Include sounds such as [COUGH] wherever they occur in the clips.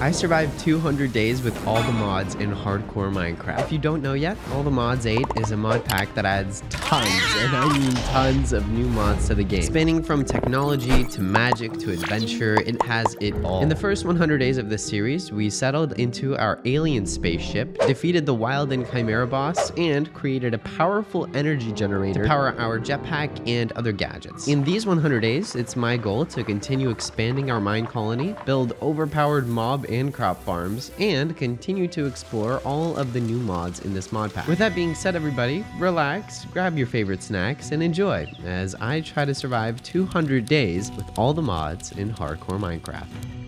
I survived 200 days with all the mods in hardcore Minecraft. If you don't know yet, All the Mods 8 is a mod pack that adds tons, and I mean tons of new mods to the game. Spanning from technology to magic to adventure, it has it all. In the first 100 days of this series, we settled into our alien spaceship, defeated the Wild and Chimera boss, and created a powerful energy generator to power our jetpack and other gadgets. In these 100 days, it's my goal to continue expanding our mine colony, build overpowered mob and crop farms, and continue to explore all of the new mods in this mod pack. With that being said, everybody, relax, grab your favorite snacks, and enjoy as I try to survive 200 days with all the mods in hardcore Minecraft.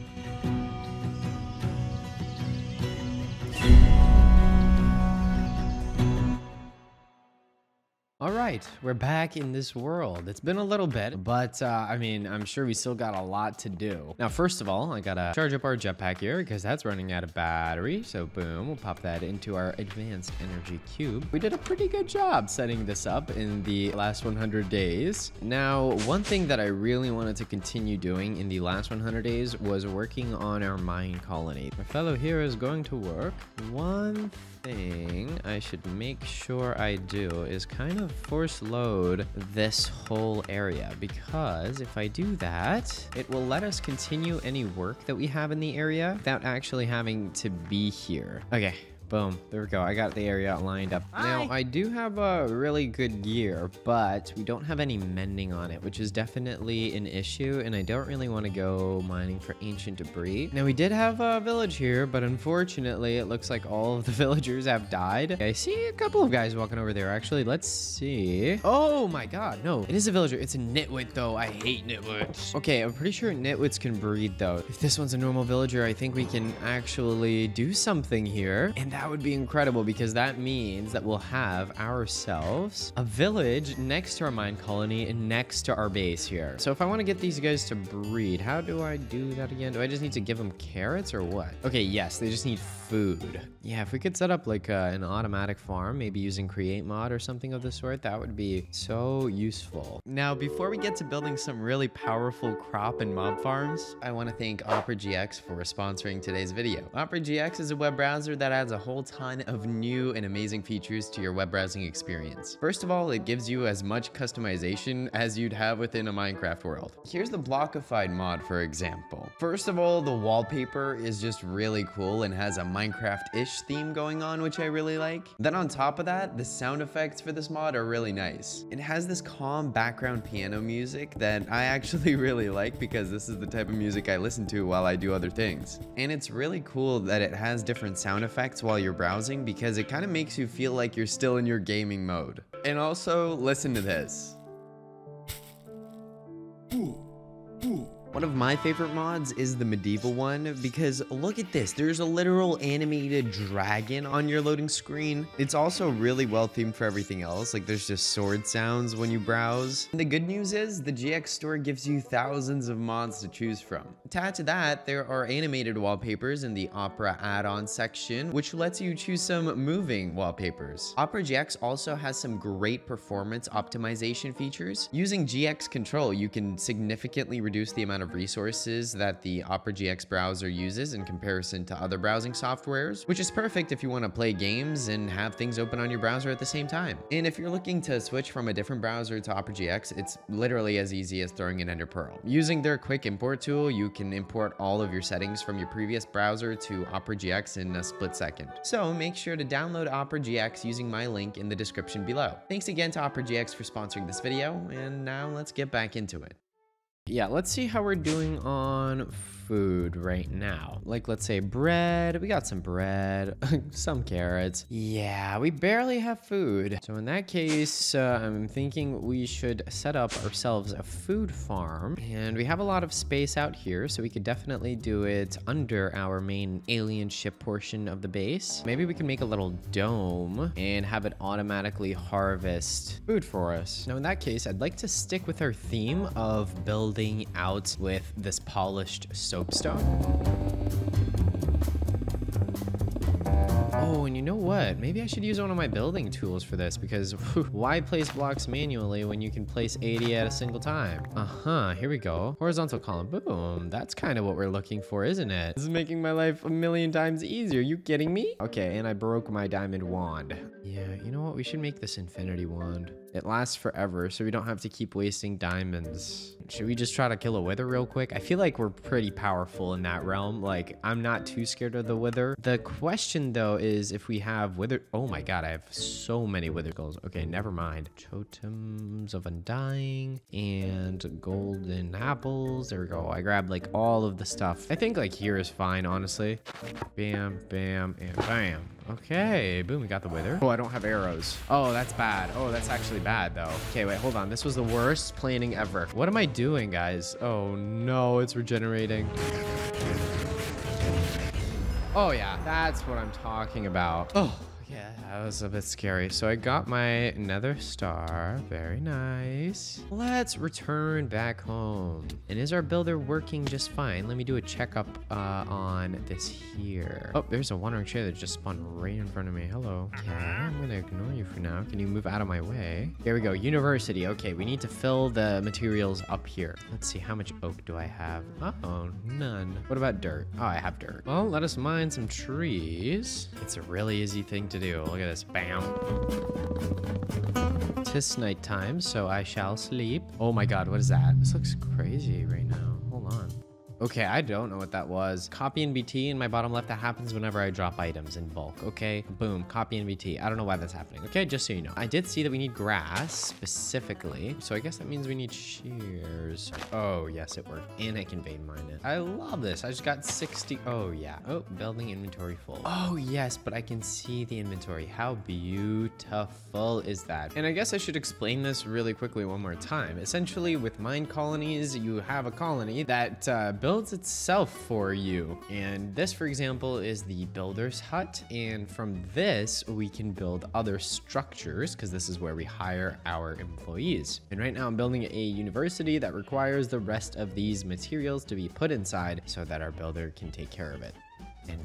All right, we're back in this world. It's been a little bit, but uh, I mean, I'm sure we still got a lot to do. Now, first of all, I gotta charge up our jetpack here because that's running out of battery. So boom, we'll pop that into our advanced energy cube. We did a pretty good job setting this up in the last 100 days. Now, one thing that I really wanted to continue doing in the last 100 days was working on our mine colony. My fellow here is going to work. One thing I should make sure I do is kind of force load this whole area because if I do that, it will let us continue any work that we have in the area without actually having to be here. Okay, Boom. There we go. I got the area lined up. Now, I do have a really good gear, but we don't have any mending on it, which is definitely an issue, and I don't really want to go mining for ancient debris. Now, we did have a village here, but unfortunately, it looks like all of the [LAUGHS] villagers have died. I see a couple of guys walking over there, actually. Let's see. Oh my god, no. It is a villager. It's a nitwit, though. I hate nitwits. Okay, I'm pretty sure nitwits can breed, though. If this one's a normal villager, I think we can actually do something here, and that that would be incredible because that means that we'll have ourselves a village next to our mine colony and next to our base here. So if I want to get these guys to breed, how do I do that again? Do I just need to give them carrots or what? Okay, yes, they just need food. Yeah, if we could set up like uh, an automatic farm, maybe using create mod or something of the sort, that would be so useful. Now, before we get to building some really powerful crop and mob farms, I want to thank Opera GX for sponsoring today's video. Opera GX is a web browser that adds a whole ton of new and amazing features to your web browsing experience. First of all, it gives you as much customization as you'd have within a Minecraft world. Here's the Blockified mod, for example. First of all, the wallpaper is just really cool and has a Minecraft-ish theme going on, which I really like. Then on top of that, the sound effects for this mod are really nice. It has this calm background piano music that [LAUGHS] I actually [LAUGHS] really like because this is the type of music I listen to while I do other things. And it's really cool that it has different sound effects while you're browsing because it kind of makes you feel like you're still in your gaming mode. And also, listen to this. Ooh, ooh. One of my favorite mods is the medieval one because look at this. There's a literal animated dragon on your loading screen. It's also really well themed for everything else. Like there's just sword sounds when you browse. And the good news is the GX store gives you thousands of mods to choose from. Attached to that, there are animated wallpapers in the Opera add-on section, which lets you choose some moving wallpapers. Opera GX also has some great performance optimization features. Using GX control, you can significantly reduce the amount amount of resources that the Opera GX browser uses in comparison to other browsing softwares, which is perfect if you want to play games and have things open on your browser at the same time. And if you're looking to switch from a different browser to Opera GX, it's literally as easy as throwing in Ender Pearl. Using their quick import tool, you can import all of your settings from your previous browser to Opera GX in a split second. So make sure to download Opera GX using my link in the description below. Thanks again to Opera GX for sponsoring this video, and now let's get back into it. Yeah, let's see how we're doing on food right now. Like, let's say bread. We got some bread, [LAUGHS] some carrots. Yeah, we barely have food. So in that case, uh, I'm thinking we should set up ourselves a food farm. And we have a lot of space out here, so we could definitely do it under our main alien ship portion of the base. Maybe we can make a little dome and have it automatically harvest food for us. Now, in that case, I'd like to stick with our theme of building out with this polished soap soapstone. Oh, and you know what? Maybe I should use one of my building tools for this because why place blocks manually when you can place 80 at a single time? Uh-huh, here we go. Horizontal column, boom. That's kind of what we're looking for, isn't it? This is making my life a million times easier. You kidding me? Okay, and I broke my diamond wand. Yeah, you know what? We should make this infinity wand. It lasts forever, so we don't have to keep wasting diamonds. Should we just try to kill a wither real quick? I feel like we're pretty powerful in that realm. Like, I'm not too scared of the wither. The question, though, is if we have wither... Oh my god, I have so many wither skulls. Okay, never mind. Totems of undying and golden apples. There we go. I grabbed, like, all of the stuff. I think, like, here is fine, honestly. Bam, bam, and bam. Okay, boom, we got the wither. Oh, I don't have arrows. Oh, that's bad. Oh, that's actually bad, though. Okay, wait, hold on. This was the worst planning ever. What am I doing, guys? Oh, no, it's regenerating. Oh, yeah, that's what I'm talking about. Oh. Yeah, that was a bit scary. So I got my nether star. Very nice. Let's return back home. And is our builder working just fine? Let me do a checkup uh, on this here. Oh, there's a wandering trader that just spawned right in front of me. Hello. Okay, I'm gonna ignore you for now. Can you move out of my way? There we go. University. Okay, we need to fill the materials up here. Let's see, how much oak do I have? Uh-oh, none. What about dirt? Oh, I have dirt. Well, let us mine some trees. It's a really easy thing to do. Look at this. Bam. Tis nighttime, so I shall sleep. Oh my god, what is that? This looks crazy right now. Okay, I don't know what that was. Copy NBT in my bottom left, that happens whenever I drop items in bulk, okay? Boom, copy NBT. I don't know why that's happening, okay? Just so you know. I did see that we need grass, specifically. So I guess that means we need shears. Oh, yes, it worked. And I can vein mine it. I love this. I just got 60. Oh, yeah. Oh, building inventory full. Oh, yes, but I can see the inventory. How beautiful is that? And I guess I should explain this really quickly one more time. Essentially, with mine colonies, you have a colony that uh, builds builds itself for you. And this, for example, is the builder's hut. And from this, we can build other structures because this is where we hire our employees. And right now I'm building a university that requires the rest of these materials to be put inside so that our builder can take care of it. And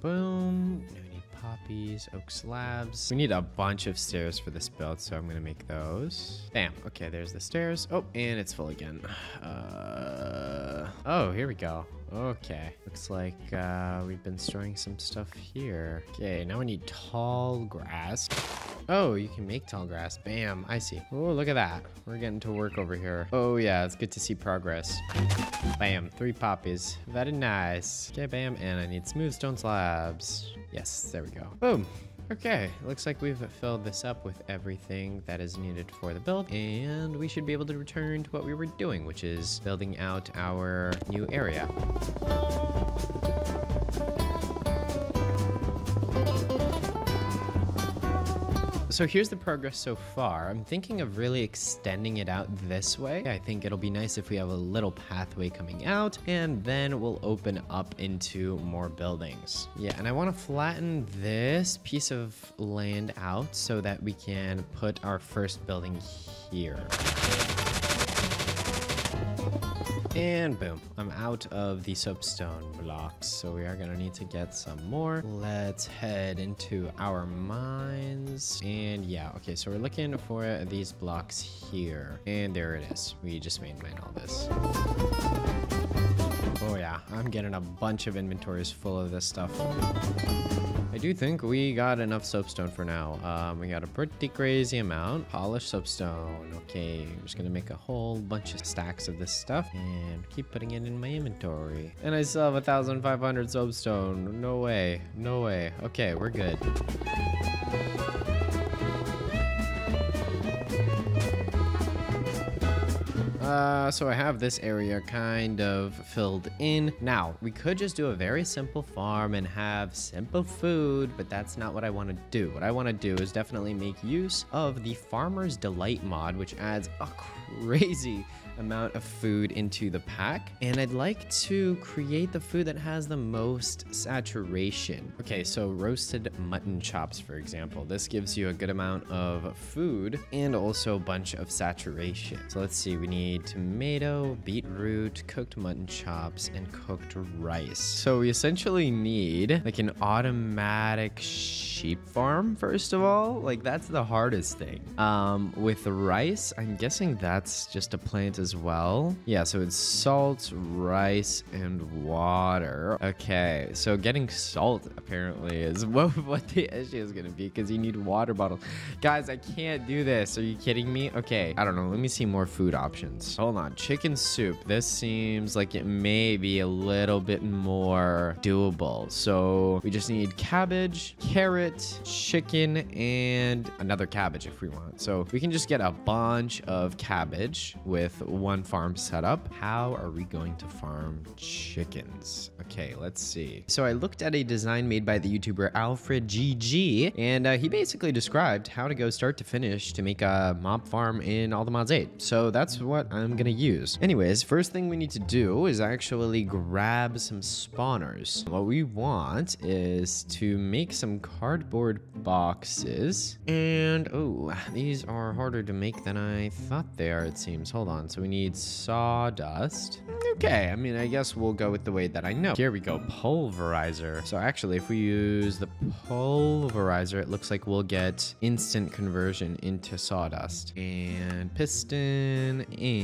boom, boom poppies, oak slabs. We need a bunch of stairs for this build, so I'm gonna make those. Bam. Okay, there's the stairs. Oh, and it's full again. Uh, oh, here we go. Okay, looks like uh, we've been storing some stuff here. Okay, now we need tall grass. Oh, you can make tall grass. Bam, I see. Oh, look at that. We're getting to work over here. Oh yeah, it's good to see progress. Bam, three poppies. Very nice. Okay, bam, and I need smooth stone slabs. Yes, there we go. Boom. Okay, looks like we've filled this up with everything that is needed for the build, and we should be able to return to what we were doing, which is building out our new area. So here's the progress so far. I'm thinking of really extending it out this way. I think it'll be nice if we have a little pathway coming out and then we'll open up into more buildings. Yeah, and I want to flatten this piece of land out so that we can put our first building here. And boom, I'm out of the soapstone blocks. So we are gonna need to get some more. Let's head into our mines. And yeah, okay, so we're looking for these blocks here. And there it is. We just made mine all this. Oh yeah, I'm getting a bunch of inventories full of this stuff. I do think we got enough soapstone for now. Um, we got a pretty crazy amount. Polished soapstone. Okay, I'm just gonna make a whole bunch of stacks of this stuff and keep putting it in my inventory. And I still have 1,500 soapstone. No way. No way. Okay, we're good. Uh, so I have this area kind of filled in. Now, we could just do a very simple farm and have simple food, but that's not what I want to do. What I want to do is definitely make use of the Farmer's Delight mod, which adds a crazy amount of food into the pack. And I'd like to create the food that has the most saturation. Okay, so roasted mutton chops, for example. This gives you a good amount of food and also a bunch of saturation. So let's see, we need tomato, beetroot, cooked mutton chops, and cooked rice. So we essentially need like an automatic sheep farm, first of all. Like that's the hardest thing. Um, with rice, I'm guessing that's just a plant as well. Yeah, so it's salt, rice, and water. Okay, so getting salt apparently is [LAUGHS] what, what the issue is gonna be because you need water bottles. Guys, I can't do this. Are you kidding me? Okay, I don't know. Let me see more food options. Hold on, chicken soup. This seems like it may be a little bit more doable. So we just need cabbage, carrot, chicken, and another cabbage if we want. So we can just get a bunch of cabbage with one farm setup. How are we going to farm chickens? Okay, let's see. So I looked at a design made by the YouTuber Alfred GG, and uh, he basically described how to go start to finish to make a mob farm in All the Mods 8. So that's what I'm gonna use. Anyways, first thing we need to do is actually grab some spawners. What we want is to make some cardboard boxes. And, oh, these are harder to make than I thought they are, it seems. Hold on. So we need sawdust. Okay, I mean, I guess we'll go with the way that I know. Here we go, pulverizer. So actually, if we use the pulverizer, it looks like we'll get instant conversion into sawdust. And piston and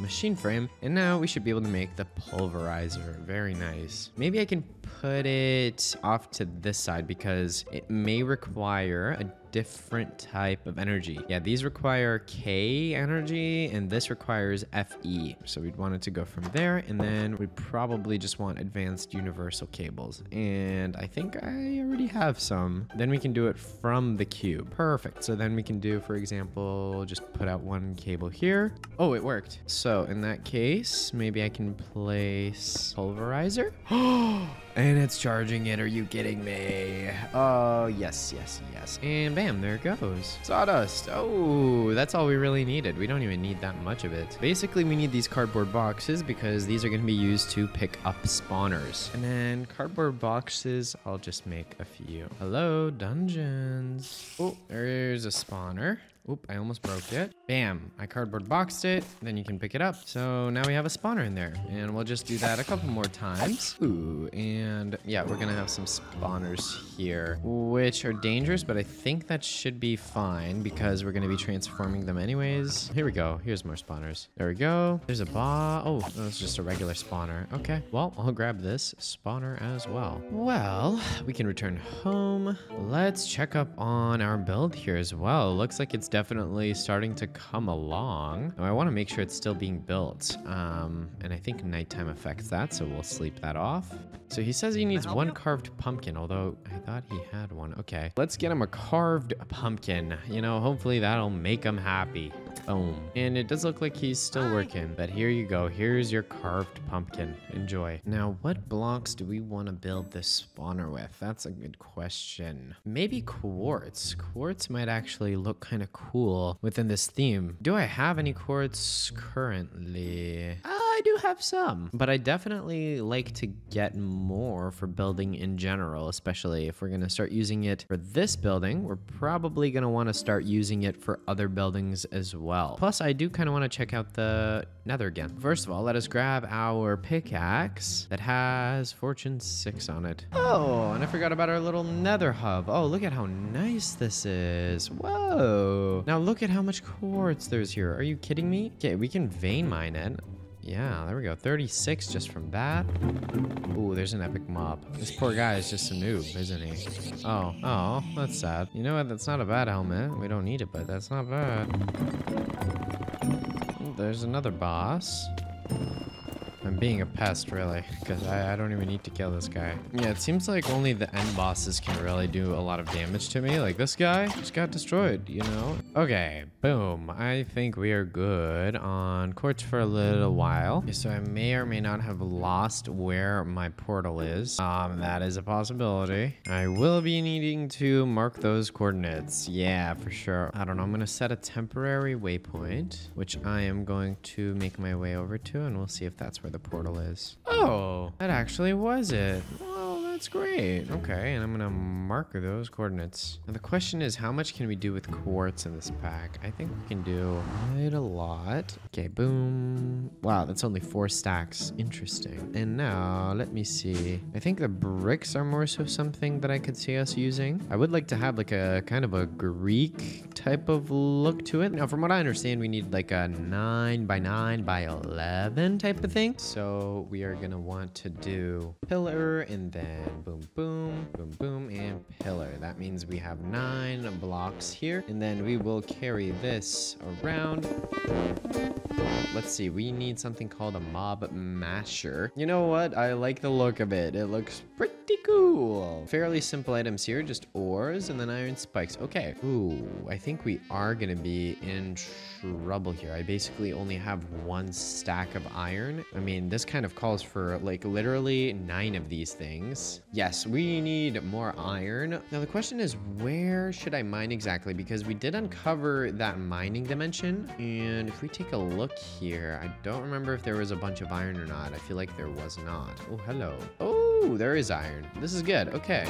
machine frame. And now we should be able to make the pulverizer. Very nice. Maybe I can put it off to this side because it may require a different type of energy. Yeah, these require K energy and this requires FE. So we'd want it to go from there and then we probably just want advanced universal cables. And I think I already have some. Then we can do it from the cube. Perfect. So then we can do, for example, just put out one cable here. Oh, it worked. So in that case, maybe I can place pulverizer. [GASPS] [GASPS] and it's charging it. Are you kidding me? Oh, yes, yes, yes. And bam, there it goes. Sawdust. Oh, that's all we really needed. We don't even need that much of it. Basically, we need these cardboard boxes because these are going to be used to pick up spawners. And then cardboard boxes, I'll just make a few. Hello, dungeons. Oh, there's a spawner. Oop, I almost broke it. Bam, I cardboard boxed it, then you can pick it up. So now we have a spawner in there, and we'll just do that a couple more times. Ooh, and yeah, we're gonna have some spawners here, which are dangerous, but I think that should be fine because we're gonna be transforming them anyways. Here we go, here's more spawners. There we go. There's a ba- oh, that's just a regular spawner. Okay, well, I'll grab this spawner as well. Well, we can return home. Let's check up on our build here as well. Looks like it's definitely starting to come along. Now, I want to make sure it's still being built. Um, and I think nighttime affects that, so we'll sleep that off. So he says he needs one carved pumpkin, although I thought he had one. Okay, let's get him a carved pumpkin. You know, hopefully that'll make him happy. Boom. And it does look like he's still working, but here you go. Here's your carved pumpkin. Enjoy. Now, what blocks do we want to build this spawner with? That's a good question. Maybe quartz. Quartz might actually look kind of cool within this theme. Do I have any quartz currently? I do have some, but I definitely like to get more for building in general, especially if we're going to start using it for this building. We're probably going to want to start using it for other buildings as well. Plus, I do kind of want to check out the nether again. First of all, let us grab our pickaxe that has fortune 6 on it. Oh, and I forgot about our little nether hub. Oh, look at how nice this is. Whoa. Now look at how much quartz there's here. Are you kidding me? Okay, we can vein mine it. Yeah, there we go. 36 just from that. Ooh, there's an epic mob. This poor guy is just a noob, isn't he? Oh, oh, that's sad. You know what? That's not a bad helmet. We don't need it, but that's not bad. There's another boss. I'm being a pest, really, because I, I don't even need to kill this guy. Yeah, it seems like only the end bosses can really do a lot of damage to me. Like this guy just got destroyed, you know? Okay, boom. I think we are good on quartz for a little while. So I may or may not have lost where my portal is. Um, that is a possibility. I will be needing to mark those coordinates. Yeah, for sure. I don't know. I'm going to set a temporary waypoint, which I am going to make my way over to, and we'll see if that's where the portal is. Oh, that actually was it. That's great. Okay, and I'm gonna mark those coordinates. Now the question is, how much can we do with quartz in this pack? I think we can do quite a lot. Okay, boom. Wow, that's only four stacks. Interesting. And now, let me see. I think the bricks are more so something that I could see us using. I would like to have like a kind of a Greek type of look to it. Now, from what I understand, we need like a 9 by 9 by 11 type of thing. So we are gonna want to do pillar and then boom, boom, boom, boom, and pillar. That means we have nine blocks here, and then we will carry this around. Let's see, we need something called a mob masher. You know what? I like the look of it. It looks pretty cool. Fairly simple items here, just ores and then iron spikes. Okay. Ooh, I think we are gonna be in trouble here. I basically only have one stack of iron. I mean, this kind of calls for like literally nine of these things. Yes, we need more iron. Now the question is, where should I mine exactly? Because we did uncover that mining dimension. And if we take a look here, I don't remember if there was a bunch of iron or not. I feel like there was not. Oh, hello. Oh, there is iron. This is good. Okay.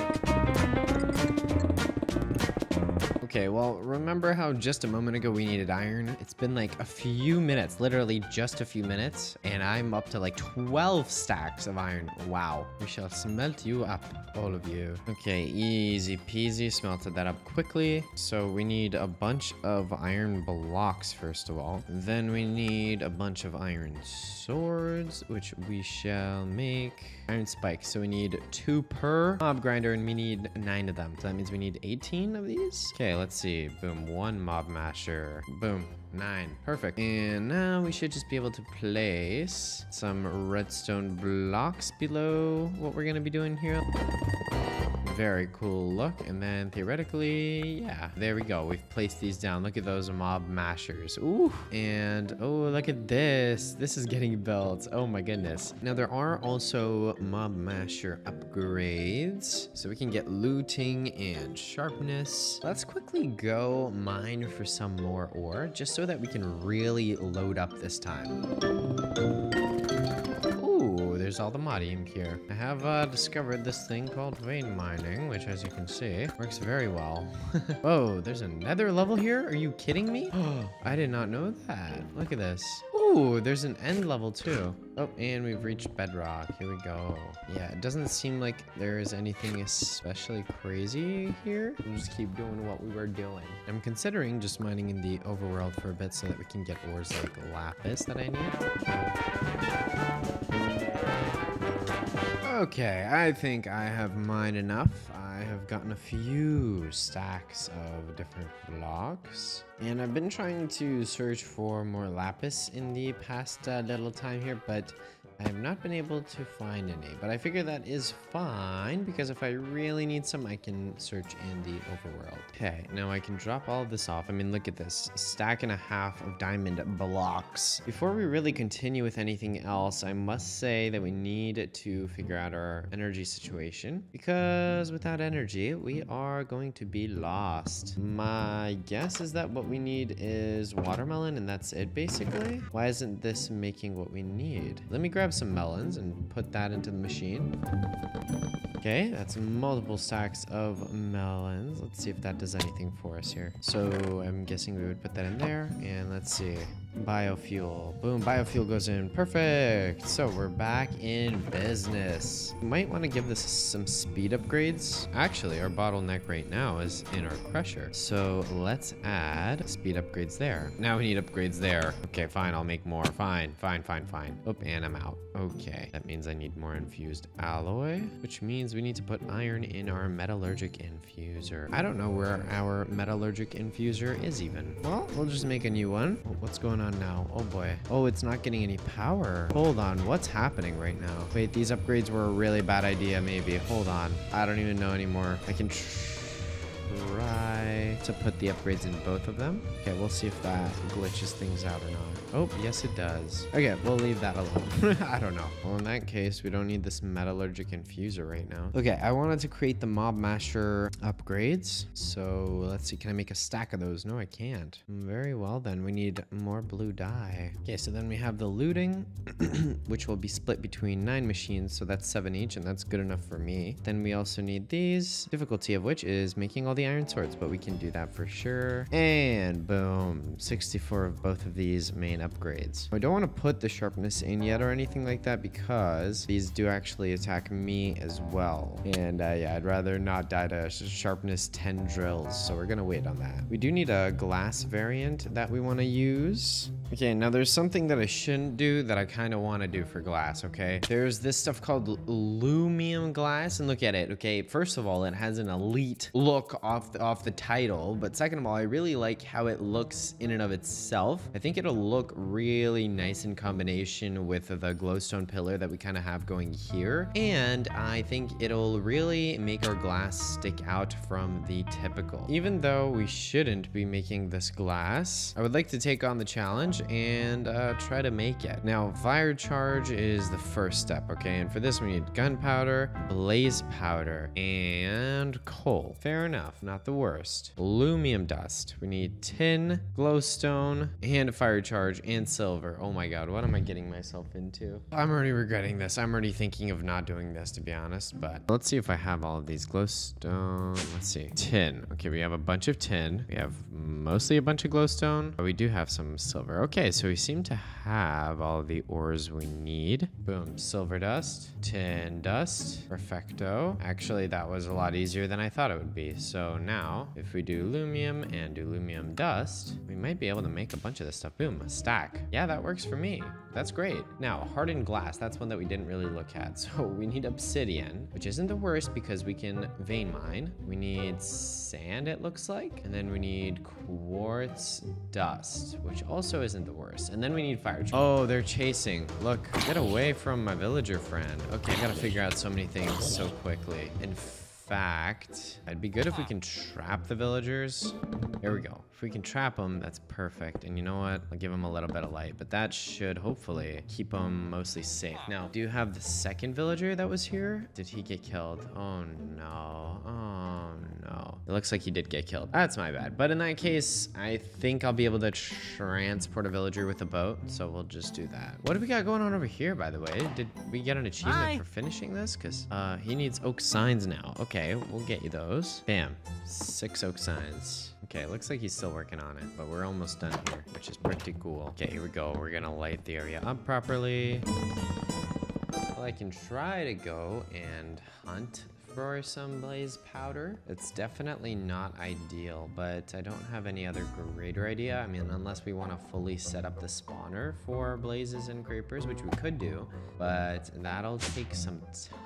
Okay, well, remember how just a moment ago we needed iron? It's been like a few minutes, literally just a few minutes, and I'm up to like 12 stacks of iron. Wow. We shall smelt you up, all of you. Okay, easy peasy, smelted that up quickly. So we need a bunch of iron blocks, first of all. Then we need a bunch of iron swords, which we shall make. Iron spikes, so we need two per mob grinder, and we need nine of them. So that means we need 18 of these. Okay, let's see. Boom, one mob masher. Boom, nine. Perfect. And now we should just be able to place some redstone blocks below what we're gonna be doing here. Very cool look. And then theoretically, yeah, there we go. We've placed these down. Look at those mob mashers. Ooh. And oh, look at this. This is getting built. Oh my goodness. Now there are also mob masher upgrades. So we can get looting and sharpness. Let's quickly go mine for some more ore just so that we can really load up this time Oh, there's Allthemodium here. I have uh, discovered this thing called vein mining, which as you can see, works very well. [LAUGHS] Whoa, there's another level here? Are you kidding me? [GASPS] I did not know that. Look at this. Ooh, there's an end level too. Oh, and we've reached bedrock. Here we go. Yeah, it doesn't seem like there is anything especially crazy here. We'll just keep doing what we were doing. I'm considering just mining in the overworld for a bit so that we can get ores like lapis that I need. Okay, I think I have mined enough. I have gotten a few stacks of different blocks. And I've been trying to search for more lapis in the past uh, little time here, but I have not been able to find any, but I figure that is fine because if I really need some, I can search in the overworld. Okay, now I can drop all of this off. I mean, look at this, stack and a half of diamond blocks. Before we really continue with anything else, I must say that we need to figure out our energy situation because without energy, we are going to be lost. My guess is that what we need is watermelon and that's it basically. Why isn't this making what we need? Let me grab grab some melons and put that into the machine. Okay, that's multiple stacks of melons. Let's see if that does anything for us here. So I'm guessing we would put that in there. And let's see. Biofuel. Boom, biofuel goes in. Perfect. So we're back in business. We might want to give this some speed upgrades. Actually, our bottleneck right now is in our crusher. So let's add speed upgrades there. Now we need upgrades there. Okay, fine. I'll make more. Fine, fine, fine, fine. Oh, and I'm out. Okay, that means I need more infused alloy, which means we need to put iron in our metallurgic infuser. I don't know where our metallurgic infuser is even. Well, we'll just make a new one. What's going on? On now? Oh boy. Oh, it's not getting any power. Hold on. What's happening right now? Wait, these upgrades were a really bad idea, maybe. Hold on. I don't even know anymore. I can try to put the upgrades in both of them. Okay, we'll see if that glitches things out or not. Oh, yes it does. Okay, we'll leave that alone. [LAUGHS] I don't know. Well, in that case, we don't need this metallurgic infuser right now. Okay, I wanted to create the mob masher upgrades. So let's see, can I make a stack of those? No, I can't. Very well then, we need more blue dye. Okay, so then we have the looting, [CLEARS THROAT] which will be split between nine machines. So that's seven each, and that's good enough for me. Then we also need these, difficulty of which is making all the iron swords, but we can do that for sure. And boom, 64 of both of these main upgrades. I don't want to put the sharpness in yet or anything like that because these do actually attack me as well. And uh, yeah, I'd rather not die to sharpness 10 drills. So we're going to wait on that. We do need a glass variant that we want to use. Okay, now there's something that I shouldn't do that I kind of want to do for glass, okay? There's this stuff called Lumium glass, and look at it, okay? First of all, it has an elite look off the, off the title, but second of all, I really like how it looks in and of itself. I think it'll look really nice in combination with the glowstone pillar that we kind of have going here, and I think it'll really make our glass stick out from the typical. Even though we shouldn't be making this glass, I would like to take on the challenge and uh, try to make it. Now, fire charge is the first step, okay? And for this, we need gunpowder, blaze powder, and coal. Fair enough, not the worst. Lumium dust. We need tin, glowstone, and a fire charge, and silver. Oh my god, what am I getting myself into? I'm already regretting this. I'm already thinking of not doing this, to be honest, but let's see if I have all of these. Glowstone, let's see. Tin. Okay, we have a bunch of tin. We have mostly a bunch of glowstone, but we do have some silver. Okay, so we seem to have all the ores we need. Boom, silver dust, tin dust, perfecto. Actually, that was a lot easier than I thought it would be. So now, if we do lumium and do lumium dust, we might be able to make a bunch of this stuff. Boom, a stack. Yeah, that works for me. That's great. Now, hardened glass, that's one that we didn't really look at. [LAUGHS] So we need obsidian, which isn't the worst because we can vein mine. We need sand, it looks like. And then we need quartz dust, which also isn't the worst. And then we need fire. Oh, they're chasing. Look, get away from my villager friend. Okay, I gotta figure out so many things so quickly. In fact, it'd be good if we can trap the villagers. There we go. If we can trap them, that's perfect. And you know what? I'll give them a little bit of light, but that should hopefully keep them mostly safe. Now, do you have the second villager that was here? Did he get killed? Oh no. Oh no. It looks like he did get killed. That's my bad. But in that case, I think I'll be able to transport a villager with a boat. So we'll just do that. What do we got going on over here, by the way? Did we get an achievement Hi. for finishing this? Because uh, he needs oak signs now. Okay, we'll get you those. Bam. Six oak signs. Okay, looks like he's still working on it, but we're almost done here, which is pretty cool. Okay, here we go. We're gonna light the area up properly. Well, I can try to go and hunt for some blaze powder. It's definitely not ideal, but I don't have any other greater idea. I mean, unless we want to fully set up the spawner for blazes and creepers, which we could do, but that'll take some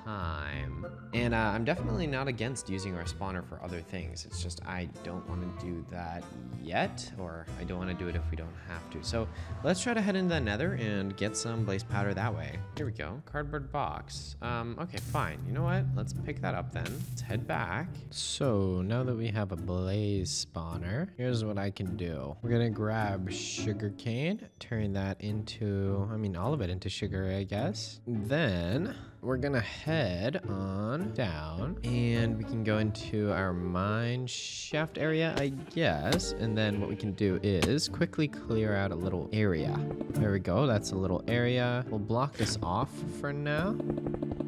time. And uh, I'm definitely not against using our spawner for other things. It's just I don't want to do that yet, or I don't want to do it if we don't have to. So let's try to head into the nether and get some blaze powder that way. Here we go. Cardboard box. Um, okay, fine. You know what? Let's pick that up up then. Let's head back. So now that we have a blaze spawner, here's what I can do. We're gonna grab sugar cane, turn that into, I mean, all of it into sugar, I guess. Then we're gonna head on down and we can go into our mine shaft area, I guess. And then what we can do is quickly clear out a little area. There we go. That's a little area. We'll block this off for now.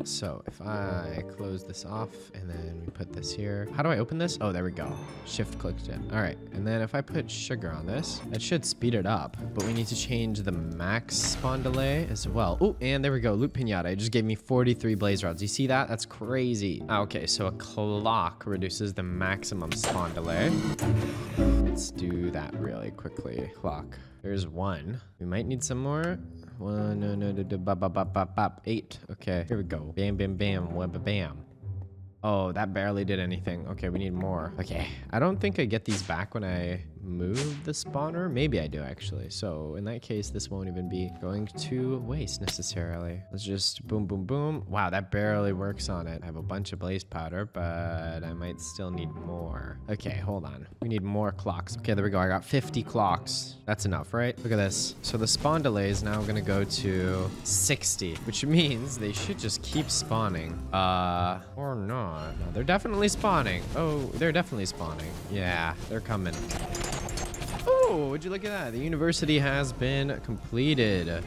So if I close this off and then we put this here. How do I open this? Oh, there we go. Shift clicked it. All right. And then if I put sugar on this, that should speed it up. But we need to change the max spawn delay as well. Oh, and there we go. Loot pinata. It just gave me 43 blaze rods. You see that? That's crazy. Okay, so a clock reduces the maximum spawn delay. Let's do that really quickly. Clock. There's one. We might need some more. One, no, no, no, no, bop, bop, bop, bop, bop. Eight. Okay, here we go. Bam, bam, bam, web, bam. Oh, that barely did anything. Okay, we need more. Okay, I don't think I get these back when I move the spawner? Maybe I do actually. So in that case, this won't even be going to waste necessarily. Let's just boom, boom, boom. Wow, that barely works on it. I have a bunch of blaze powder, but I might still need more. Okay, hold on. We need more clocks. Okay, there we go. I got 50 clocks. That's enough, right? Look at this. So the spawn delay is now going to go to 60, which means they should just keep spawning. Uh, or not. No, they're definitely spawning. Oh, they're definitely spawning. Yeah, they're coming. Oh, would you look at that? The university has been completed.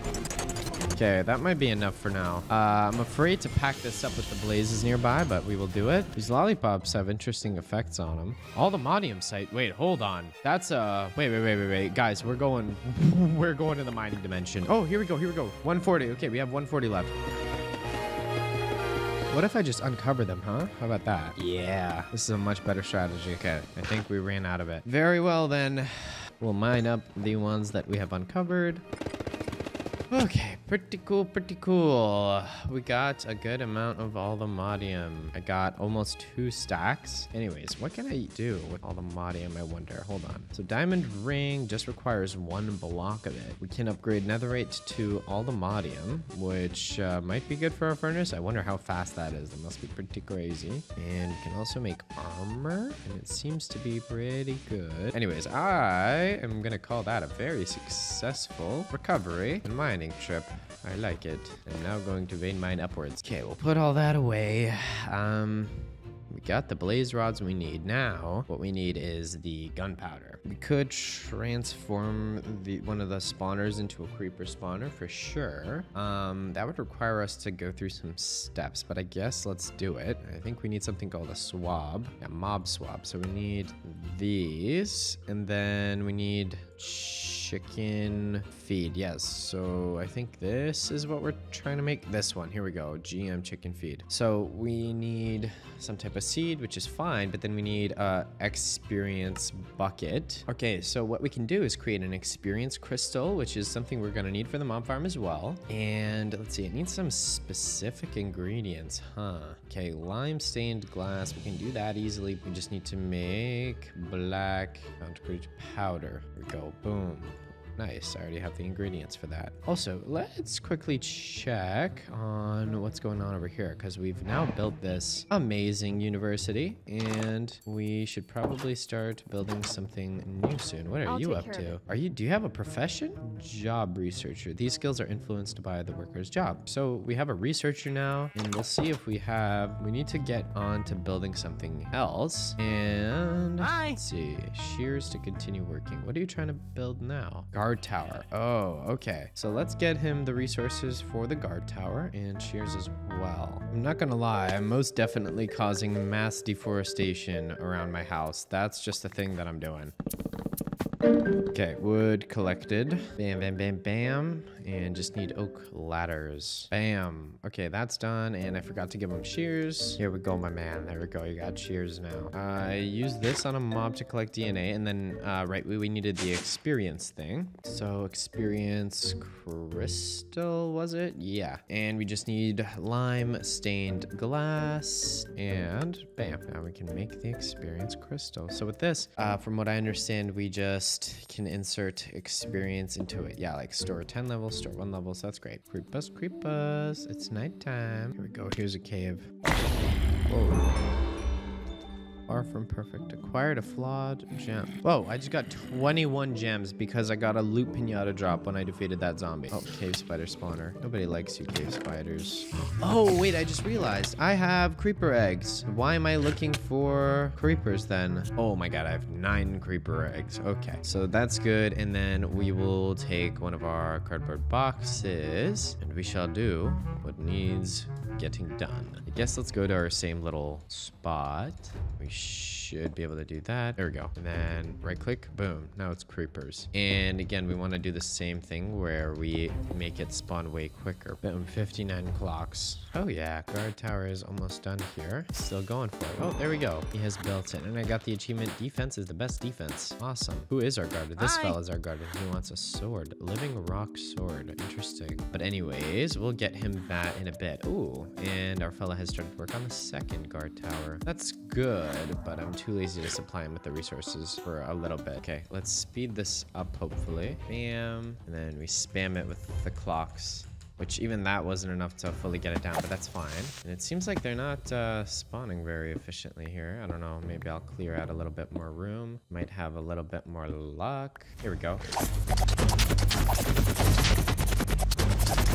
Okay, that might be enough for now. Uh, I'm afraid to pack this up with the blazes nearby, but we will do it. These lollipops have interesting effects on them. All the modium site. Wait, hold on. That's uh. Wait, wait, wait, wait, wait, guys. We're going. [LAUGHS] we're going to the mining dimension. Oh, here we go. Here we go. 140. Okay, we have 140 left. What if I just uncover them, huh? How about that? Yeah, this is a much better strategy. Okay, I think we ran out of it. Very well then. We'll mine up the ones that we have uncovered. Okay, pretty cool, pretty cool. We got a good amount of Allthemodium. I got almost two stacks. Anyways, what can I do with Allthemodium, I wonder? Hold on. So diamond ring just requires one block of it. We can upgrade netherite to Allthemodium, which uh, might be good for our furnace. I wonder how fast that is. That must be pretty crazy. And we can also make armor, and it seems to be pretty good. Anyways, I am gonna call that a very successful recovery and mining trip. I like it. I'm now going to vein mine upwards. Okay, we'll put all that away. Um, we got the blaze rods we need. Now, what we need is the gunpowder. We could transform the one of the spawners into a creeper spawner for sure. Um, that would require us to go through some steps, but I guess let's do it. I think we need something called a swab. Yeah, mob swab. So we need these, and then we need chicken feed. Yes. So I think this is what we're trying to make. This one. Here we go. GM chicken feed. So we need some type of seed, which is fine, but then we need a experience bucket. Okay, so what we can do is create an experience crystal, which is something we're gonna need for the mob farm as well. And let's see, it needs some specific ingredients, huh? Okay, lime stained glass. We can do that easily. We just need to make black concrete powder. Here we go. Boom. Nice, I already have the ingredients for that. Also, let's quickly check on what's going on over here because we've now built this amazing university and we should probably start building something new soon. What are I'll you up to? Are you, do you have a profession? Job researcher. These skills are influenced by the worker's job. So we have a researcher now and we'll see if we have, we need to get on to building something else and Bye. let's see, shears to continue working. What are you trying to build now? Guard tower. Oh, okay. So let's get him the resources for the guard tower and shears as well. I'm not gonna lie, I'm most definitely causing mass deforestation around my house. That's just the thing that I'm doing. Okay, wood collected. Bam, bam, bam, bam. And just need oak ladders. Bam. Okay, that's done. And I forgot to give him shears. Here we go, my man. There we go. You got shears now. I used this on a mob to collect DNA. And then, uh, right, we, we needed the experience thing. So, experience crystal, was it? Yeah. And we just need lime stained glass. And bam. Now we can make the experience crystal. So, with this, uh, from what I understand, we just can insert experience into it. Yeah, like store 10 store 1 level, so that's great. Creep us, creep us. It's nighttime. Here we go. Here's a cave. Whoa. Far from perfect. Acquired a flawed gem. Whoa, I just got 21 gems because I got a loot pinata drop when I defeated that zombie. Oh, cave spider spawner. Nobody likes you, cave spiders. Oh, wait, I just realized I have creeper eggs. Why am I looking for creepers then? Oh my god, I have nine creeper eggs. Okay, so that's good. And then we will take one of our cardboard boxes and we shall do what needs getting done. I guess let's go to our same little spot. We should be able to do that. There we go. And then right click, boom. Now it's creepers. And again, we want to do the same thing where we make it spawn way quicker. Boom, 59 clocks. Oh yeah, guard tower is almost done here. Still going for it. Oh, there we go. He has built it. And I got the achievement defense is the best defense. Awesome. Who is our guard? This Hi. fella is our guard. He wants a sword. Living rock sword. Interesting. But anyways, we'll get him that in a bit. Ooh, And our fella has started work on the second guard tower. That's good, but I'm too lazy to supply him with the resources for a little bit. Okay, let's speed this up, hopefully. Bam. And then we spam it with the clocks which even that wasn't enough to fully get it down, but that's fine. And it seems like they're not uh, spawning very efficiently here. I don't know, maybe I'll clear out a little bit more room. Might have a little bit more luck. Here we go.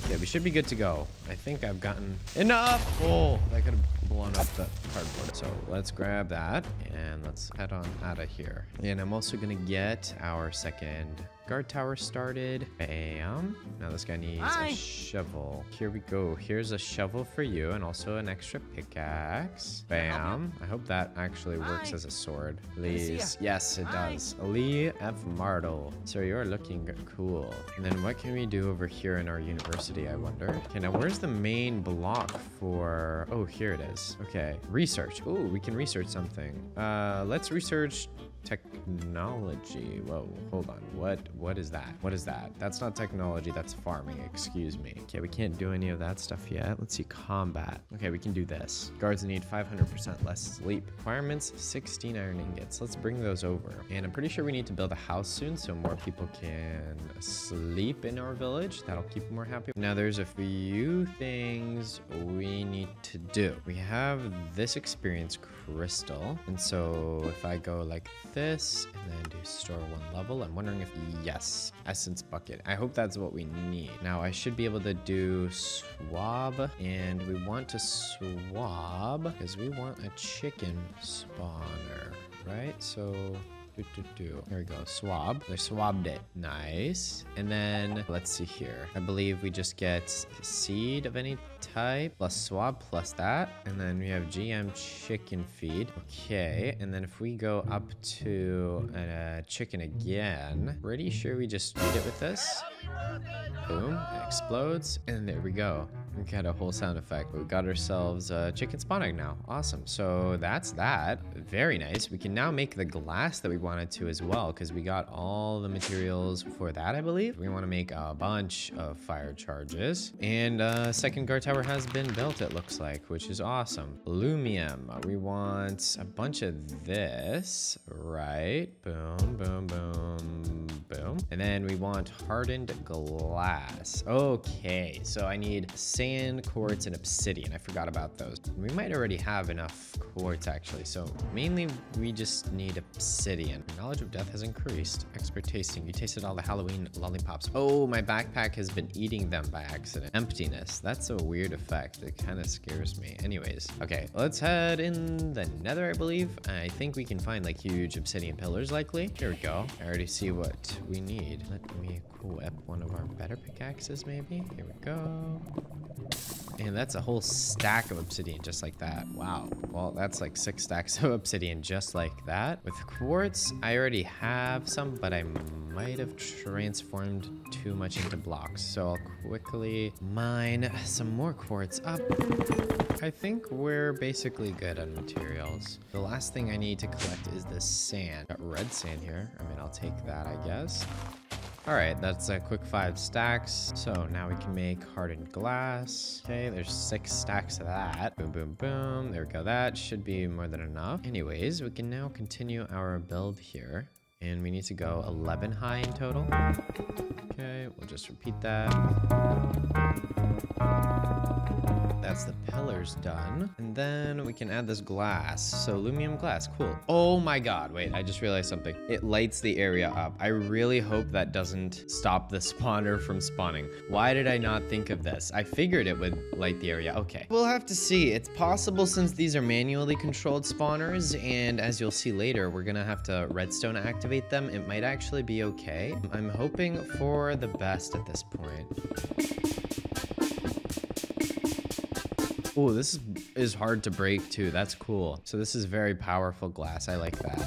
Yeah, we should be good to go. I think I've gotten enough. Oh, that could have blown up the cardboard. So let's grab that and let's head on out of here. And I'm also gonna get our second guard tower started. Bam. Now this guy needs Hi. a shovel. Here we go. Here's a shovel for you and also an extra pickaxe. Bam. I hope that actually works Hi. as a sword. Please. Yes, it Hi. does. Lee F. Martle. Sir, you're looking cool. And then what can we do over here in our university, I wonder? Okay, now where's the main block for... Oh, here it is. Okay. Research. Oh, we can research something. Uh, let's research technology. Whoa, hold on. What what is that? What is that? That's not technology, that's farming, excuse me. Okay, we can't do any of that stuff yet. Let's see, combat. Okay, we can do this. Guards need 500% less sleep. Requirements, 16 iron ingots. Let's bring those over. And I'm pretty sure we need to build a house soon so more people can sleep in our village. That'll keep them more happy. Now there's a few things we need to do. We have this experience crystal. And so if I go like this and then do store one level, I'm wondering if yes, essence bucket. I hope that's what we need. Now I should be able to do swab and we want to swab because we want a chicken spawner, right? So do, do, do. There we go. Swab. They swabbed it. Nice. And then let's see here. I believe we just get seed of any type plus swab plus that. And then we have GM chicken feed. Okay. And then if we go up to uh, chicken again, pretty sure we just feed it with this. Boom. Explodes. And there we go. We got a whole sound effect. We got ourselves a chicken spawning now. Awesome. So that's that. Very nice. We can now make the glass that we wanted to as well because we got all the materials for that, I believe. We want to make a bunch of fire charges. And uh, second guard tower has been built, it looks like, which is awesome. Aluminum. We want a bunch of this, right? Boom, boom, boom, boom. And then we want hardened glass. Okay, so I need sand, quartz, and obsidian. I forgot about those. We might already have enough quartz actually. So mainly we just need obsidian. Knowledge of death has increased. Expert tasting. You tasted all the Halloween lollipops. Oh, my backpack has been eating them by accident. Emptiness. That's a weird effect. It kind of scares me. Anyways, okay, let's head in the nether, I believe. I think we can find like huge obsidian pillars likely. Here we go. I already see what we need. Let me equip one of our better pickaxes maybe. Here we go. And that's a whole stack of obsidian just like that. Wow. Well, that's like six stacks [LAUGHS] of obsidian just like that. With quartz, I already have some, but I might have transformed too much into blocks. So I'll quickly mine some more quartz up. I think we're basically good on materials. The last thing I need to collect is the sand. Got red sand here. I mean, I'll take that, I guess. All right, that's a quick five stacks. So now we can make hardened glass. Okay, there's six stacks of that. Boom, boom, boom. There we go. That should be more than enough. Anyways, we can now continue our build here. And we need to go 11 high in total. Okay, we'll just repeat that. That's the pillars done. And then we can add this glass. So aluminum glass, cool. Oh my God, wait, I just realized something. It lights the area up. I really hope that doesn't stop the [LAUGHS] spawner from spawning. Why did I not think of this? I figured it would light the area. Okay, we'll have to see. It's possible since these are manually controlled spawners. And as you'll see later, we're gonna have to redstone activate them. It might actually be okay. I'm hoping for the best at this point. Oh, this is, is hard to break too. That's cool. So this is very powerful glass. I like that.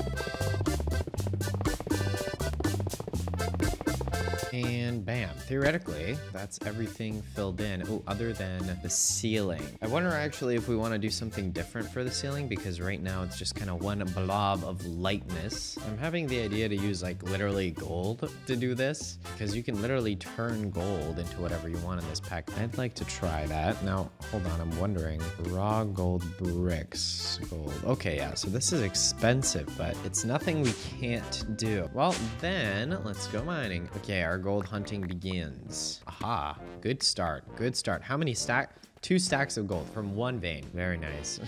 And And bam. Theoretically, that's everything filled in. Oh, other than the ceiling. I wonder actually if we want to do something different for the ceiling because right now it's just kind of one blob of lightness. I'm having the idea to use like literally gold to do this because you can literally turn gold into whatever you want in this pack. I'd like to try that. Now, hold on. I'm wondering. Raw gold bricks. Gold. Okay, yeah. So this is expensive, but it's nothing we can't do. Well, then let's go mining. Okay, our gold hunting begins. Aha. Good start. Good start. How many stack? Two stacks of gold from one vein. Very nice.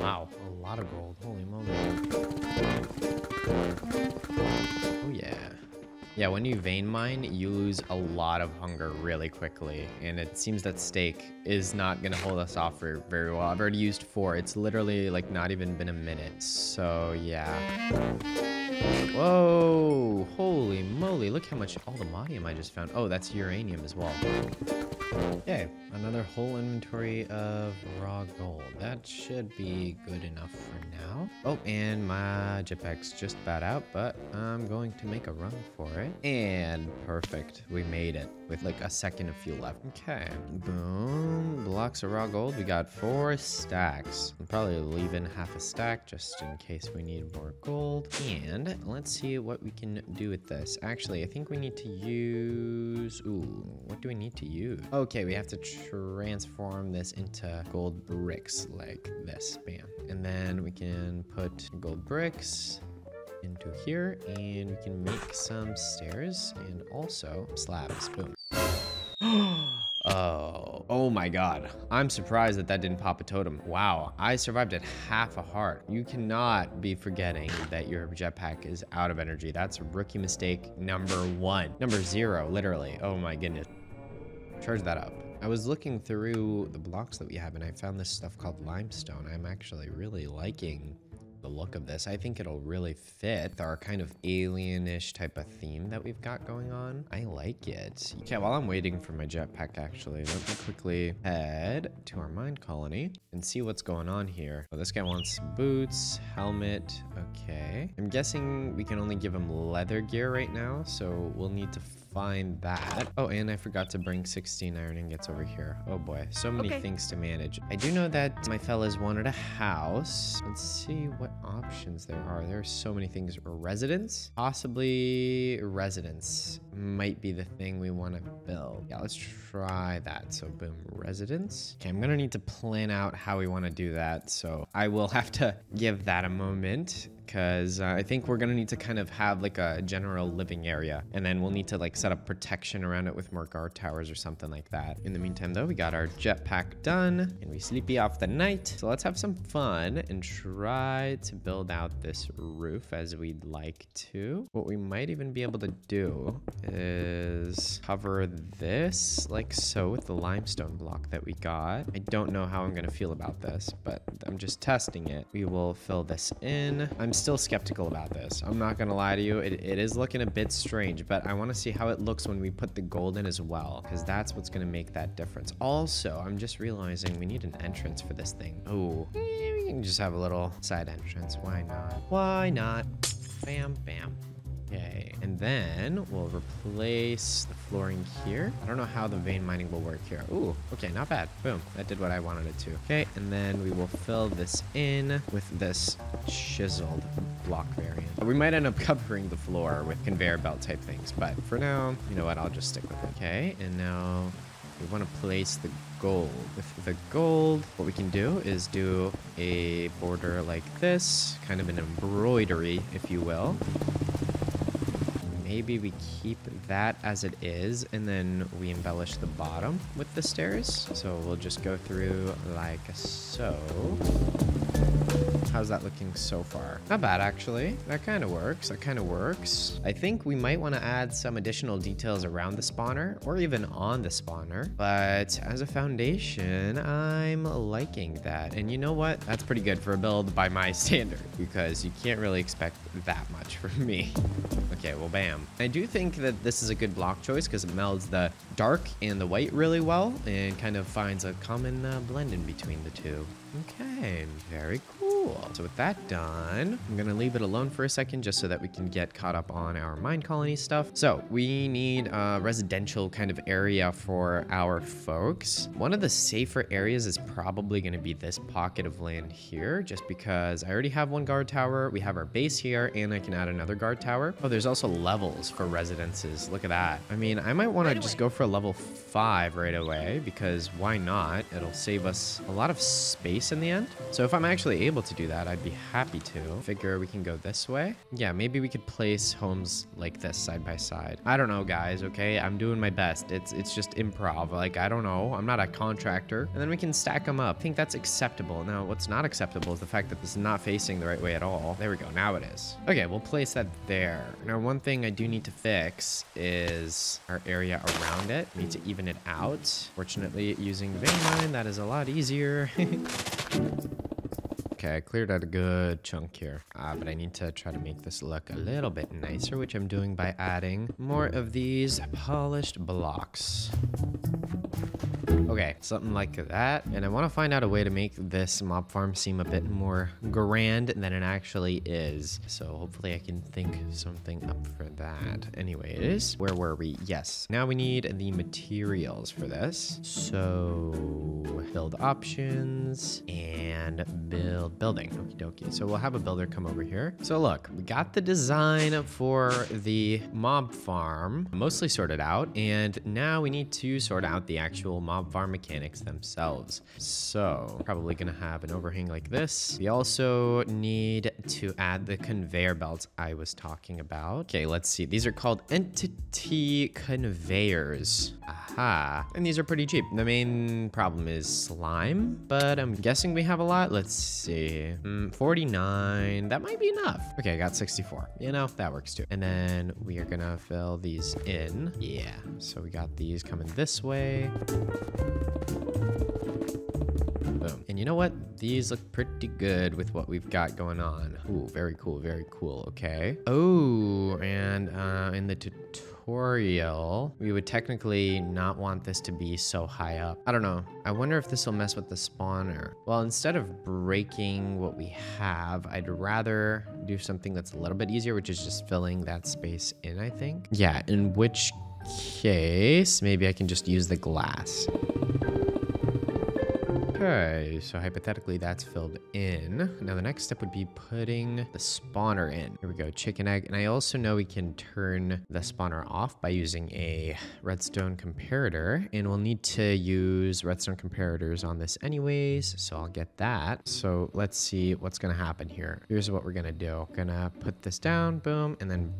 wow, a lot of gold. Holy moly. Yeah. When you vein mine, you lose a lot of hunger really quickly. And it seems that steak is not going to hold us off for very well. I've already used four. It's literally like not even been a minute. So yeah. Whoa, holy moly. Look how much allthemodium I just found. Oh, that's uranium as well. Okay, another whole inventory of raw gold. That should be good enough for now. Oh, and my jetpack's just about out, but I'm going to make a run for it. And perfect, we made it with like a second of fuel left. Okay, boom, blocks of raw gold. We got four stacks. I'm probably leaving half a stack just in case we need more gold. And let's see what we can do with this. Actually, I think we need to use, ooh, what do we need to use? Okay, we have to transform this into gold bricks like this, bam. And then we can put gold bricks into here and we can make some stairs and also slabs, boom. [GASPS] Oh, oh my god. I'm surprised that that didn't pop a totem. Wow, I survived at half a heart. You cannot be forgetting that your jetpack is out of energy. That's a rookie mistake number one. Number zero, literally. Oh my goodness. Charge that up. I was looking through the blocks that we have and I found this stuff called limestone. I'm actually really liking the look of this. I think it'll really fit our kind of alienish type of theme that we've got going on. I like it. Okay, while I'm waiting for my jetpack, actually, let me quickly head to our mine colony and see what's going on here. Oh, this guy wants boots, helmet. Okay. I'm guessing we can only give him leather gear right now, so we'll need to find that. Oh, and I forgot to bring 16 iron ingots over here. Oh boy, so many Okay. things to manage. I do know that my fellas wanted a house. Let's see what options there are. There are so many things. Residence? Possibly residence might be the thing we want to build. Yeah, let's try that. So boom, residence. Okay, I'm gonna need to plan out how we want to do that. So I will have to give that a moment because uh, I think we're gonna need to kind of have like a general living area, and then we'll need to like set up protection around it with more guard towers or something like that. In the meantime, though, we got our jetpack done, and we sleepy off the night. So let's have some fun and try to build out this roof as we'd like to. What we might even be able to do is cover this like so with the limestone block that we got. I don't know how I'm gonna feel about this, but I'm just testing it. We will fill this in. I'm still skeptical about this. I'm not gonna lie to you. It, it is looking a bit strange, but I wanna see how it looks when we put the gold in as well, because that's what's gonna make that difference. Also, I'm just realizing we need an entrance for this thing. Oh, we can just have a little side entrance. Why not? Why not? Bam, bam. Okay, and then we'll replace the flooring here. I don't know how the vein mining will work here. Ooh, okay, not bad. Boom, that did what I wanted it to. Okay, and then we will fill this in with this chiseled block variant. We might end up [LAUGHS] covering the floor with conveyor belt type things, but for now, you know what, I'll just stick with it. Okay, and now we want to place the gold. With the gold, what we can do is do a border like this, kind of an embroidery, if you will. Maybe we keep that as it is, and then we embellish the bottom with the stairs. So we'll just go through like so. How's that looking so far? Not bad, actually. That kind of works. That kind of works. I think we might want to add some additional details around the spawner or even on the spawner. But as a foundation, I'm liking that. And you know what? That's pretty good for a build by my [LAUGHS] standard because you can't really expect that much from me. Okay, well, bam. I do think that this is a good block choice because it melds the dark and the white really well and kind of finds a common uh, blend in between the two. Okay, very cool. So with that done, I'm gonna leave it alone for a second just so that we can get caught up on our mine colony stuff. So we need a residential kind of area for our folks. One of the safer areas is probably gonna be this pocket of land here, just because I already have one guard tower, we have our base here, and I can add another guard tower. Oh, there's also levels for residences. Look at that. I mean, I might wanna just go for a level five right away because why not? It'll save us a lot of space in the end. So if I'm actually able to do that, I'd be happy to. Figure we can go this way. Yeah, maybe we could place homes like this side by side. I don't know, guys, okay? I'm doing my best. It's it's just improv. Like, I don't know. I'm not a contractor. And then we can stack them up. I think that's acceptable. Now, what's not acceptable is the fact that this is not facing the right way at all. There we go. Now it is. Okay, we'll place that there. Now, one thing I do need to fix is our area around it. We need to even it out. Fortunately, using vein mine, that is a lot easier. [LAUGHS] Thank you. Okay, I cleared out a good chunk here, uh, but I need to try to make this look a little bit nicer, which I'm doing by adding more of these polished blocks. Okay, something like that. And I want to find out a way to make this mob farm seem a bit more grand than it actually is. So hopefully I can think something up for that. Anyways, where were we? Yes. Now we need the materials for this. So build options and build building. Okie dokie. So we'll have a builder come over here. So look, we got the design for the mob farm mostly sorted out. And now we need to sort out the actual mob farm mechanics themselves. So probably gonna have an overhang like this. We also need to add the conveyor belts I was talking about. Okay, let's see. These are called entity conveyors. Aha. And these are pretty cheap. The main problem is slime, but I'm guessing we have a lot. Let's see. Mm, 49. That might be enough. Okay, I got 64. You know, that works too. And then we are gonna fill these in. Yeah. So we got these coming this way. Boom. And you know what? These look pretty good with what we've got going on. Ooh, very cool, very cool. Okay. Oh, and uh, in the tutorial, we would technically not want this to be so high up. I don't know. I wonder if this will mess with the spawner. Well, instead of breaking what we have, I'd rather do something that's a little bit easier, which is just filling that space in, I think. Yeah, in which case, maybe I can just use the glass. Okay, so hypothetically that's filled in. Now the next step would be putting the spawner in. Here we go, chicken egg. And I also know we can turn the spawner off by using a redstone comparator. And we'll need to use redstone comparators on this anyways, so I'll get that. So let's see what's gonna happen here. Here's what we're gonna do. Gonna put this down, boom, and then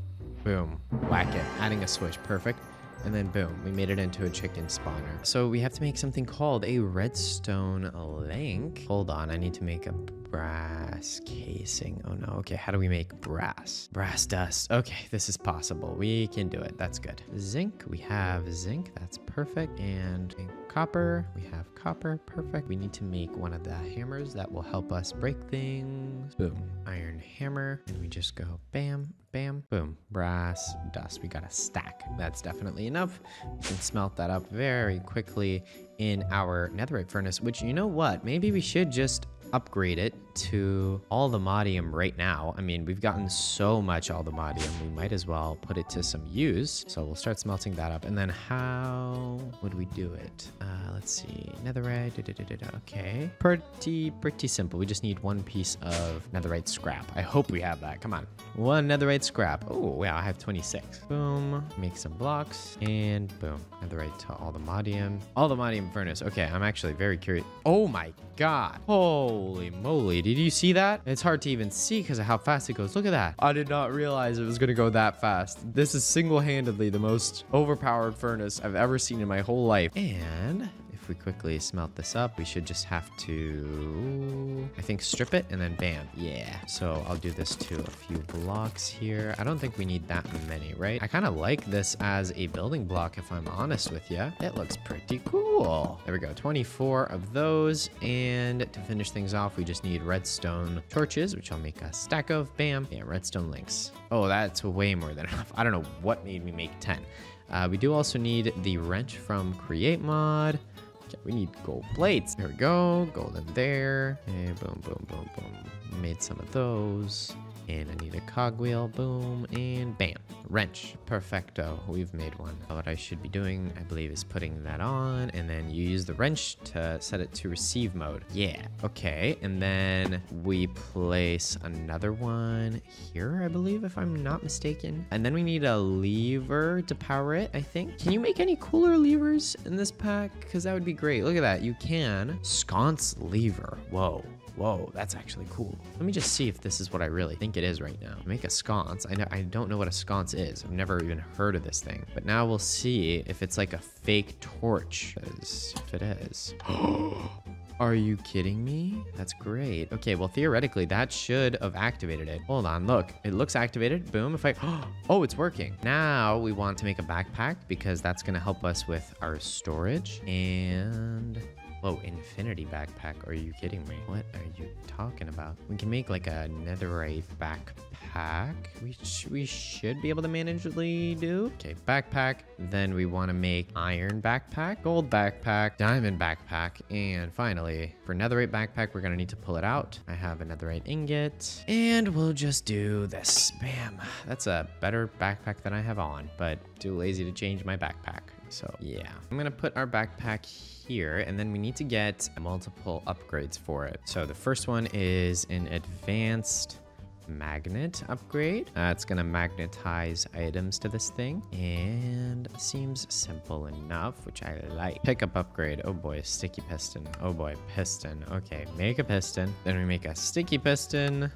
boom, whack it, adding a switch, perfect. And then boom, we made it into a chicken spawner. So we have to make something called a redstone link. Hold on, I need to make a brass casing. Oh no, okay, how do we make brass? Brass dust. Okay, this is possible. We can do it, that's good. Zinc, we have zinc, that's perfect. And copper, we have copper, perfect. We need to make one of the hammers that will help us break things. Boom, iron hammer. And we just go bam, bam, boom, brass, dust. We got a stack. That's definitely enough. We can smelt that up very quickly in our netherite furnace, which you know what? Maybe we should just upgrade it to allthemodium right now. I mean, we've gotten so much allthemodium, we might as well put it to some use. So we'll start smelting that up. And then how would we do it? Uh, let's see, netherite, da, da, da, okay. Pretty, pretty simple. We just need one piece of netherite scrap. I hope we have that, come on. One netherite scrap. Oh, wow, I have 26. Boom, make some blocks, and boom, netherite to allthemodium. Allthemodium furnace, okay, I'm actually very curious. Oh my god. Holy moly, did you see that? It's hard to even see because of how fast it goes. Look at that. I did not realize it was going to go that fast. This is single-handedly the most overpowered furnace I've ever seen in my whole life. And we quickly smelt this up, we should just have to, I think, strip it and then bam. Yeah. So I'll do this to a few blocks here. I don't think we need that many, right? I kind of like this as a building block, if I'm honest with you. It looks pretty cool. There we go. 24 of those. And to finish things off, we just need redstone torches, which I'll make a stack of. Bam. Yeah, redstone links. Oh, that's way more than [LAUGHS] enough. I don't know what made me make 10. Uh, we do also need the wrench from Create Mod. Okay, we need gold plates. There we go. Golden there. And boom, boom, boom, boom. Made some of those. And I need a cogwheel, boom, and bam. Wrench, perfecto. We've made one. What I should be doing, I believe, is putting that on, and then you use the wrench to set it to receive mode. Yeah, okay. And then we place another one here, I believe, if I'm not mistaken. And then we need a lever to power it, I think. Can you make any cooler levers in this pack? Because that would be great. Look at that. You can. Sconce lever. Whoa. Whoa, that's actually cool. Let me just see if this is what I really think it is right now. Make a sconce. I know I don't know what a sconce is. I've never even heard of this thing. But now we'll see if it's like a fake torch. If it is. [GASPS] Are you kidding me? That's great. Okay, well, theoretically, that should have activated it. Hold on, look. It looks activated. Boom. If I... [GASPS] Oh, it's working. Now we want to make a backpack because that's going to help us with our storage. And Whoa, infinity backpack. Are you kidding me? What are you talking about? We can make like a netherite backpack. We, sh we should be able to manageably do. Okay, backpack. Then we want to make iron backpack, gold backpack, diamond backpack. And finally, for netherite backpack, we're going to need to pull it out. I have a netherite ingot. And we'll just do this. Bam. That's a better backpack than I have on, but too lazy to change my backpack. So yeah, I'm gonna put our backpack here and then we need to get multiple upgrades for it. So the first one is an advanced magnet upgrade. That's gonna magnetize items to this thing and seems simple enough, which I like. Pickup upgrade. Oh boy, sticky piston. Oh boy, piston. Okay, make a piston. Then we make a sticky piston.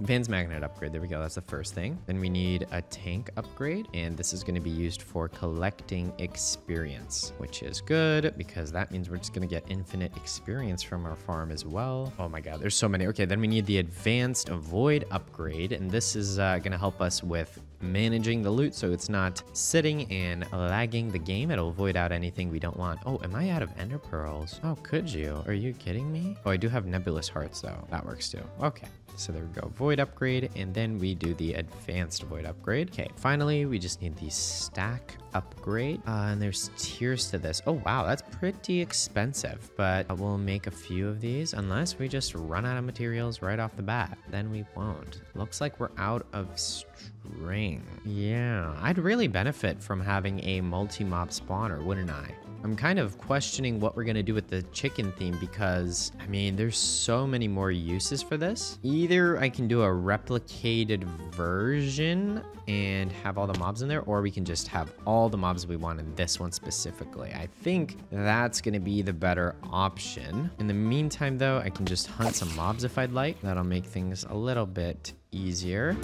Advanced magnet upgrade. There we go. That's the first thing. Then we need a tank upgrade, and this is going to be used for collecting experience, which is good because that means we're just going to get infinite experience from our farm as well. Oh my god, there's so many. Okay, then we need the advanced void upgrade, and this is uh, going to help us with managing the loot so it's not sitting and lagging the game. It'll void out anything we don't want. Oh, am I out of ender pearls? Oh, could you? Are you kidding me? Oh, I do have nebulous hearts though. That works too. Okay. So there we go, void upgrade, and then we do the advanced void upgrade. Okay, finally, we just need the stack upgrade. Uh, and there's tiers to this. Oh, wow, that's pretty expensive, but we'll make a few of these unless we just run out of materials right off the bat. Then we won't. Looks like we're out of string. Yeah, I'd really benefit from having a multi-mob spawner, wouldn't I? I'm kind of questioning what we're going to do with the chicken theme because, I mean, there's so many more uses for this. Either I can do a replicated version and have all the mobs in there, or we can just have all the mobs we want in this one specifically. I think that's going to be the better option. In the meantime, though, I can just hunt some mobs if I'd like. That'll make things a little bit easier.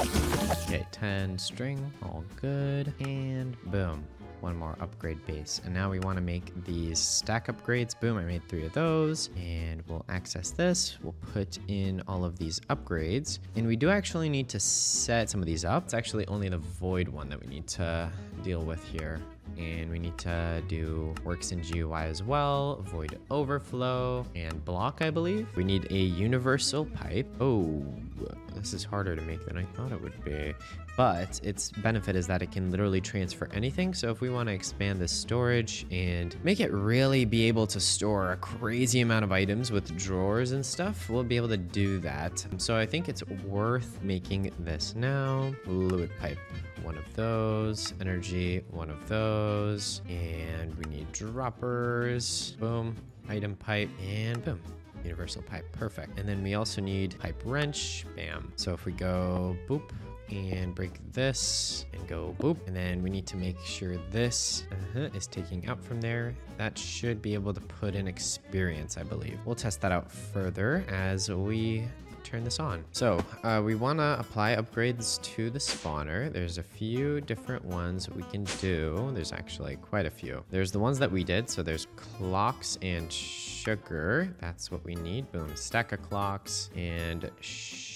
Okay, 10 string, all good, and boom one more upgrade base. And now we want to make these stack upgrades. Boom, I made three of those. And we'll access this. We'll put in all of these upgrades. And we do actually need to set some of these up. It's actually only the void one that we need to deal with here and we need to do works in GUI as well, void overflow and block, I believe. We need a universal pipe. Oh, this is harder to make than I thought it would be. But its benefit is that it can literally transfer anything. So if we want to expand the storage and make it really be able to store a crazy amount of items with drawers and stuff, we'll be able to do that. So I think it's worth making this now. Fluid pipe one of those, energy, one of those, and we need droppers, boom, item pipe, and boom. Universal pipe, perfect. And then we also need pipe wrench, bam. So if we go boop, and break this and go boop. And then we need to make sure this uh -huh, is taking out from there. That should be able to put in experience, I believe. We'll test that out further as we turn this on. So uh, we want to apply upgrades to the spawner. There's a few different ones we can do. There's actually quite a few. There's the ones that we did. So there's clocks and sugar. That's what we need. Boom. Stack of clocks and sugar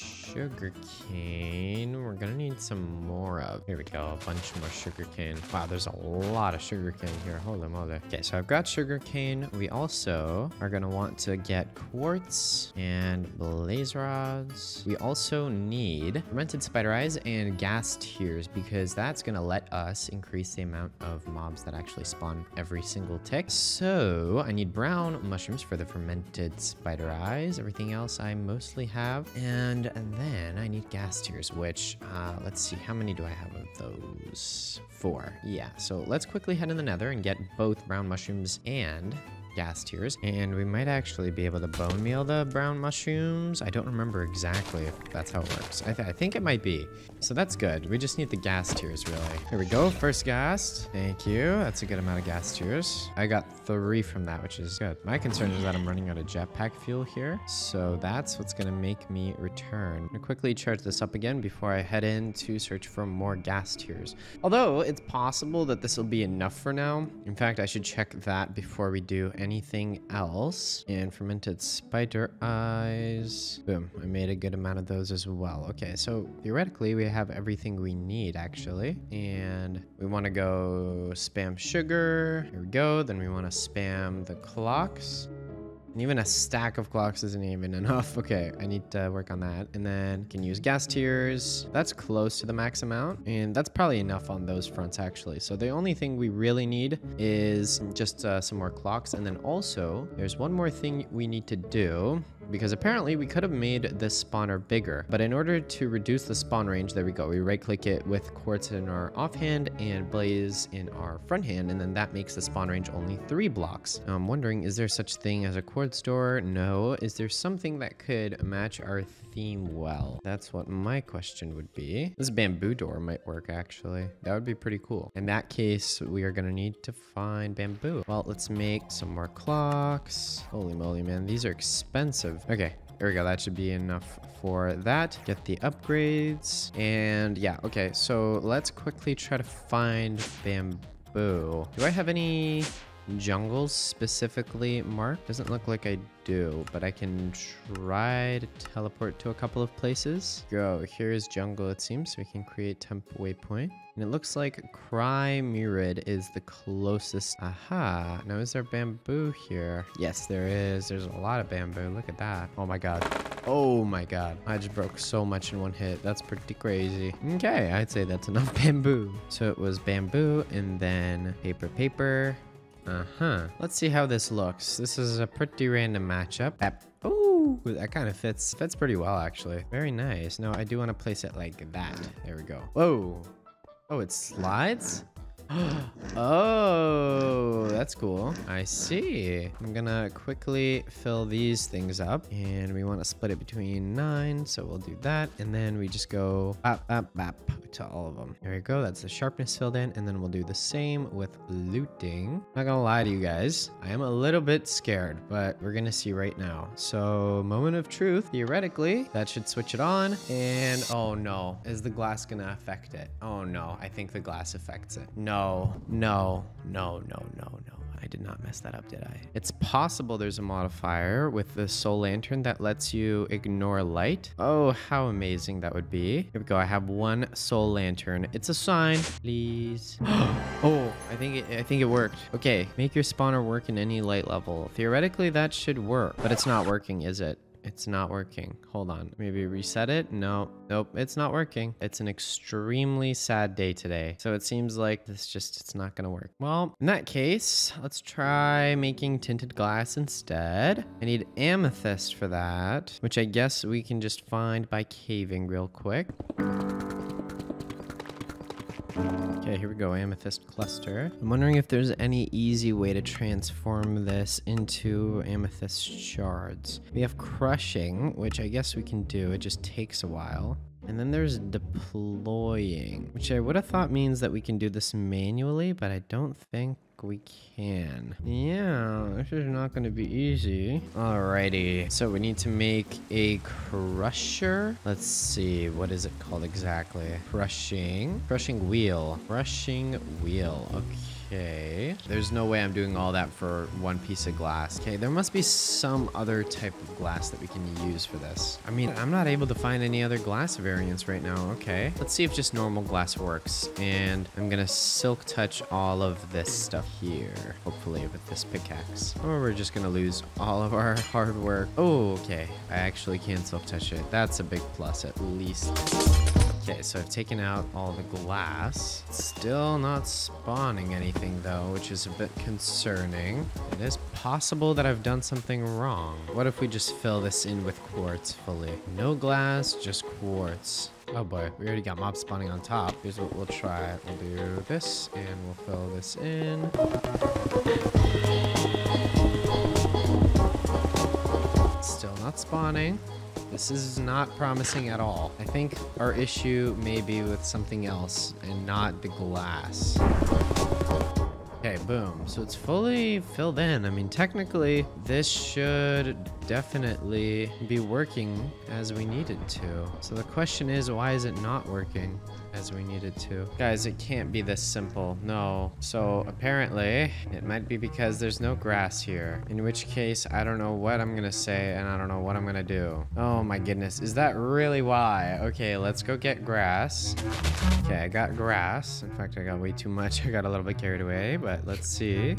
cane. We're gonna need some more of. Here we go, a bunch more sugar cane. Wow, there's a lot of sugar cane here. Holy moly. Okay, so I've got sugar cane. We also are gonna want to get quartz and blaze rods. We also need fermented spider eyes and ghast tears because that's gonna let us increase the amount of mobs that actually spawn every single tick. So I need brown mushrooms for the fermented spider eyes. Everything else I mostly have. And then I need ghast tears, which, uh, let's see, how many do I have of those? Four. Yeah, so let's quickly head in the nether and get both brown mushrooms and ghast tears. And we might actually be able to bone meal the brown mushrooms. I don't remember exactly if that's how it works. I, th I think it might be. So that's good. We just need the ghast tears, really. Here we go. First ghast. Thank you. That's a good amount of ghast tears. I got three from that, which is good. My concern is that I'm running out of jetpack fuel here. So that's what's going to make me return. I'm going to quickly charge this up again before I head in to search for more ghast tears. Although it's possible that this will be enough for now. In fact, I should check that before we do anything else. And fermented spider eyes. Boom. I made a good amount of those as well. Okay, so theoretically we have everything we need actually. And we want to go spam sugar. Here we go. Then we want to spam the clocks. And even a stack of clocks isn't even [LAUGHS] enough. Okay, I need to work on that. And then can use ghast tears. That's close to the max amount. And that's probably enough on those fronts actually. So the only thing we really need is just uh, some more clocks. And then also there's one more thing we need to do because apparently we could have made this spawner bigger. But in order to reduce the spawn range, there we go. We right click it with quartz in our offhand and blaze in our front hand. And then that makes the spawn range only three blocks. Now I'm wondering, is there such thing as a quartz door? No. Is there something that could match our theme well? That's what my question would be. This bamboo door might work actually. That would be pretty cool. In that case, we are gonna need to find bamboo. Well, let's make some more clocks. Holy moly, man. These are expensive. Okay, there we go. That should be enough for that. Get the upgrades. And yeah, okay. So let's quickly try to find bamboo. Do I have any jungles specifically marked? Doesn't look like I do, but I can try to teleport to a couple of places. Go, here's jungle it seems, so we can create temp waypoint. And it looks like Crymurid is the closest. Aha, now is there bamboo here? Yes, there is. There's a lot of bamboo. Look at that. Oh my god. Oh my god. I just broke so much in one hit. That's pretty crazy. Okay, I'd say that's enough [LAUGHS] bamboo. So it was bamboo and then paper, paper, uh-huh. Let's see how this looks. This is a pretty random matchup. Oh, that kind of fits fits pretty well, actually. Very nice. No, I do want to place it like that. There we go. Whoa. Oh, it slides? [GASPS] oh, that's cool. I see. I'm gonna quickly fill these things up and we want to split it between nine. So we'll do that. And then we just go bap, bap, bap to all of them. There we go. That's the sharpness filled in. And then we'll do the same with looting. Not gonna lie to you guys. I am a little bit scared, but we're gonna see right now. So moment of truth, theoretically, that should switch it on. And oh no, is the glass gonna affect it? Oh no, I think the glass affects it. No, no, no, no, no, no, no. I did not mess that up, did I? It's possible there's a modifier with the soul lantern that lets you ignore light. Oh, how amazing that would be. Here we go. I have one soul lantern. It's a sign, please. [GASPS] oh, I think it, I think it worked. Okay, make your spawner work in any light level. Theoretically, that should work, but it's not working, is it? It's not working. Hold on. Maybe reset it? No. Nope. It's not working. It's an extremely sad day today. So it seems like this just, it's not going to work. Well, in that case, let's try making tinted glass instead. I need amethyst for that, which I guess we can just find by caving real quick. Okay, here we go, amethyst cluster. I'm wondering if there's any easy way to transform this into amethyst shards. We have crushing, which I guess we can do. It just takes a while. And then there's deploying, which I would have thought means that we can do this manually, but I don't think we can. Yeah, this is not going to be easy. Alrighty, so we need to make a crusher. Let's see, what is it called exactly? Crushing, crushing wheel, crushing wheel. Okay. Okay. There's no way I'm doing all that for one piece of glass. Okay, there must be some other type of glass that we can use for this. I mean, I'm not able to find any other glass variants right now. Okay. Let's see if just normal glass works. And I'm gonna silk touch all of this stuff here. Hopefully with this pickaxe. Or we're just gonna lose all of our hard work. Oh, okay. I actually can silk touch it. That's a big plus at least. Okay, so I've taken out all the glass. Still not spawning anything though, which is a bit concerning. It is possible that I've done something wrong. What if we just fill this in with quartz fully? No glass, just quartz. Oh boy, we already got mob spawning on top. Here's what we'll try. We'll do this and we'll fill this in. Still not spawning. This is not promising at all. I think our issue may be with something else and not the glass. Okay, boom. So it's fully filled in. I mean, technically, this should definitely be working as we need it to. So the question is, why is it not working? As we needed to. Guys, it can't be this simple. No. So apparently it might be because there's no grass here. In which case, I don't know what I'm gonna say and I don't know what I'm gonna do. Oh my goodness. Is that really why? Okay, let's go get grass. Okay, I got grass. In fact, I got way too much. [LAUGHS] I got a little bit carried away, but let's see.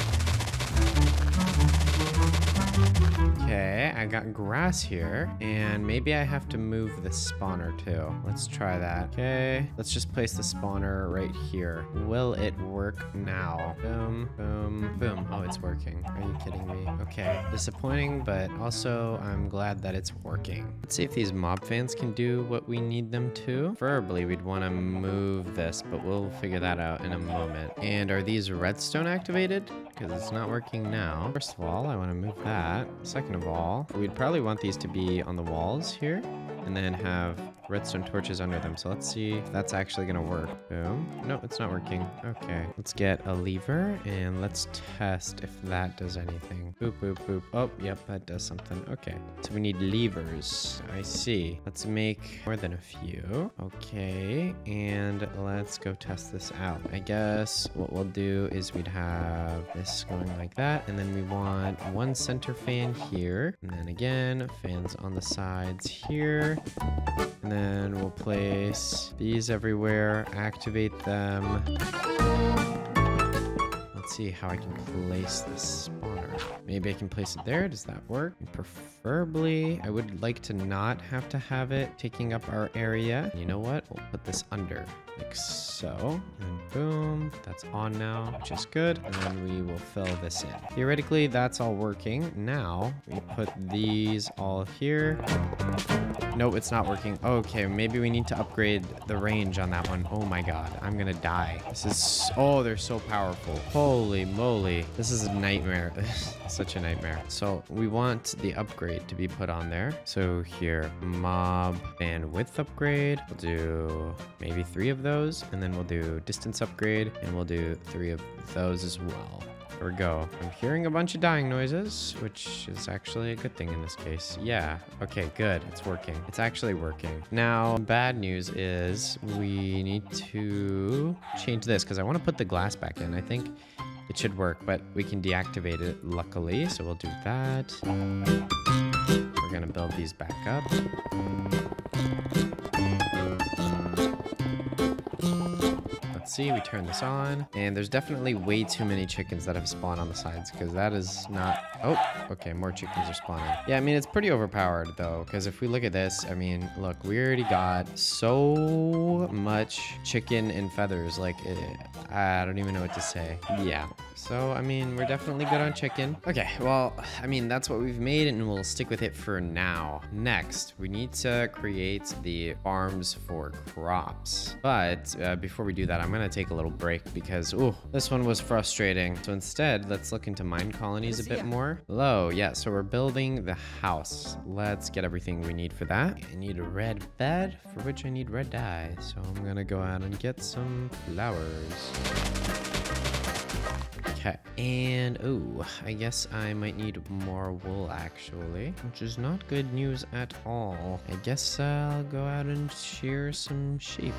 Okay, I got grass here, and maybe I have to move the spawner too. Let's try that. Okay, let's just place the spawner right here. Will it work now? Boom, boom, boom. Oh, it's working. Are you kidding me? Okay, disappointing, but also I'm glad that it's working. Let's see if these mob fans can do what we need them to. Preferably, we'd want to move this, but we'll figure that out in a moment. And are these redstone activated? Because it's not working now. First of all, I want to move that. Second of all, we'd probably want these to be on the walls here and then have redstone torches under them. So let's see if that's actually gonna work. Boom. No, it's not working. Okay. Let's get a lever and let's test if that does anything. Boop, boop, boop. Oh, yep, that does something. Okay. So we need levers. I see. Let's make more than a few. Okay. And let's go test this out. I guess what we'll do is we'd have this going like that. And then we want one center fan here. And then again, fans on the sides here. And then we'll place these everywhere, activate them. Let's see how I can place this spawner. Maybe I can place it there. Does that work? Preferably, I would like to not have to have it taking up our area. You know what? We'll put this under like so. And boom, that's on now, which is good. And then we will fill this in. Theoretically, that's all working. Now, we put these all here. Nope, it's not working. Okay, maybe we need to upgrade the range on that one. Oh my god, I'm gonna die. This is... Oh, they're so powerful. Holy moly. This is a nightmare. [LAUGHS] Such a nightmare. So we want the upgrade to be put on there. So here, mob bandwidth upgrade. We'll do maybe three of those. And then we'll do distance upgrade. And we'll do three of those as well. There we go. I'm hearing a bunch of dying noises, which is actually a good thing in this case. Yeah. Okay, good. It's working. It's actually working. Now, bad news is we need to change this because I want to put the glass back in. I think it should work, but we can deactivate it luckily. So we'll do that. We're going to build these back up. See, we turn this on. And there's definitely way too many chickens that have spawned on the sides because that is not... Oh, okay, more chickens are spawning. Yeah, I mean, it's pretty overpowered though because if we look at this, I mean, look, we already got so much chicken and feathers. Like, it, I don't even know what to say. Yeah. So, I mean, we're definitely good on chicken. Okay, well, I mean, that's what we've made and we'll stick with it for now. Next, we need to create the farms for crops. But uh, before we do that, I'm going gonna take a little break because, ooh, this one was frustrating. So instead, let's look into mine colonies a bit more. Hello, yeah, so we're building the house. Let's get everything we need for that. I need a red bed, for which I need red dye. So I'm gonna go out and get some flowers. Okay, and oh, I guess I might need more wool actually, which is not good news at all. I guess I'll go out and shear some sheep.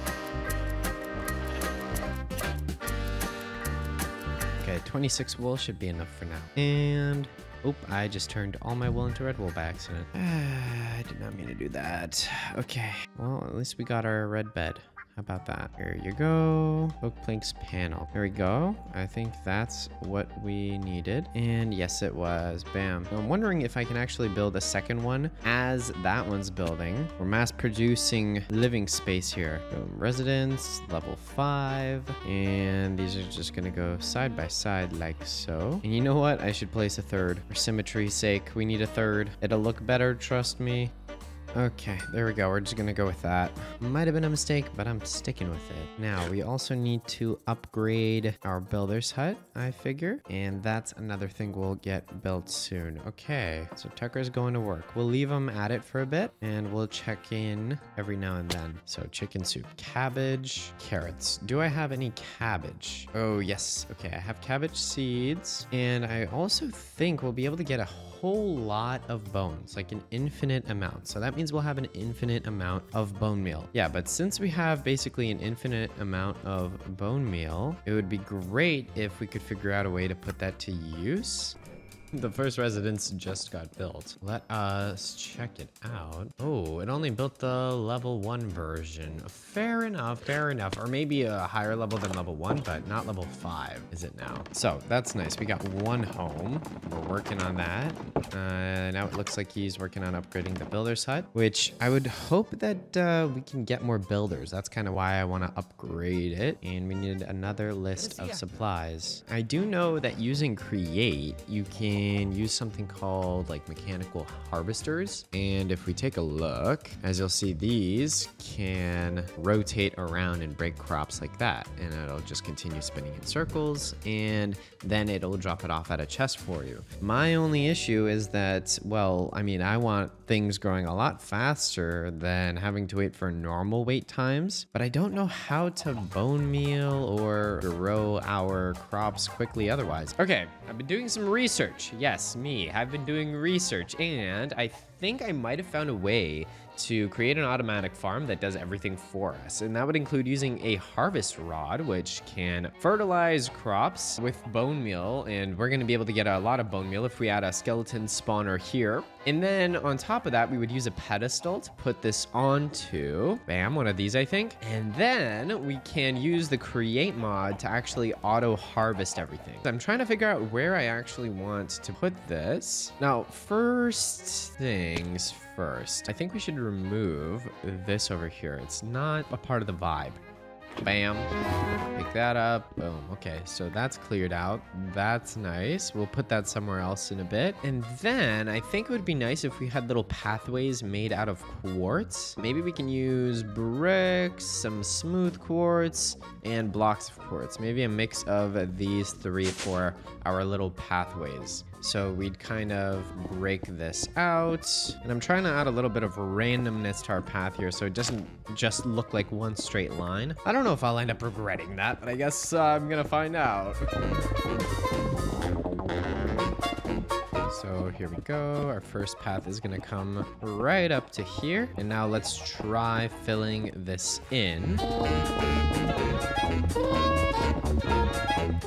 26 wool should be enough for now. And Oop, I just turned all my wool into red wool by accident. [SIGHS] I did not mean to do that. Okay, well, at least we got our red bed. About that? Here you go. Oak planks panel. There we go. I think that's what we needed. And yes, it was. Bam. I'm wondering if I can actually build a second one as that one's building. We're mass producing living space here. Boom. Residence, level five. And these are just gonna go side by side like so. And you know what? I should place a third. For symmetry's sake, we need a third. It'll look better, trust me. Okay, there we go. We're just gonna go with that. Might have been a mistake, but I'm sticking with it. Now, we also need to upgrade our builder's hut, I figure. And that's another thing we'll get built soon. Okay, so Tucker's going to work. We'll leave him at it for a bit, and we'll check in every now and then. So chicken soup, cabbage, carrots. Do I have any cabbage? Oh, yes. Okay, I have cabbage seeds. And I also think we'll be able to get a whole lot of bones, like an infinite amount. So that means we'll have an infinite amount of bone meal. Yeah, but since we have basically an infinite amount of bone meal, it would be great if we could figure out a way to put that to use. The first residence just got built. Let us check it out. Oh, it only built the level one version. Fair enough, fair enough. Or maybe a higher level than level one, but not level five, is it now? So that's nice. We got one home. We're working on that. Uh, now it looks like he's working on upgrading the builder's hut, which I would hope that uh, we can get more builders. That's kind of why I want to upgrade it. And we need another list of supplies. I do know that using create, you can can use something called like mechanical harvesters. And if we take a look, as you'll see, these can rotate around and break crops like that. And it'll just continue spinning in circles and then it'll drop it off at a chest for you. My only issue is that, well, I mean, I want things growing a lot faster than having to wait for normal wait times, but I don't know how to bone meal or grow our crops quickly otherwise. Okay, I've been doing some research Yes, me. I've been doing research and I think I might have found a way to create an automatic farm that does everything for us. And that would include using a harvest rod, which can fertilize crops with bone meal. And we're going to be able to get a lot of bone meal if we add a skeleton spawner here. And then on top of that, we would use a pedestal to put this onto. Bam, one of these, I think. And then we can use the create mod to actually auto harvest everything. I'm trying to figure out where I actually want to put this. Now, first things first. I think we should remove this over here. It's not a part of the vibe. Bam. Pick that up. Boom. Okay, so that's cleared out. That's nice. We'll put that somewhere else in a bit. And then I think it would be nice if we had little pathways made out of quartz. Maybe we can use bricks, some smooth quartz, and blocks of quartz. Maybe a mix of these three for our little pathways. So we'd kind of break this out. And I'm trying to add a little bit of randomness to our path here so it doesn't just look like one straight line. I don't know if I'll end up regretting that, but I guess uh, I'm gonna find out. So here we go. Our first path is gonna come right up to here. And now let's try filling this in.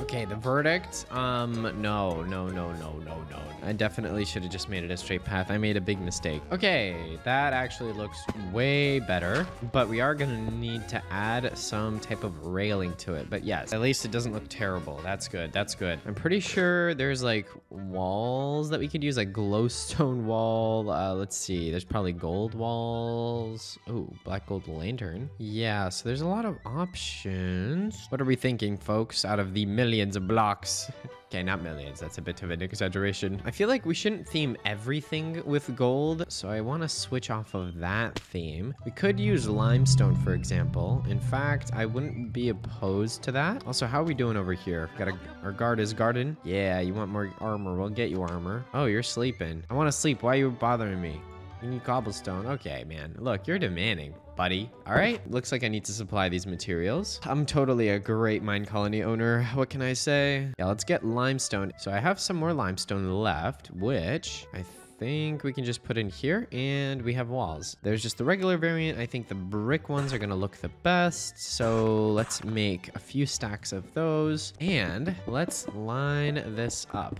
Okay, the verdict. Um, no, no, no, no, no, no. I definitely should have just made it a straight path. I made a big mistake. Okay, that actually looks way better, but we are gonna need to add some type of railing to it. But yes, at least it doesn't look terrible. That's good. That's good. I'm pretty sure there's like walls that we could use, like glowstone [LAUGHS] wall. Uh, let's see. There's probably gold walls. Oh, black gold lantern. Yeah, so there's a lot of options. What are we thinking, folks, out of the be millions of blocks. [LAUGHS] Okay, not millions. That's a bit of an exaggeration. I feel like we shouldn't theme everything with gold, so I want to switch off of that theme. We could use limestone, for example. In fact, I wouldn't be opposed to that. Also, how are we doing over here? Got a, our guard is guarded. Yeah, you want more armor. We'll get you armor. Oh, you're sleeping. I want to sleep. Why are you bothering me? You need cobblestone. Okay, man. Look, you're demanding buddy. All right, looks like I need to supply these materials. I'm totally a great mine colony owner. What can I say? Yeah, let's get limestone. So I have some more limestone left, which I think we can just put in here and we have walls. There's just the regular variant. I think the brick ones are gonna look the best. So let's make a few stacks of those and let's line this up.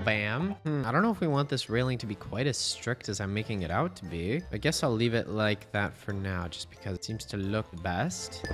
Bam. Hmm, I don't know if we want this railing to be quite as strict as I'm making it out to be. I guess I'll leave it like that for now, just because it seems to look the best.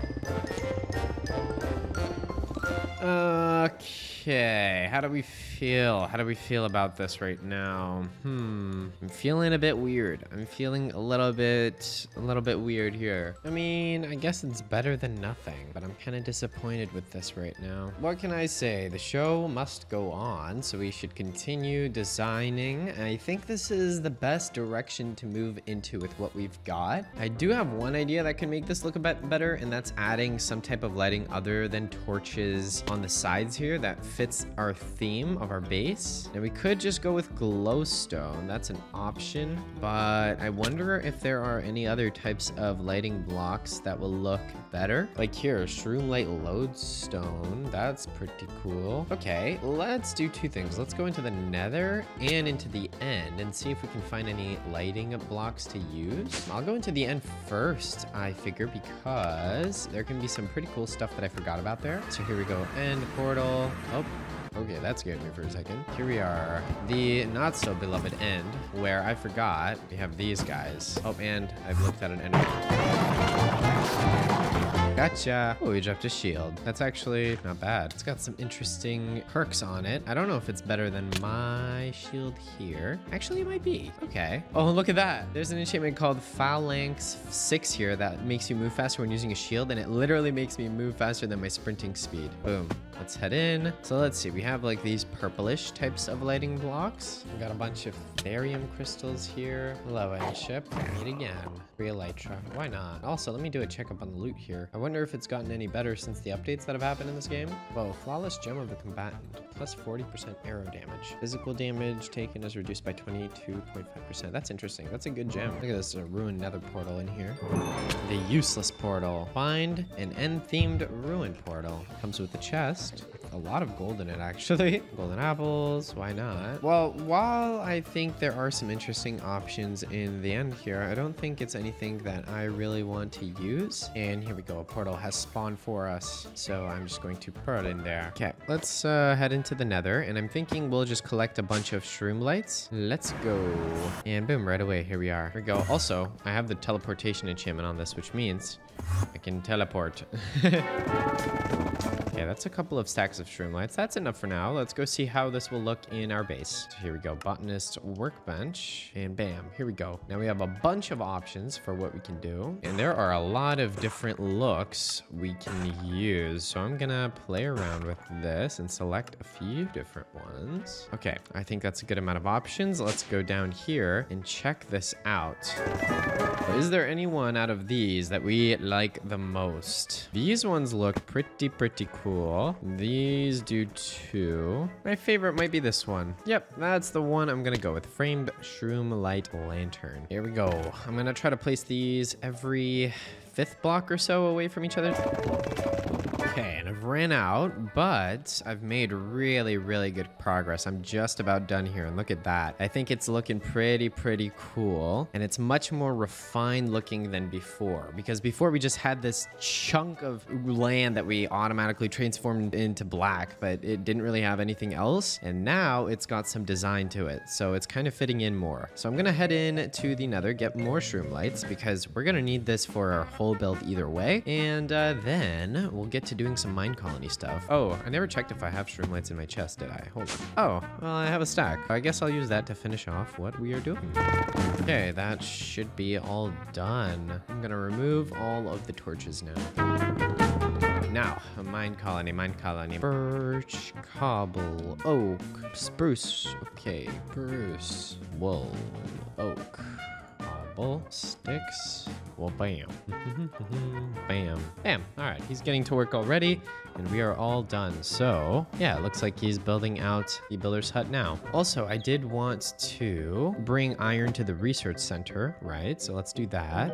Okay, how do we feel? How do we feel about this right now? Hmm, I'm feeling a bit weird. I'm feeling a little bit, a little bit weird here. I mean, I guess it's better than nothing, but I'm kind of disappointed with this right now. What can I say? The show must go on, so we should continue designing. I think this is the best direction to move into with what we've got. I do have one idea that can make this look a bit better, and that's adding some type of lighting other than torches on the sides here that fits our theme of our base. Now we could just go with glowstone. That's an option, but I wonder if there are any other types of lighting blocks that will look better. Like here, shroomlight lodestone. That's pretty cool. Okay, let's do two things. Let's go into the nether and into the end and see if we can find any lighting blocks to use. I'll go into the end first, I figure, because there can be some pretty cool stuff that I forgot about there. So here we go. End portal. Oh, Okay, that scared me for a second. Here we are, the not so beloved end, where I forgot we have these guys. Oh, and I've looked at an end. Gotcha. Oh, we dropped a shield. That's actually not bad. It's got some interesting perks on it. I don't know if it's better than my shield here. Actually, it might be. Okay. Oh, look at that. There's an enchantment called Phalanx 6 here that makes you move faster when using a shield, and it literally makes me move faster than my sprinting speed. Boom. Let's head in. So let's see. We have like these purplish types of lighting blocks. We got a bunch of therium crystals here. Hello, ship. Meet again. Elytra. Why not? Also, let me do a checkup on the loot here. I wonder if it's gotten any better since the updates that have happened in this game. Whoa, Flawless Gem of the Combatant. Plus 40% arrow damage. Physical damage taken is reduced by 22.5%. That's interesting. That's a good gem. Look at this, a ruined nether portal in here. The useless portal. Find an end-themed ruin portal. Comes with a chest a lot of gold in it actually. [LAUGHS] Golden apples, why not? Well, while I think there are some interesting options in the end here, I don't think it's anything that I really want to use. And here we go, a portal has spawned for us. So I'm just going to put it in there. Okay, let's uh, head into the nether. And I'm thinking we'll just collect a bunch of shroom lights. Let's go. And boom, right away, here we are. Here we go. Also, I have the teleportation enchantment on this, which means I can teleport. [LAUGHS] Okay, that's a couple of stacks of shroomlights. That's enough for now. Let's go see how this will look in our base. So here we go, botanist workbench, and bam, here we go. Now we have a bunch of options for what we can do, and there are a lot of different looks we can use. So I'm gonna play around with this and select a few different ones. Okay, I think that's a good amount of options. Let's go down here and check this out. Is there anyone out of these that we like the most? These ones look pretty, pretty cool. These do too. My favorite might be this one. Yep, that's the one I'm gonna go with. Framed Shroom Light Lantern. Here we go. I'm gonna try to place these every fifth block or so away from each other. Ran out, but I've made really, really good progress. I'm just about done here, and look at that. I think it's looking pretty, pretty cool, and it's much more refined looking than before, because before we just had this chunk of land that we automatically transformed into black, but it didn't really have anything else, and now it's got some design to it, so it's kind of fitting in more. So I'm gonna head in to the nether, get more shroom lights, because we're gonna need this for our whole build either way, and uh, then we'll get to doing some mine colony stuff. Oh, I never checked if I have shroomlights in my chest, did I? Hold on. Oh, well, I have a stack. I guess I'll use that to finish off what we are doing. Okay, that should be all done. I'm gonna remove all of the torches now. Now, a mine colony, mine colony. Birch, cobble, oak, spruce. Okay, spruce, wool, oak, cobble, sticks. Well, bam. [LAUGHS] bam. Bam. All right, he's getting to work already, and we are all done. So, yeah, it looks like he's building out the builder's hut now. Also, I did want to bring iron to the research center, right? So let's do that.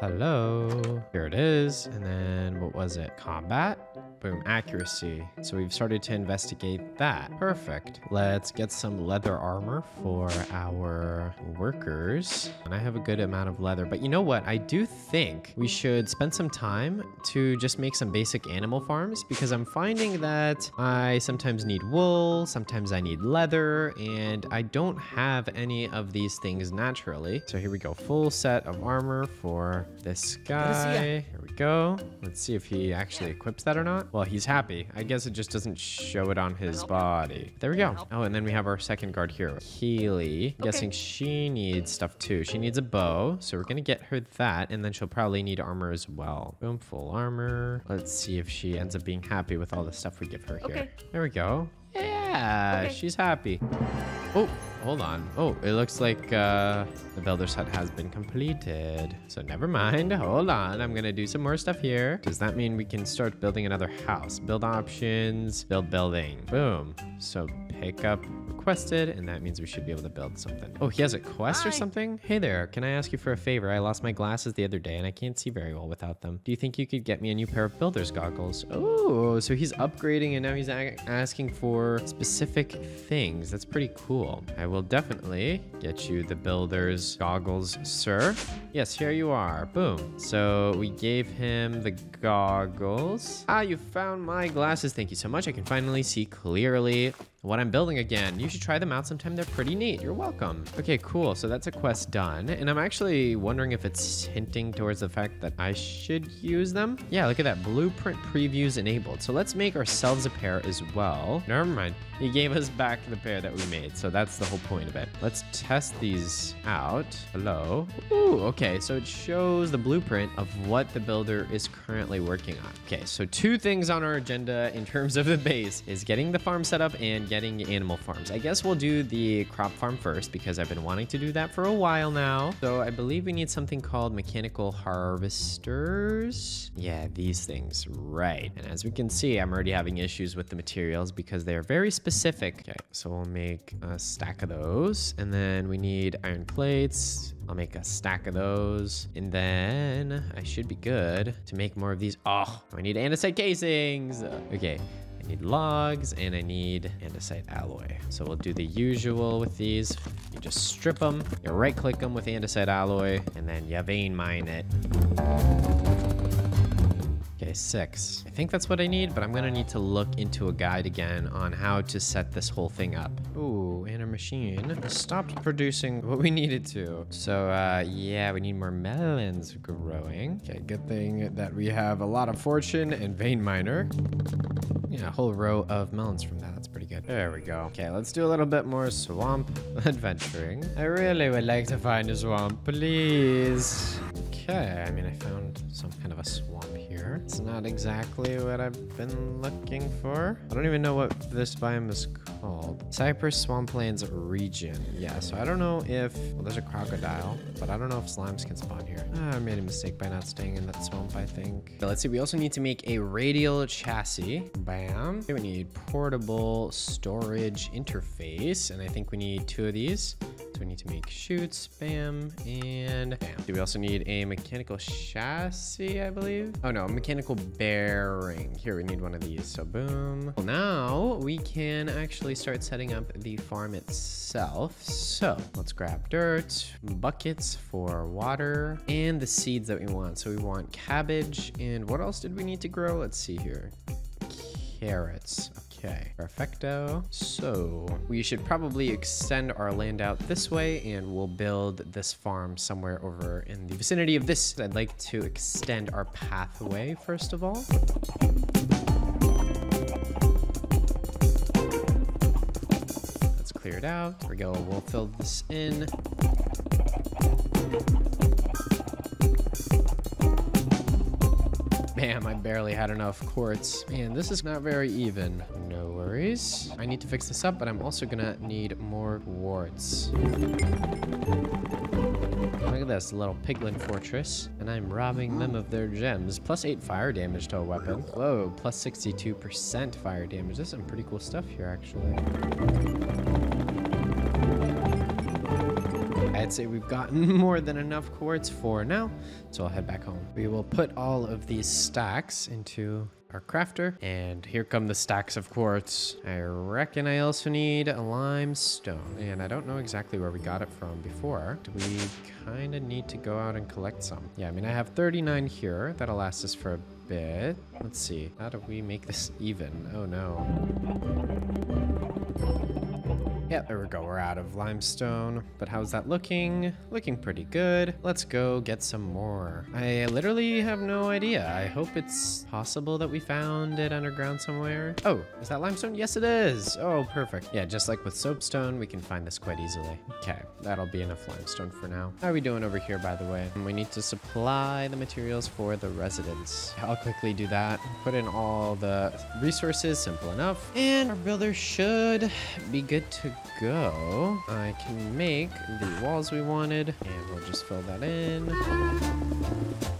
Hello. Here it is. And then what was it? Combat? Boom, accuracy. So we've started to investigate that. Perfect. Let's get some leather armor for our workers. And I have a good amount of leather. But you know what? I do think we should spend some time to just make some basic animal farms because I'm finding that I sometimes need wool, sometimes I need leather, and I don't have any of these things naturally. So here we go. Full set of armor for this guy. Here we go. Let's see if he actually equips that or not. Well, he's happy. I guess it just doesn't show it on his body. There we go. Oh, and then we have our second guard here. Healy. I'm guessing she needs stuff too. She needs a bow. So we're going to get her that. And then she'll probably need armor as well. Boom, full armor. Let's see if she ends up being happy with all the stuff we give her here. Okay. There we go. Yeah, Okay. she's happy. Oh, hold on. Oh, it looks like uh, the builder's hut has been completed. So never mind. Hold on. I'm going to do some more stuff here. Does that mean we can start building another house? Build options, build building. Boom. So pick up requested, and that means we should be able to build something. Oh, he has a quest or something? Hey there. Can I ask you for a favor? I lost my glasses the other day, and I can't see very well without them. Do you think you could get me a new pair of builder's goggles? Oh, so he's upgrading, and now he's asking for specific things. That's pretty cool. I will definitely get you the builder's goggles, sir. Yes, here you are. Boom. So we gave him the goggles. Ah, you found my glasses. Thank you so much. I can finally see clearly what I'm building again. You should try them out sometime. They're pretty neat. You're welcome. Okay, cool. So that's a quest done. And I'm actually wondering if it's hinting towards the fact that I should use them. Yeah, look at that. Blueprint previews enabled. So let's make ourselves a pair as well. Never mind. He gave us back the pair that we made. So that's the whole point of it. Let's test these out. Hello. Ooh, okay. So it shows the blueprint of what the builder is currently working on. Okay, so two things on our agenda in terms of the base is getting the farm set up and getting animal farms. I guess we'll do the crop farm first because I've been wanting to do that for a while now. So I believe we need something called mechanical harvesters. Yeah, these things, right. And as we can see, I'm already having issues with the materials because they are very specific. Okay, so we'll make a stack of those. And then we need iron plates. I'll make a stack of those. And then I should be good to make more of these. Oh, I need andesite casings. Okay. I need logs and I need andesite alloy. So we'll do the usual with these. You just strip them, you right click them with andesite alloy, and then you vein mine it. Okay, six. I think that's what I need, but I'm gonna need to look into a guide again on how to set this whole thing up. Ooh, and our machine stopped producing what we needed to. So, uh, yeah, we need more melons growing. Okay, good thing that we have a lot of fortune and vein miner. Yeah, a whole row of melons from that. That's pretty good. There we go. Okay, let's do a little bit more swamp [LAUGHS] adventuring. I really would like to find a swamp, please. Okay, I mean, I found some kind of a swamp It's not exactly what I've been looking for. I don't even know what this biome is called. Cypress Swamplands region. Yeah, so I don't know if... Well, there's a crocodile, but I don't know if slimes can spawn here. Ah, I made a mistake by not staying in that swamp, I think. Okay, let's see. We also need to make a radial chassis. Bam. Okay, we need portable storage interface, and I think we need two of these. So we need to make chutes, bam, and bam. Do we also need a mechanical chassis, I believe? Oh no, mechanical bearing. Here, we need one of these, so boom. Well, now we can actually start setting up the farm itself. So let's grab dirt, buckets for water, and the seeds that we want. So we want cabbage, and what else did we need to grow? Let's see here carrots. Okay, perfecto. So we should probably extend our land out this way and we'll build this farm somewhere over in the vicinity of this. I'd like to extend our pathway first of all. Cleared out. There we go. We'll fill this in. Bam, I barely had enough quartz. Man, this is not very even. No worries. I need to fix this up, but I'm also gonna need more quartz. At this little piglin fortress, and I'm robbing them of their gems. Plus 8 fire damage to a weapon. Whoa, plus 62% fire damage. There's some pretty cool stuff here, actually. I'd say we've gotten [LAUGHS] more than enough quartz for now, so I'll head back home. We will put all of these stacks into our crafter, and here come the stacks of quartz. I reckon I also need a limestone, and I don't know exactly where we got it from before. Do we kind of need to go out and collect some? Yeah, I mean, I have 39 here. That'll last us for a bit. Let's see. How do we make this even? Oh, no. Yeah, there we go. We're out of limestone. But how's that looking? Looking pretty good. Let's go get some more. I literally have no idea. I hope it's possible that we found it underground somewhere. Oh, is that limestone? Yes, it is. Oh, perfect. Yeah, just like with soapstone, we can find this quite easily. Okay, that'll be enough limestone for now. How are we doing over here, by the way? We need to supply the materials for the residents. I'll quickly do that. Put in all the resources, simple enough. And our builder should be good to go. I can make the walls we wanted, and we'll just fill that in.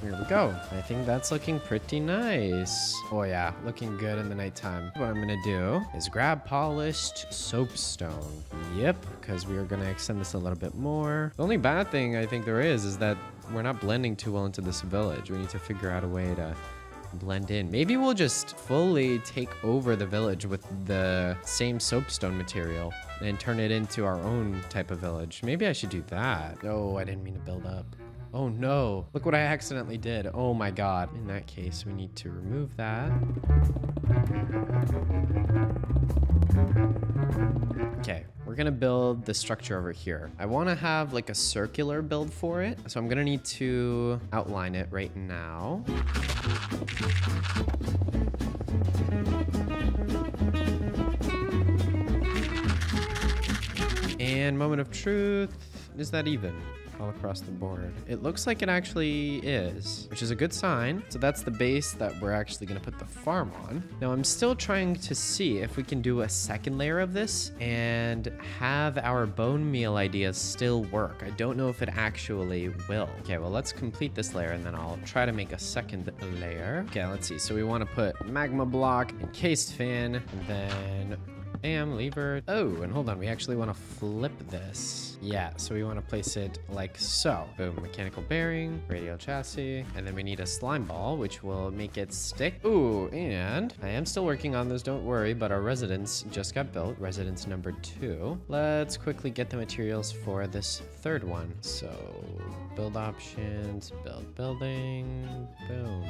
Here we go. I think that's looking pretty nice. Oh yeah, looking good in the nighttime. What I'm gonna do is grab polished soapstone. Yep, because we are gonna extend this a little bit more. The only bad thing I think there is is that we're not blending too well into this village. We need to figure out a way to blend in. Maybe we'll just fully take over the village with the same soapstone material and turn it into our own type of village. Maybe I should do that. Oh, I didn't mean to build up. Oh no, look what I accidentally did. Oh my god. In that case, we need to remove that. Okay, gonna build the structure over here. I wanna have like a circular build for it. So I'm gonna need to outline it right now. And moment of truth. Is that even? All across the board. It looks like it actually is, which is a good sign. So that's the base that we're actually going to put the farm on. Now I'm still trying to see if we can do a second layer of this and have our bone meal ideas still work. I don't know if it actually will. Okay, well, let's complete this layer and then I'll try to make a second layer. Okay, let's see. So we want to put magma block, encased fan, and then Bam, lever. Oh, and hold on, we actually want to flip this. Yeah, so we want to place it like so. Boom, mechanical bearing, radial chassis, and then we need a slime ball, which will make it stick. Ooh, and I am still working on this, don't worry, but our residence just got built, residence number two. Let's quickly get the materials for this third one. So, build options, build building, boom.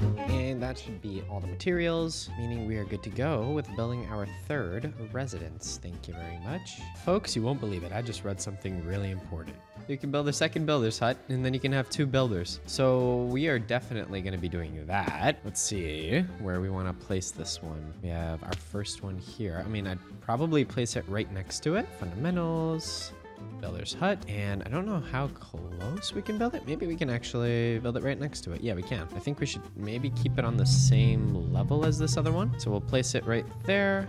And that should be all the materials, meaning we are good to go with building our third residence. Thank you very much. Folks, you won't believe it. I just read something really important. You can build a second builder's hut, and then you can have two builders. So we are definitely going to be doing that. Let's see where we want to place this one. We have our first one here. I mean, I'd probably place it right next to it. Fundamentals, builder's hut and i don't know how close we can build it. Maybe we can actually build it right next to it. Yeah we can. I think we should maybe keep it on the same level as this other one. So we'll place it right there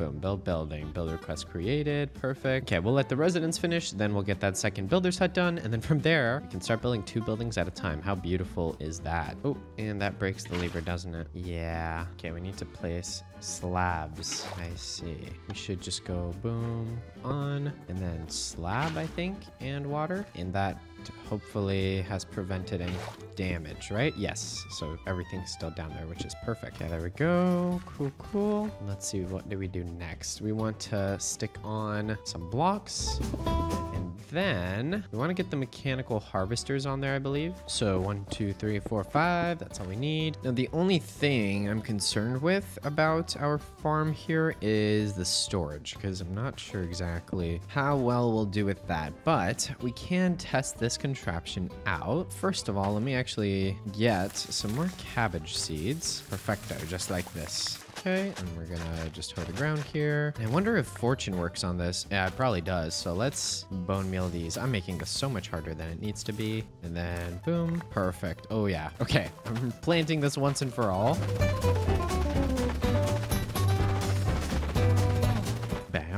Boom, build building. Build request created. Perfect. Okay, we'll let the residents finish. Then we'll get that second builder's hut done. And then from there, we can start building two buildings at a time. How beautiful is that? Oh, and that breaks the lever, doesn't it? Yeah. Okay, we need to place slabs. I see. We should just go boom, on, and then slab, I think, and water. And that hopefully has prevented any damage, right? Yes, so everything's still down there, which is perfect. Okay, there we go. Cool, cool. Let's see, what do we do next? We want to stick on some blocks and then we want to get the mechanical harvesters on there, I believe. So one, two, three, four, five. That's all we need. Now, the only thing I'm concerned with about our farm here is the storage, because I'm not sure exactly how well we'll do with that. But we can test this contraption out. First of all, let me actually get some more cabbage seeds. Perfecto, just like this. Okay, and we're gonna just hoe the ground here. I wonder if fortune works on this. Yeah, it probably does. So let's bone meal these. I'm making this so much harder than it needs to be. And then boom, perfect. Oh yeah, okay. [LAUGHS] I'm planting this once and for all.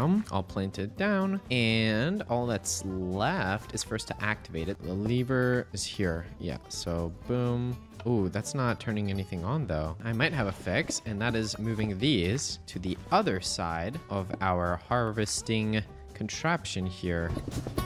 Bam, plant it down. And all that's left is for us to activate it. The lever is here. Yeah, so boom. Ooh, that's not turning anything on though. I might have a fix, and that is moving these to the other side of our harvesting contraption here.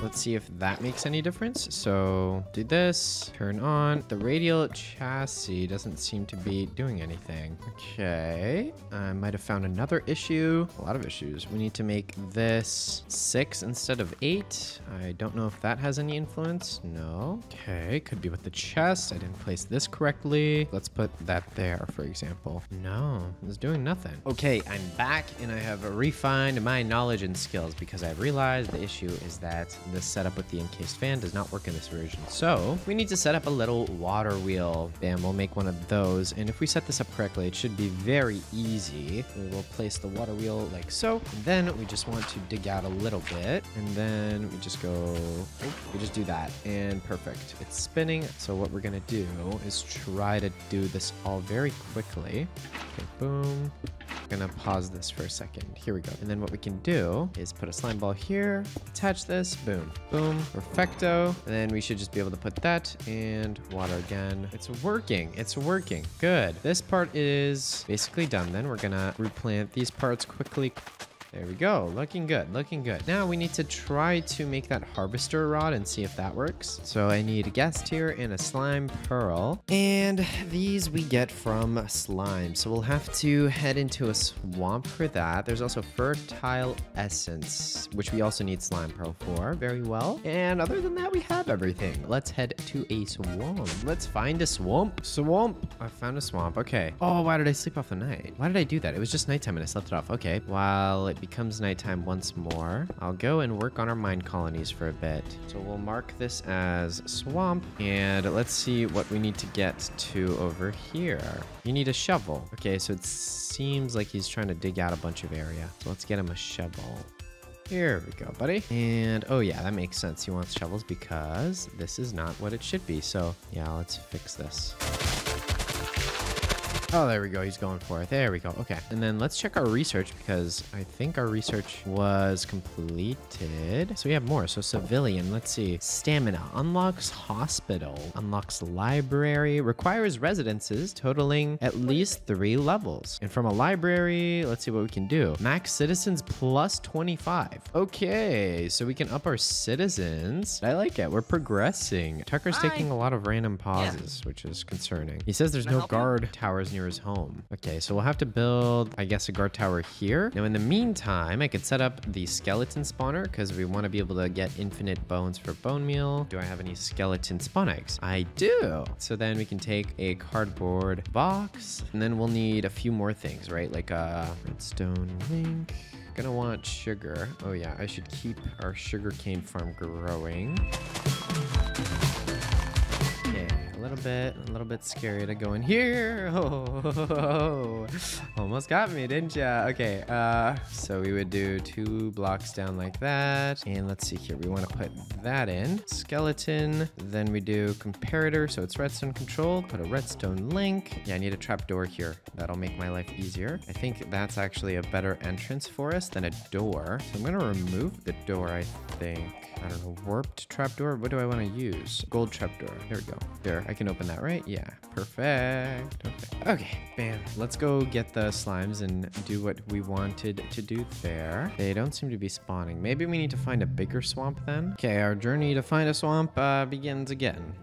Let's see if that makes any difference. So do this, turn on. The radial chassis doesn't seem to be doing anything. Okay, I might have found another issue. A lot of issues. We need to make this six instead of eight. I don't know if that has any influence. No. Okay, could be with the chest. I didn't place this correctly. Let's put that there, for example. No, it's doing nothing. Okay, I'm back and I have refined my knowledge and skills because I realized the issue is that the setup with the encased fan does not work in this version. So we need to set up a little water wheel. Bam, we'll make one of those. And if we set this up correctly, it should be very easy. We will place the water wheel like so. And then we just want to dig out a little bit. And then we just go, oh, we just do that. And perfect. It's spinning. So what we're gonna do is try to do this all very quickly. Okay, boom. I'm gonna pause this for a second. Here we go. And then what we can do is put a slime ball here, attach this, boom, boom, perfecto. And then we should just be able to put that and water again. It's working, it's working, good. This part is basically done then. We're gonna replant these parts quickly. There we go. Looking good. Looking good. Now we need to try to make that harvester rod and see if that works. So I need a guest here and a slime pearl. And these we get from slime. So we'll have to head into a swamp for that. There's also fertile essence, which we also need slime pearl for. Very well. And other than that, we have everything. Let's head to a swamp. Let's find a swamp. Swamp. I found a swamp. Okay. Oh, why did I sleep off the night? Why did I do that? It was just nighttime and I slept it off. Okay. While it becomes nighttime once more, I'll go and work on our mine colonies for a bit. So we'll mark this as swamp and let's see what we need to get to over here. You need a shovel. Okay, so it seems like he's trying to dig out a bunch of area. So let's get him a shovel. Here we go, buddy. And oh yeah, that makes sense. He wants shovels because this is not what it should be. So yeah, let's fix this. Oh, there we go. He's going for it. There we go. Okay. And then let's check our research because I think our research was completed. So we have more. So civilian, let's see. Stamina unlocks hospital, unlocks library, requires residences totaling at least three levels. And from a library, let's see what we can do. Max citizens plus 25. Okay. So we can up our citizens. I like it. We're progressing. Tucker's Hi. taking a lot of random pauses, which is concerning. He says there's no help you? guard towers near his home. Okay, so we'll have to build, I guess, a guard tower here. Now, in the meantime, I could set up the skeleton spawner because we want to be able to get infinite bones for bone meal. Do I have any skeleton spawn eggs? I do. So then we can take a cardboard box and then we'll need a few more things, right? Like a redstone link. Gonna want sugar. Oh yeah, I should keep our sugarcane farm growing. Little bit, a little bit scary to go in here. [LAUGHS] Oh, almost got me, didn't ya? Okay, uh, so we would do two blocks down like that. And let's see here, we want to put that in. Skeleton, then we do comparator, so it's redstone control. Put a redstone link. Yeah, I need a trapdoor here. That'll make my life easier. I think that's actually a better entrance for us than a door. So I'm gonna remove the door, I think. I don't know, warped trapdoor? What do I want to use? Gold trapdoor. There we go. There, I can open that, right? Yeah, perfect. Okay. Okay, bam. Let's go get the slimes and do what we wanted to do there. They don't seem to be spawning. Maybe we need to find a bigger swamp then? Okay, our journey to find a swamp uh, begins again.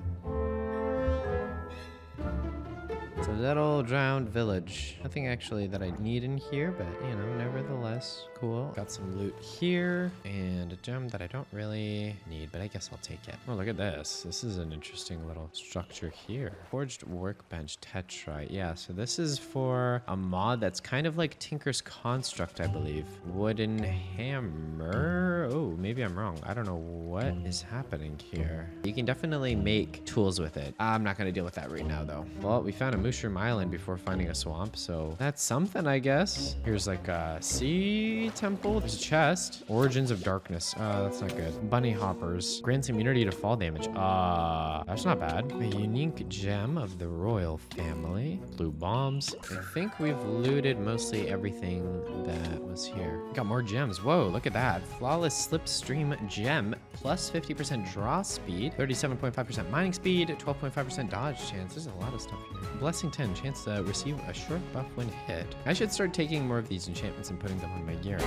It's a little drowned village. Nothing actually that I need in here, but you know, nevertheless, cool. Got some loot here and a gem that I don't really need, but I guess I'll take it. Oh, look at this. This is an interesting little structure here. Forged workbench tetrite. Yeah, so this is for a mod that's kind of like Tinker's Construct, I believe. Wooden hammer. Oh, maybe I'm wrong. I don't know what is happening here. You can definitely make tools with it. I'm not going to deal with that right now, though. Well, we found a mushroom Mushroom Island before finding a swamp, so that's something, I guess. Here's like a sea temple. There's a chest. Origins of Darkness. Uh, that's not good. Bunny Hoppers. Grants immunity to fall damage. Uh, that's not bad. A unique gem of the royal family. Blue bombs. I think we've looted mostly everything that was here. Got more gems. Whoa, look at that. Flawless Slipstream Gem. Plus 50% draw speed. 37.5% mining speed. 12.5% dodge chance. There's a lot of stuff here. Blessing 10. Chance to receive a short buff when hit. I should start taking more of these enchantments and putting them on my gear.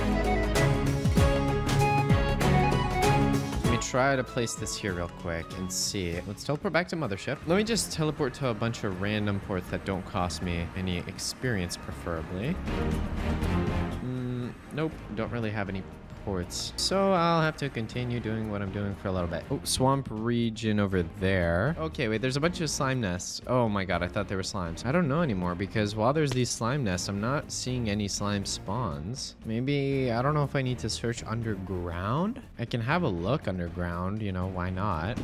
Let me try to place this here real quick and see. Let's teleport back to Mothership. Let me just teleport to a bunch of random ports that don't cost me any experience, preferably. Mm, nope, don't really have any So I'll have to continue doing what I'm doing for a little bit. Oh, swamp region over there. Okay, wait, there's a bunch of slime nests. Oh my god, I thought they were slimes. I don't know anymore because while there's these slime nests, I'm not seeing any slime spawns. Maybe, I don't know if I need to search underground. I can have a look underground, you know, why not?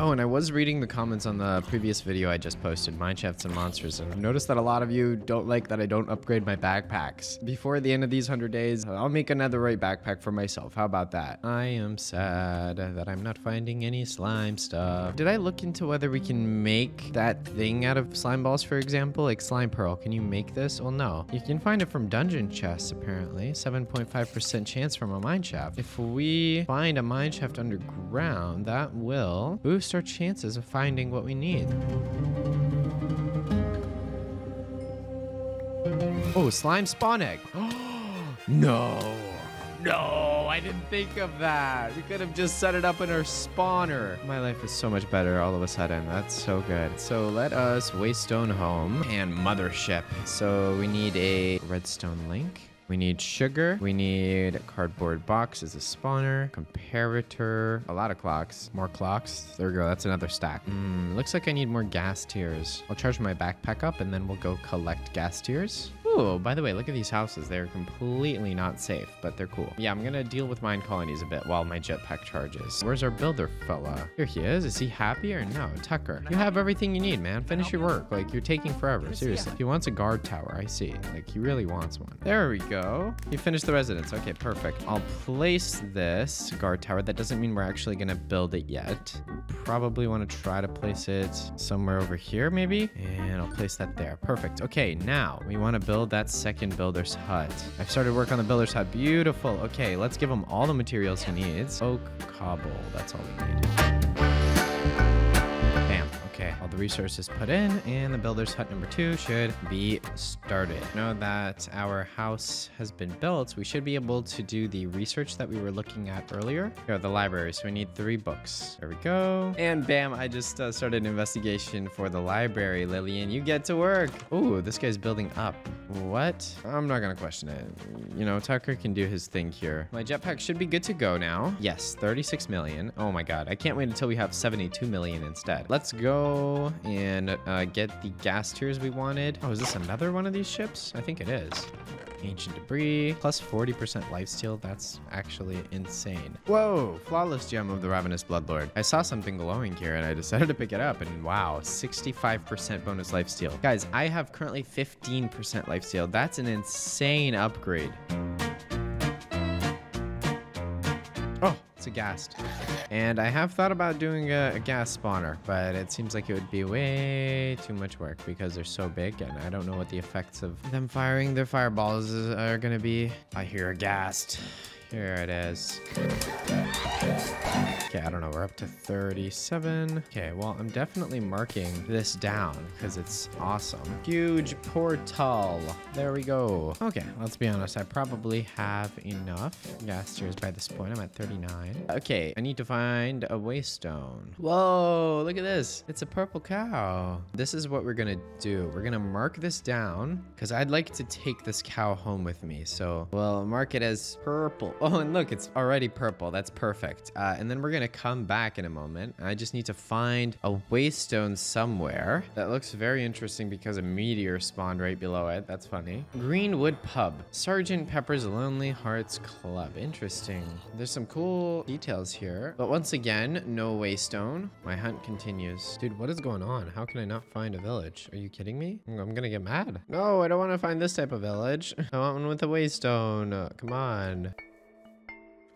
Oh, and I was reading the comments on the previous video I just posted, Mineshafts and Monsters, and I've noticed that a lot of you don't like that I don't upgrade my backpacks. Before the end of these 100 days, I'll make another right backpack for myself. How about that? I am sad that I'm not finding any slime stuff. Did I look into whether we can make that thing out of slime balls, for example? Like slime pearl. Can you make this? Well, no. You can find it from dungeon chests, apparently. 7.5% chance from a mine shaft. If we find a mine shaft underground, that will boost our chances of finding what we need. Oh, slime spawn egg. [GASPS] no. No, I didn't think of that. We could have just set it up in our spawner. My life is so much better all of a sudden. That's so good. So let us waystone home and mothership. So we need a redstone link. We need sugar. We need a cardboard box as a spawner. Comparator. A lot of clocks. More clocks. There we go. That's another stack. Mm, looks like I need more ghast tears. I'll charge my backpack up and then we'll go collect ghast tears. Ooh, by the way, look at these houses. They're completely not safe, but they're cool. Yeah, I'm gonna deal with mine colonies a bit while my jetpack charges. Where's our builder fella? Here he is. Is he happy or no? Tucker, you have everything you need, man. Finish your work. Like, you're taking forever. Seriously. He wants a guard tower. I see. Like, he really wants one. There we go. He finished the residence. Okay, perfect. I'll place this guard tower. That doesn't mean we're actually gonna build it yet. Probably want to try to place it somewhere over here, maybe? And I'll place that there. Perfect. Okay, now we want to build that second builder's hut. I've started work on the builder's hut. Beautiful. Okay, let's give him all the materials he needs. Oak, cobble. That's all we need. All the resources put in, and the builder's hut number two should be started. Now that our house has been built, we should be able to do the research that we were looking at earlier. Here the library, so we need three books. There we go. And bam, I just uh, started an investigation for the library, Lillian. You get to work. Ooh, this guy's building up. What? I'm not gonna question it. You know, Tucker can do his thing here. My jetpack should be good to go now. Yes, 36 million. Oh my god, I can't wait until we have 72 million instead. Let's go and uh, get the ghast tears we wanted. Oh, is this another one of these ships? I think it is. Ancient debris, plus 40% lifesteal. That's actually insane. Whoa, flawless gem of the Ravenous Bloodlord. I saw something glowing here and I decided to pick it up and wow, 65% bonus lifesteal. Guys, I have currently 15% lifesteal. That's an insane upgrade. Oh, a ghast. And I have thought about doing a, a, ghast spawner, but it seems like it would be way too much work because they're so big and I don't know what the effects of them firing their fireballs are going to be. I hear a ghast. Here it is. Okay, I don't know. We're up to 37. Okay, well, I'm definitely marking this down because it's awesome. Huge portal. There we go. Okay, let's be honest. I probably have enough ghast by this point. I'm at 39. Okay, I need to find a waystone. Whoa, look at this. It's a purple cow. This is what we're going to do. We're going to mark this down because I'd like to take this cow home with me. So we'll mark it as purple. Oh, and look, it's already purple. That's perfect. Uh, and then we're going going to come back in a moment. I just need to find a waystone somewhere. That looks very interesting because a meteor spawned right below it. That's funny. Greenwood Pub. Sergeant Pepper's Lonely Hearts Club. Interesting. There's some cool details here. But once again, no waystone. My hunt continues. Dude, what is going on? How can I not find a village? Are you kidding me? I'm gonna get mad. No, I don't want to find this type of village. [LAUGHS] I want one with a waystone. Come on.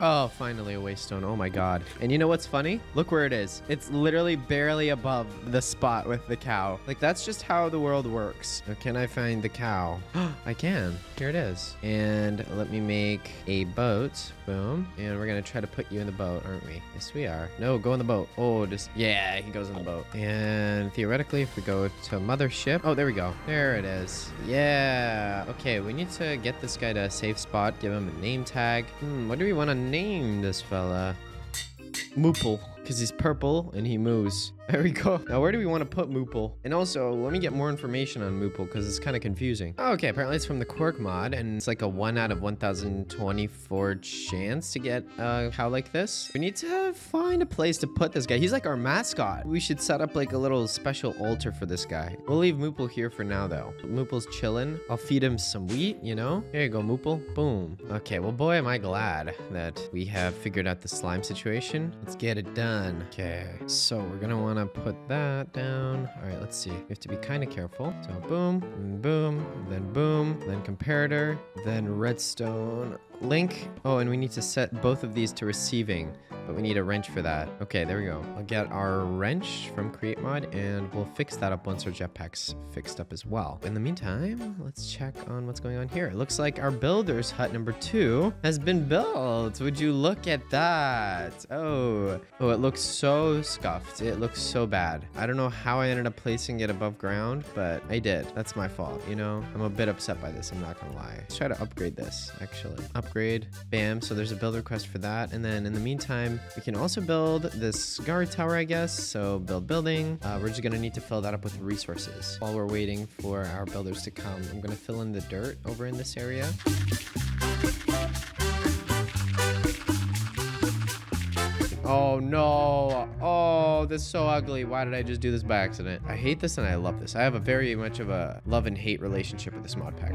Oh, finally a waystone. Oh my god. And you know what's funny? Look where it is. It's literally barely above the spot with the cow. Like, that's just how the world works. Now, can I find the cow? [GASPS] I can. Here it is. And let me make a boat. Boom. And we're gonna try to put you in the boat, aren't we? Yes, we are. No, go in the boat. Oh, just... Yeah, he goes in the boat. And theoretically, if we go to mothership... Oh, there we go. There it is. Yeah. Okay, we need to get this guy to a safe spot. Give him a name tag. Hmm, what do we want to name this fella? Moople, because he's purple and he moves. [LAUGHS] There we go. Now, where do we want to put Moople? And also, let me get more information on Moople because it's kind of confusing. Okay, apparently it's from the Quark mod, and it's like a 1 out of 1,024 chance to get a cow like this. We need to find a place to put this guy. He's like our mascot. We should set up like a little special altar for this guy. We'll leave Moople here for now, though. Moople's chilling. I'll feed him some wheat, you know? Here you go, Moople. Boom. Okay, well, boy, am I glad that we have figured out the slime situation. Let's get it done. Okay, so we're gonna want to put that down. All right, let's see. We have to be kind of careful. So boom, boom, then boom, then comparator, then redstone link. Oh, and we need to set both of these to receiving, but we need a wrench for that. Okay, there we go. I'll get our wrench from Create Mod, and we'll fix that up once our jetpack's fixed up as well. In the meantime, let's check on what's going on here. It looks like our builder's hut number two has been built. Would you look at that? Oh, oh, it looks so scuffed. It looks so bad. I don't know how I ended up placing it above ground, but I did. That's my fault, you know? I'm a bit upset by this, I'm not gonna lie. Let's try to upgrade this, actually. Upgrade, bam. So there's a build request for that. And then in the meantime, we can also build this guard tower, I guess. So build building. Uh, we're just gonna need to fill that up with resources. While we're waiting for our builders to come, I'm gonna fill in the dirt over in this area. Oh no. Oh, this is so ugly. Why did I just do this by accident? I hate this and I love this. I have a very much of a love and hate relationship with this mod pack.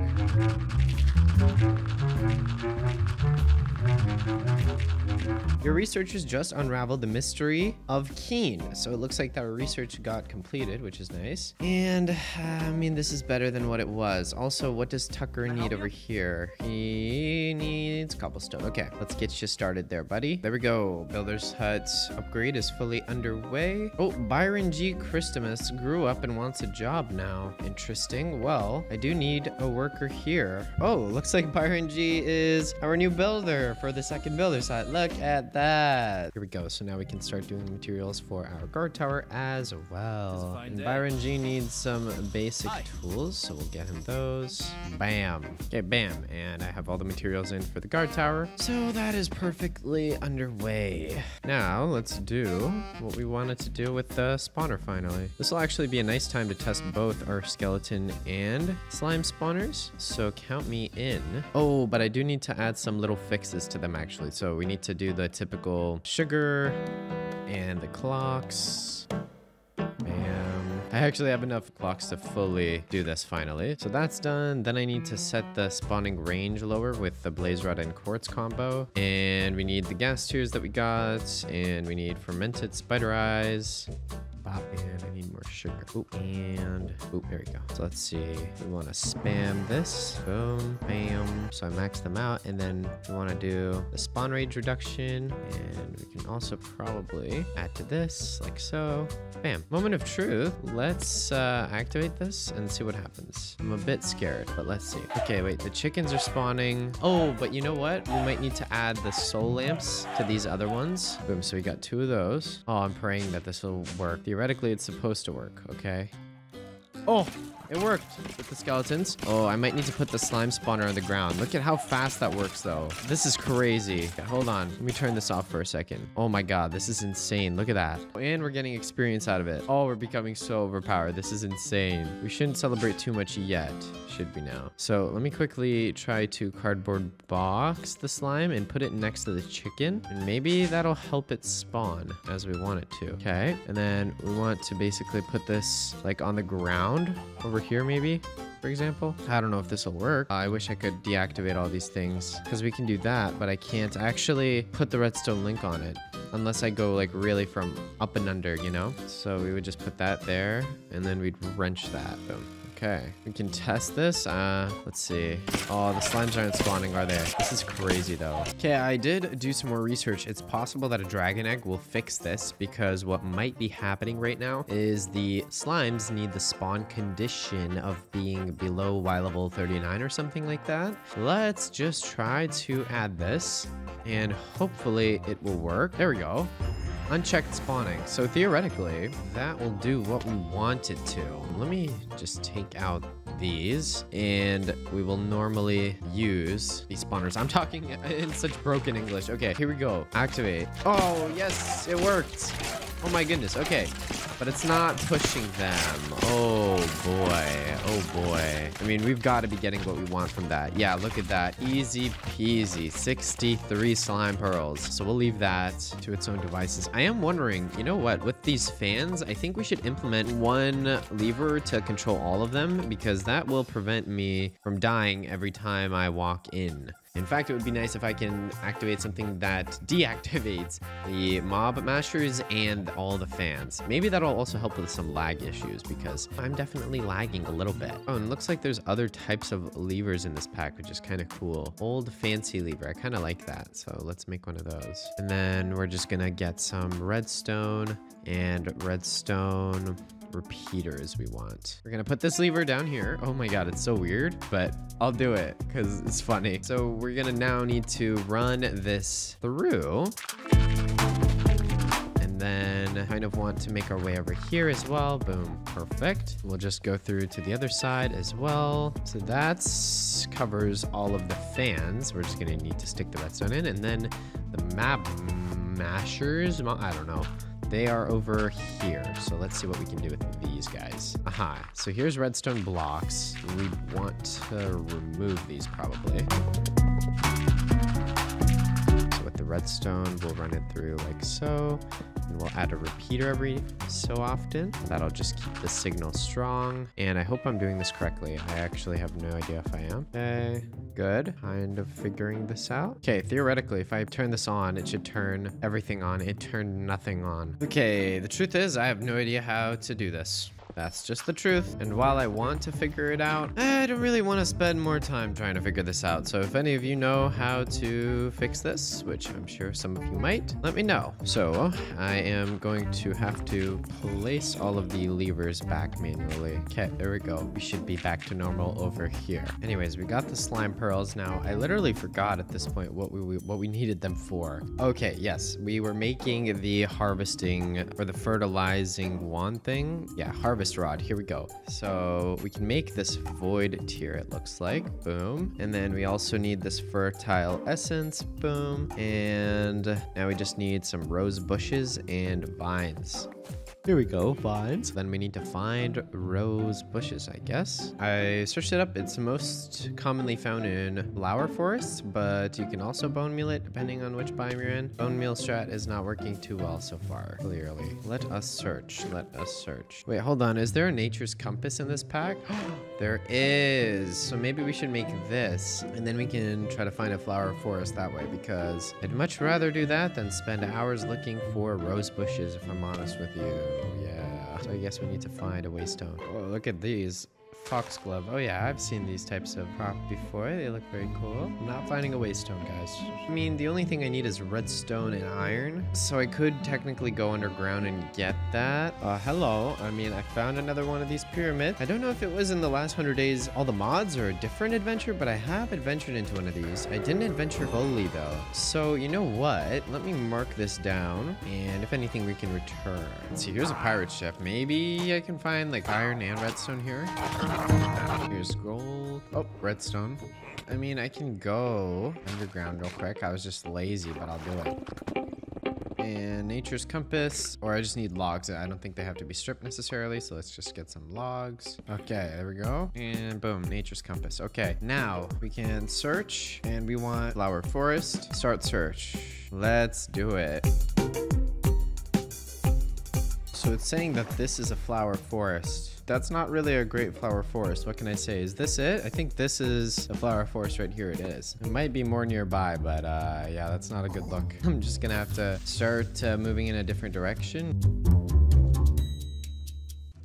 Your researchers just unraveled the mystery of Keen. So it looks like that research got completed, which is nice. And, uh, I mean, this is better than what it was. Also, what does Tucker need over here? He needs cobblestone. Okay, let's get you started there, buddy. There we go. Builder's Hut upgrade is fully underway. Oh, Byron G. Christmas grew up and wants a job now. Interesting. Well, I do need a worker here. Oh, looks like Byron G is our new builder for the second builder's hut. Look at that. Here we go. So now we can start doing materials for our guard tower as well. And Byron G needs some basic tools, so we'll get him those. Bam. Okay, bam. And I have all the materials in for the guard tower. So that is perfectly underway. Now let's do what we wanted to do with the spawner finally. This will actually be a nice time to test both our skeleton and slime spawners. So count me in. Oh, but I do need to add some little fixes to them actually. So we need to do the typical sugar and the clocks. Bam. I actually have enough clocks to fully do this finally. So that's done. Then I need to set the spawning range lower with the blaze rod and quartz combo. And we need the ghast tears that we got. And we need fermented spider eyes. Bop, and I need more sugar. Oop, and oop, there we go. So let's see. We want to spam this. Boom, bam. So I max them out, and then we want to do the spawn range reduction, and we can also probably add to this, like so. Bam. Moment of truth. Let's uh, activate this and see what happens. I'm a bit scared, but let's see. Okay, wait. The chickens are spawning. Oh, but you know what? We might need to add the soul lamps to these other ones. Boom. So we got two of those. Oh, I'm praying that this will work. Theoretically, it's supposed to work, okay? Oh, it worked with the skeletons. Oh, I might need to put the slime spawner on the ground. Look at how fast that works, though. This is crazy. Okay, hold on. Let me turn this off for a second. Oh my god, this is insane. Look at that. And we're getting experience out of it. Oh, we're becoming so overpowered. This is insane. We shouldn't celebrate too much yet, should we now? So let me quickly try to cardboard box the slime and put it next to the chicken. And maybe that'll help it spawn as we want it to. Okay, and then we want to basically put this like on the ground over here maybe for example. I don't know if this will work. I wish I could deactivate all these things because we can do that, but I can't actually put the redstone link on it unless I go like really from up and under, you know? So we would just put that there and then we'd wrench that. Boom. Okay, we can test this. Uh, let's see. Oh, the slimes aren't spawning, are they? This is crazy, though. Okay, I did do some more research. It's possible that a dragon egg will fix this because what might be happening right now is the slimes need the spawn condition of being below Y level 39 or something like that. Let's just try to add this and hopefully it will work. There we go unchecked spawning. So theoretically, that will do what we want it to. Let me just take out these and we will normally use these spawners. I'm talking in such broken English. Okay, here we go. Activate. Oh, yes, it worked. Oh my goodness. Okay. But it's not pushing them. Oh boy. Oh boy. I mean, we've got to be getting what we want from that. Yeah, look at that. Easy peasy. 63 slime pearls. So we'll leave that to its own devices. I am wondering, you know what? With these fans, I think we should implement one lever to control all of them because that will prevent me from dying every time I walk in. In fact, it would be nice if I can activate something that deactivates the mob mashers and all the fans. Maybe that'll also help with some lag issues because I'm definitely lagging a little bit. Oh, and looks like there's other types of levers in this pack, which is kind of cool. Old fancy lever. I kind of like that. So let's make one of those. And then we're just going to get some redstone and redstone repeaters we want. We're gonna put this lever down here. Oh my god, it's so weird, but I'll do it because it's funny. So we're gonna now need to run this through and then kind of want to make our way over here as well. Boom, perfect. We'll just go through to the other side as well. So that's covers all of the fans. We're just gonna need to stick the redstone in and then the mob mashers, I don't know. They are over here. So let's see what we can do with these guys. Aha. So here's redstone blocks. We want to remove these probably. So with the redstone, we'll run it through like so. And we'll add a repeater every so often. That'll just keep the signal strong. And I hope I'm doing this correctly. I actually have no idea if I am. Okay, good. Kind of figuring this out. Okay, theoretically, if I turn this on, it should turn everything on. It turned nothing on. Okay, the truth is I have no idea how to do this. That's just the truth. And while I want to figure it out, I don't really want to spend more time trying to figure this out. So if any of you know how to fix this, which I'm sure some of you might, let me know. So I am going to have to place all of the levers back manually. Okay, there we go. We should be back to normal over here. Anyways, we got the slime pearls. Now, I literally forgot at this point what we what we needed them for. Okay, yes, we were making the harvesting or the fertilizing wand thing. Yeah, harvest rod. Here we go. So we can make this void tier, it looks like. Boom. And then we also need this fertile essence. Boom. And now we just need some rose bushes and vines. Here we go, vines. Then we need to find rose bushes, I guess. I searched it up. It's most commonly found in flower forests, but you can also bone meal it depending on which biome you're in. Bone meal strat is not working too well so far, clearly. Let us search. Let us search. Wait, hold on. Is there a nature's compass in this pack? [GASPS] Oh, there is. So maybe we should make this, and then we can try to find a flower forest that way, because I'd much rather do that than spend hours looking for rose bushes, if I'm honest with you. Yeah. So I guess we need to find a waystone. Oh, look at these. Foxglove. Oh yeah, I've seen these types of prop before. They look very cool. I'm not finding a waystone, guys. I mean, the only thing I need is redstone and iron. So I could technically go underground and get that. Uh, hello. I mean, I found another one of these pyramids. I don't know if it was in the last 100 days all the mods or a different adventure, but I have adventured into one of these. I didn't adventure fully though. So you know what? Let me mark this down. And if anything, we can return. Let's see, here's a pirate ship. Maybe I can find like iron and redstone here. Here's gold. Oh, redstone. I mean, I can go underground real quick. I was just lazy, but I'll do it. And nature's compass, or I just need logs. I don't think they have to be stripped necessarily, so let's just get some logs. Okay, there we go. And boom, nature's compass. Okay, now we can search, and we want flower forest. Start search. Let's do it. So it's saying that this is a flower forest. That's not really a great flower forest. What can I say? Is this it? I think this is a flower forest right here. It is. It might be more nearby, but uh, yeah, that's not a good look. [LAUGHS] I'm just gonna have to start uh, moving in a different direction.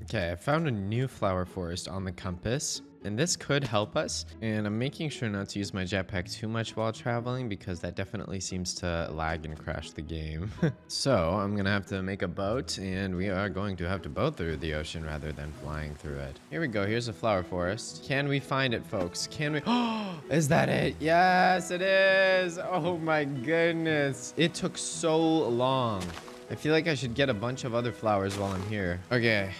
Okay, I found a new flower forest on the compass. And this could help us. And I'm making sure not to use my jetpack too much while traveling because that definitely seems to lag and crash the game. [LAUGHS] so I'm to have to make a boat and we are going to have to boat through the ocean rather than flying through it. Here we go. Here's a flower forest. Can we find it, folks? Can we? Oh, [GASPS] is that it? Yes, it is. Oh my goodness. It took so long. I feel like I should get a bunch of other flowers while I'm here. Okay,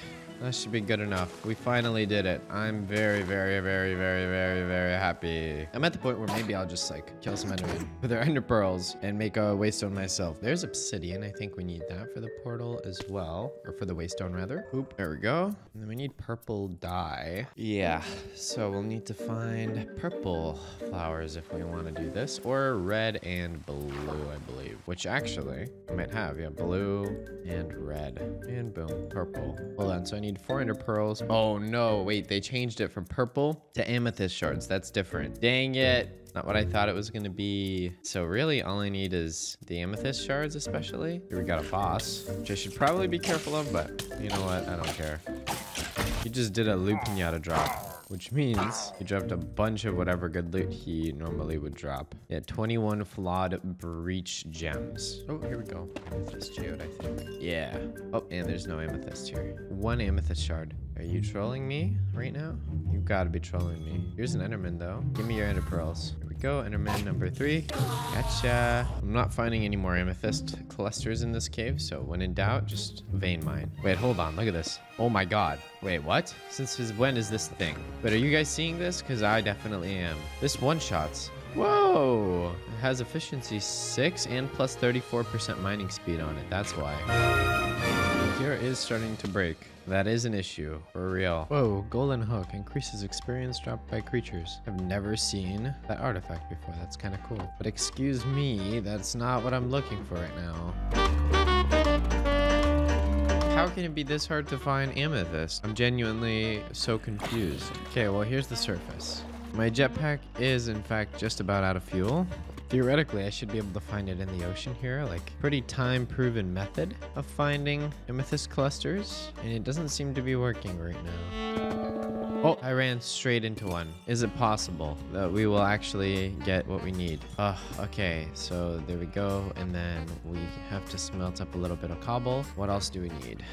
that should be good enough. We finally did it. I'm very, very, very, very, very, very happy. I'm at the point where maybe I'll just like kill some endermen [LAUGHS] with their ender pearls and make a waystone myself. There's obsidian. I think we need that for the portal as well. Or for the waystone rather. Oop, there we go. And then we need purple dye. Yeah, so we'll need to find purple flowers if we want to do this. Or red and blue, I believe. Which actually, I might have. Yeah, blue and red. And boom, purple. Hold on, so I need need 400 pearls. Oh no, wait, they changed it from purple to amethyst shards. That's different. Dang it. Not what I thought it was going to be. So really, all I need is the amethyst shards, especially. Here we got a boss, which I should probably be careful of, but you know what? I don't care. He just did a loot pinata drop which means he dropped a bunch of whatever good loot he normally would drop. Yeah, 21 flawed breach gems. Oh, here we go. Amethyst geode, I think. Yeah. Oh, and there's no amethyst here. One amethyst shard. Are you trolling me right now? You gotta be trolling me. Here's an enderman though. Give me your ender pearls Here we go. Enderman number three. Gotcha. I'm not finding any more amethyst clusters in this cave, so when in doubt, just vein mine. Wait, hold on. Look at this. Oh my god. Wait, what? Since when is this thing? But are you guys seeing this? Because I definitely am. This one-shots. Whoa! It has efficiency 6 and plus 34% mining speed on it. That's why. Here is starting to break. That is an issue, for real. Whoa, golden hook increases experience dropped by creatures. I've never seen that artifact before. That's kind of cool. But excuse me, that's not what I'm looking for right now. How can it be this hard to find amethyst? I'm genuinely so confused. Okay, well here's the surface. My jetpack is in fact just about out of fuel. Theoretically, I should be able to find it in the ocean here, like pretty time-proven method of finding amethyst clusters, and it doesn't seem to be working right now. Oh, I ran straight into one. Is it possible that we will actually get what we need? Oh, okay, so there we go, and then we have to smelt up a little bit of cobble. What else do we need?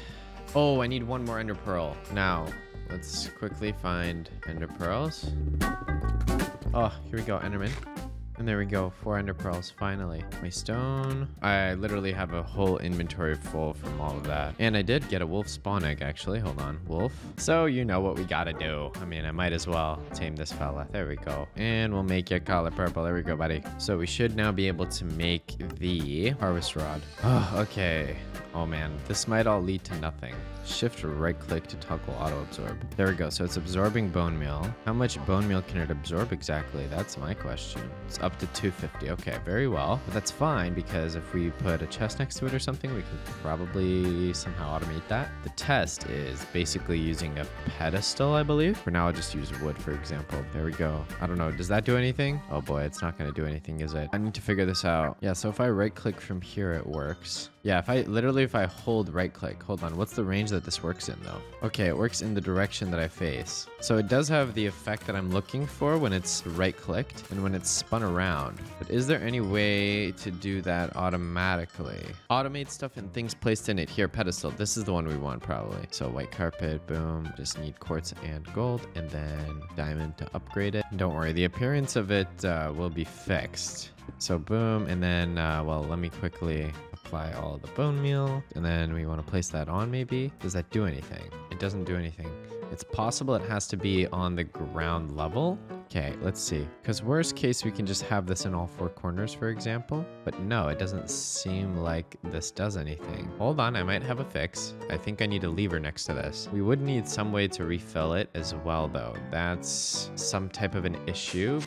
Oh, I need one more ender pearl. Now, let's quickly find ender pearls. Oh, here we go, enderman. And there we go, four ender pearls, finally. My stone. I literally have a whole inventory full from all of that. And I did get a wolf spawn egg, actually. Hold on, wolf. So you know what we gotta do. I mean, I might as well tame this fella. There we go. And we'll make your color purple. There we go, buddy. So we should now be able to make the harvest rod. Oh, [SIGHS] okay. Oh man, this might all lead to nothing. Shift right click to toggle auto absorb. There we go. So it's absorbing bone meal. How much bone meal can it absorb exactly? That's my question. It's up to 250. Okay, very well. But that's fine because if we put a chest next to it or something, we can probably somehow automate that. The test is basically using a pedestal, I believe. For now, I'll just use wood, for example. There we go. I don't know. Does that do anything? Oh boy, it's not going to do anything, is it? I need to figure this out. Yeah, so if I right click from here, it works. Yeah, if I literally if I hold right click, hold on, what's the range that this works in though? Okay, it works in the direction that I face. So it does have the effect that I'm looking for when it's right clicked and when it's spun around. But is there any way to do that automatically? Automate stuff and things placed in it here, pedestal. This is the one we want probably. So white carpet, boom, just need quartz and gold and then diamond to upgrade it. Don't worry, the appearance of it uh, will be fixed. So boom, and then, uh, well, let me quickly apply all the bone meal. And then we want to place that on maybe. Does that do anything? It doesn't do anything. It's possible it has to be on the ground level. Okay, let's see. Because worst case, we can just have this in all four corners, for example. But no, it doesn't seem like this does anything. Hold on, I might have a fix. I think I need a lever next to this. We would need some way to refill it as well, though. That's some type of an issue.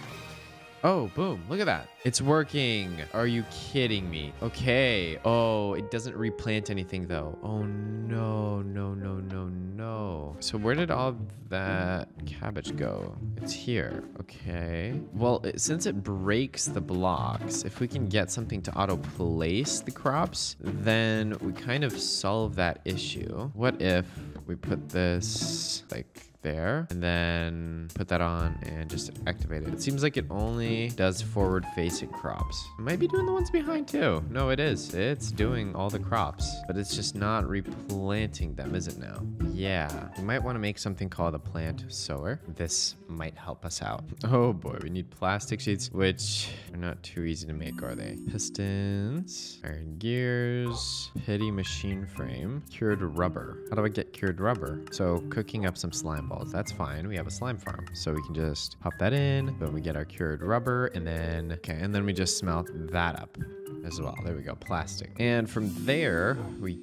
Oh, boom. Look at that. It's working. Are you kidding me? Okay. Oh, it doesn't replant anything though. Oh, no, no, no, no, no. So where did all that cabbage go? It's here. Okay. Well, it, since it breaks the blocks, if we can get something to auto place the crops, then we kind of solve that issue. What if we put this like there and then put that on and just activate it. It seems like it only does forward facing crops. It might be doing the ones behind too. No, it is. It's doing all the crops, but it's just not replanting them, is it now? Yeah, we might want to make something called a plant sower. This might help us out. [LAUGHS] Oh boy, we need plastic sheets, which are not too easy to make, are they? Pistons, iron gears, pity machine frame, cured rubber. How do I get cured rubber? So cooking up some slime balls. That's fine. We have a slime farm. So we can just pop that in. Then we get our cured rubber and then, okay, and then we just smelt that up as well. There we go, plastic. And from there, we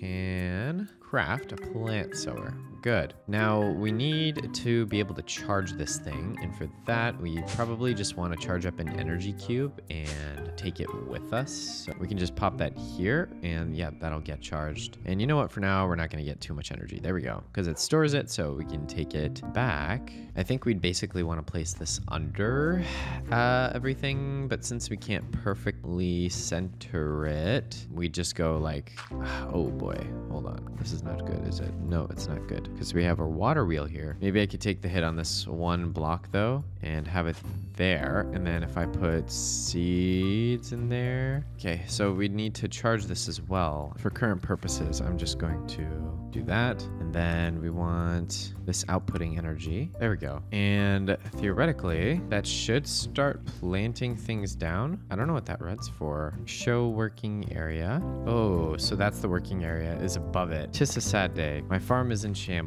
can craft a plant sower. Good. Now we need to be able to charge this thing. And for that, we probably just want to charge up an energy cube and take it with us. So we can just pop that here and yeah, that'll get charged. And you know what? For now, we're not going to get too much energy. There we go. Because it stores it so we can take it back. I think we'd basically want to place this under uh, everything. But since we can't perfectly center it, we just go like, oh boy, hold on. This is not good, is it? No, it's not good because we have our water wheel here. Maybe I could take the hit on this one block though and have it there. And then if I put seeds in there. Okay, so we need to charge this as well. For current purposes, I'm just going to do that. And then we want this outputting energy. There we go. And theoretically, that should start planting things down. I don't know what that red's for. Show working area. Oh, so that's the working area is above it. Just a sad day. My farm is in shambles.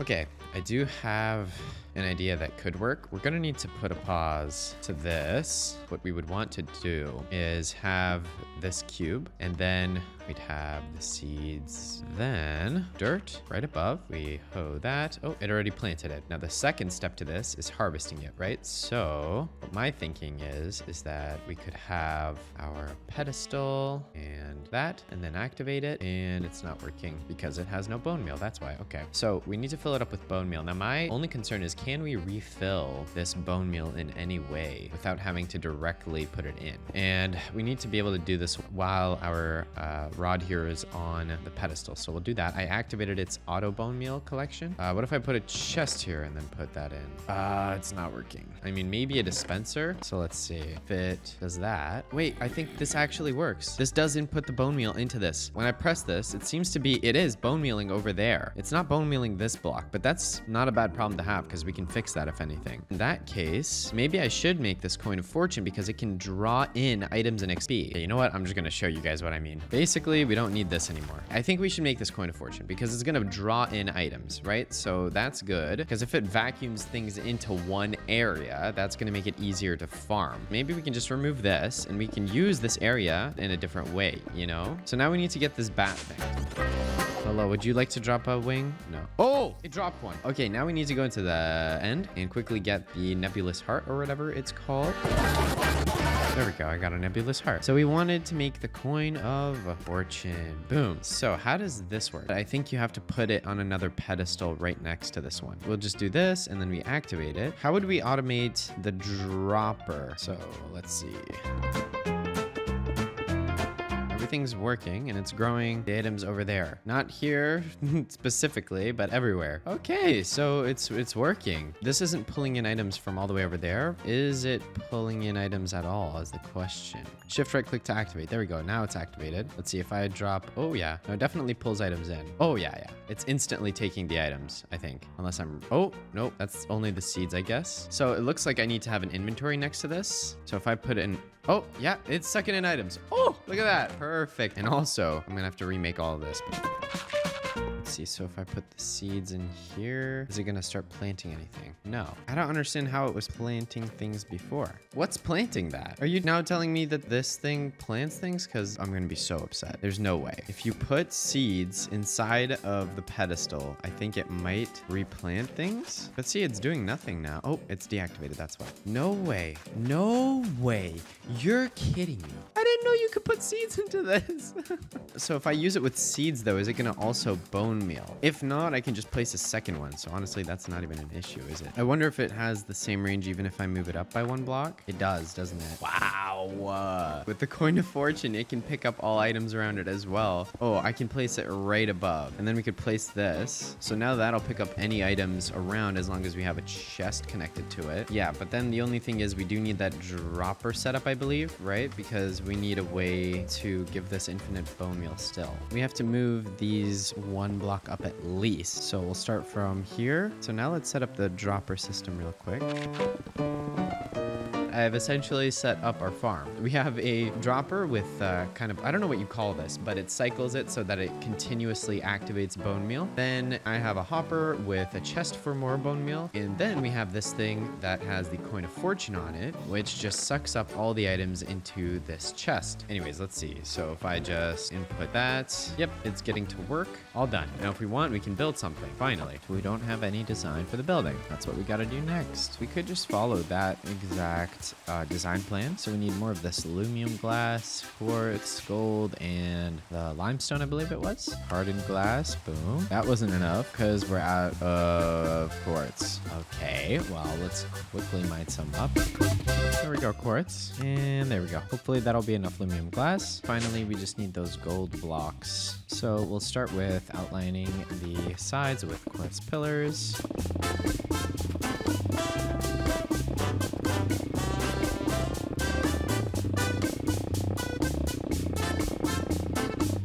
Okay, I do have an idea that could work. We're gonna need to put a pause to this. What we would want to do is have this cube and then we'd have the seeds, then dirt right above. We hoe that. Oh, it already planted it. Now the second step to this is harvesting it, right? So what my thinking is, is that we could have our pedestal and that, and then activate it. And it's not working because it has no bone meal. That's why. Okay. So we need to fill it up with bone meal. Now my only concern is can we refill this bone meal in any way without having to directly put it in? And we need to be able to do this while our uh, rod here is on the pedestal. So we'll do that. I activated its auto bone meal collection. Uh, what if I put a chest here and then put that in? Uh, it's not working. I mean, maybe a dispenser. So let's see if it does that. Wait, I think this actually works. This does input the bone meal into this. When I press this, it seems to be, it is bone mealing over there. It's not bone mealing this block, but that's not a bad problem to have because we can fix that if anything. In that case, maybe I should make this coin of fortune because it can draw in items and XP. Okay, you know what? I'm just going to show you guys what I mean. Basically, we don't need this anymore. I think we should make this coin of fortune because it's going to draw in items, right? So that's good because if it vacuums things into one area, that's going to make it easier to farm. Maybe we can just remove this and we can use this area in a different way, you know? So now we need to get this bat thing. Hello, would you like to drop a wing? No. Oh, it dropped one. Okay, now we need to go into the Uh, end and quickly get the nebulous heart or whatever it's called. There we go. I got a nebulous heart. So we wanted to make the coin of fortune. Boom. So how does this work? I think you have to put it on another pedestal right next to this one. We'll just do this and then we activate it. How would we automate the dropper? So let's see everything's working and it's growing the items over there. Not here [LAUGHS] specifically, but everywhere. Okay, so it's it's working. This isn't pulling in items from all the way over there. Is it pulling in items at all is the question. Shift right click to activate. There we go. Now it's activated. Let's see if I drop. Oh yeah, no, it definitely pulls items in. Oh yeah, yeah. It's instantly taking the items, I think. Unless I'm, oh, nope, that's only the seeds, I guess. So it looks like I need to have an inventory next to this. So if I put in Oh, yeah, it's sucking in items. Oh, look at that. And also, I'm gonna have to remake all of this. Let's see. So if I put the seeds in here, is it gonna start planting anything? No. I don't understand how it was planting things before. What's planting that? Are you now telling me that this thing plants things? Because I'm gonna be so upset. There's no way. If you put seeds inside of the pedestal, I think it might replant things. But see, it's doing nothing now. Oh, it's deactivated. That's why. No way. No way. You're kidding me. I didn't know you could put seeds [LAUGHS] into this. [LAUGHS] so if I use it with seeds though, is it gonna also bone meal? If not, I can just place a second one. So honestly, that's not even an issue, is it? I wonder if it has the same range even if I move it up by one block. It does, doesn't it? Wow. Uh, with the coin of fortune, it can pick up all items around it as well. Oh, I can place it right above. And then we could place this. So now that'll pick up any items around as long as we have a chest connected to it. Yeah, but then the only thing is we do need that dropper setup, I believe, right? Because we need a way to give this infinite bone meal still. We have to move these one block up at least. So we'll start from here. So now let's set up the dropper system real quick. I've essentially set up our farm. We have a dropper with uh, kind of, I don't know what you call this, but it cycles it so that it continuously activates bone meal. Then I have a hopper with a chest for more bone meal. And then we have this thing that has the coin of fortune on it, which just sucks up all the items into this chest. Anyways, let's see. So if I just input that, yep, it's getting to work. All done. Now if we want, we can build something, finally. We don't have any design for the building. That's what we gotta do next. We could just follow that exact uh, design plan. So we need more of this aluminum glass, quartz, gold, and the limestone, I believe it was. Hardened glass, boom. That wasn't enough because we're out of quartz. Okay, well, let's quickly mine some up. There we go, quartz. And there we go. Hopefully that'll be enough aluminum glass. Finally, we just need those gold blocks. So we'll start with the sides with quartz pillars.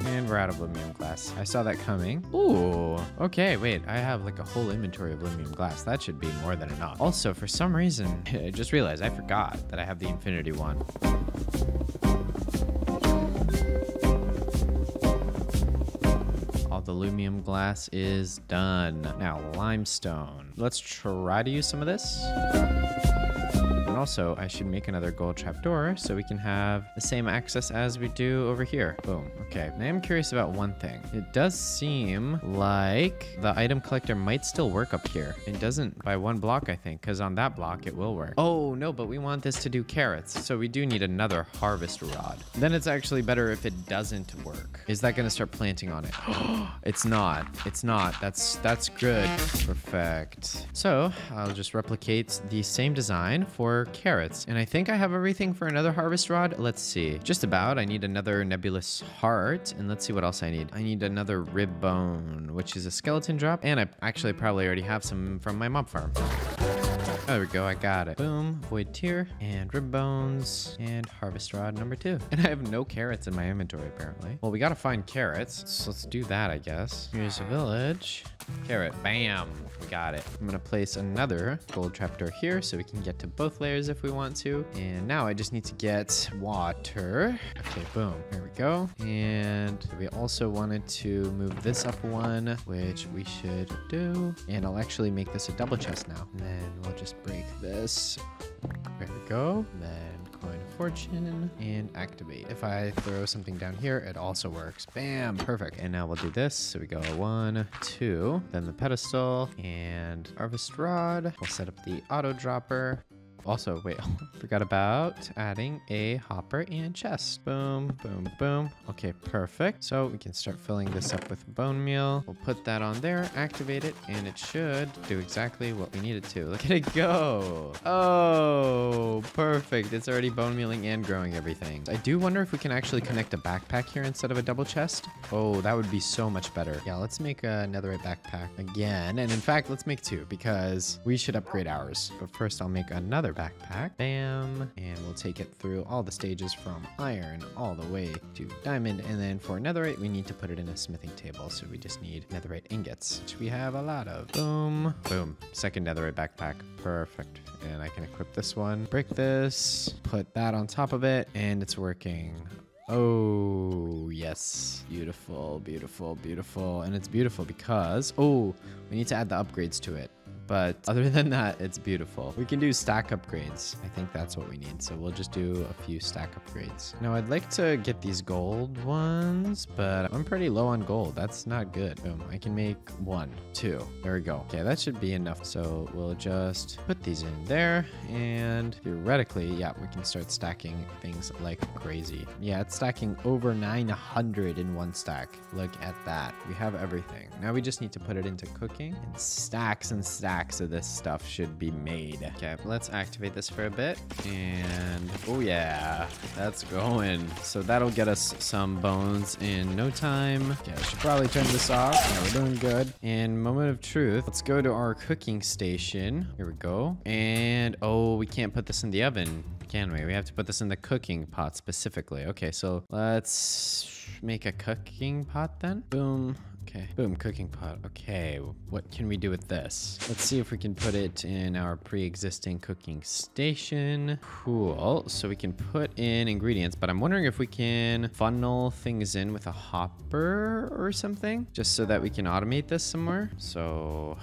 And we're out of aluminum glass. I saw that coming. Ooh, okay, wait. I have like a whole inventory of aluminum glass. That should be more than enough. Also, for some reason, [LAUGHS] I just realized I forgot that I have the infinity one. Aluminum glass is done. Now, limestone. Let's try to use some of this. Also, I should make another gold trapdoor so we can have the same access as we do over here. Boom. Okay, Now I am curious about one thing. It does seem like the item collector might still work up here. It doesn't by one block, I think, because on that block it will work. Oh, no, but we want this to do carrots, so we do need another harvest rod. Then it's actually better if it doesn't work. Is that going to start planting on it? [GASPS] [GASPS] it's not. It's not. That's that's good. Perfect. So I'll just replicate the same design for carrots. And I think I have everything for another harvest rod. Let's see. Just about. I need another nebulous heart. And let's see what else I need. I need another rib bone, which is a skeleton drop. And I actually probably already have some from my mob farm. There we go, I got it. Boom, void tier, and rib bones, and harvest rod number two. [LAUGHS] And I have no carrots in my inventory, apparently. Well, we gotta find carrots, so let's do that, I guess. Here's a village. Carrot, bam, we got it. I'm gonna place another gold trapdoor here so we can get to both layers if we want to. And now I just need to get water. Okay, boom, there we go. And we also wanted to move this up one, which we should do. And I'll actually make this a double chest now. And then we'll just break this. There we go. Then coin of fortune and activate. If I throw something down here, it also works. Bam, perfect. And now we'll do this. So we go one, two, then the pedestal and harvest rod. We'll set up the auto dropper. Also, wait, [LAUGHS] forgot about adding a hopper and chest. Boom, boom, boom. Okay, perfect. So we can start filling this up with bone meal. We'll put that on there, activate it, and it should do exactly what we need it to. Look at it go. Oh, perfect. It's already bone mealing and growing everything. I do wonder if we can actually connect a backpack here instead of a double chest. Oh, that would be so much better. Yeah, let's make a netherite backpack again. And in fact, let's make two because we should upgrade ours. But first I'll make another backpack. Bam. And we'll take it through all the stages from iron all the way to diamond. And then for netherite, we need to put it in a smithing table. So we just need netherite ingots, which we have a lot of. Boom. Boom. Second netherite backpack. Perfect. And I can equip this one. Break this. Put that on top of it. And it's working. Oh, yes. Beautiful, beautiful, beautiful. And it's beautiful because, oh, we need to add the upgrades to it. But [LAUGHS] other than that, it's beautiful. We can do stack upgrades. I think that's what we need. So we'll just do a few stack upgrades. Now I'd like to get these gold ones, but I'm pretty low on gold. That's not good. Boom. I can make one, two. There we go. Okay, that should be enough. So we'll just put these in there and theoretically, yeah, we can start stacking things like crazy. Yeah, it's stacking over 900 in one stack. Look at that. We have everything. Now we just need to put it into cooking and stacks and stacks stacks of this stuff should be made. Okay, let's activate this for a bit. And oh yeah, that's going. So that'll get us some bones in no time. Okay, I should probably turn this off. Yeah, we're doing good. And moment of truth, let's go to our cooking station. Here we go. And oh, we can't put this in the oven can we? We have to put this in the cooking pot specifically. Okay, so let's make a cooking pot then. Boom. Okay, boom, cooking pot. Okay, what can we do with this? Let's see if we can put it in our pre-existing cooking station. Cool, so we can put in ingredients, but I'm wondering if we can funnel things in with a hopper or something, just so that we can automate this somewhere. So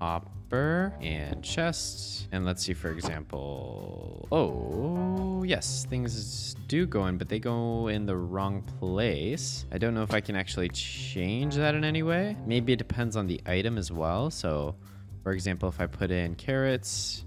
hopper and chest. And let's see, for example, oh, yes, things do go in, but they go in the wrong place. I don't know if I can actually change that in any way. Maybe it depends on the item as well. So for example, if I put in carrots,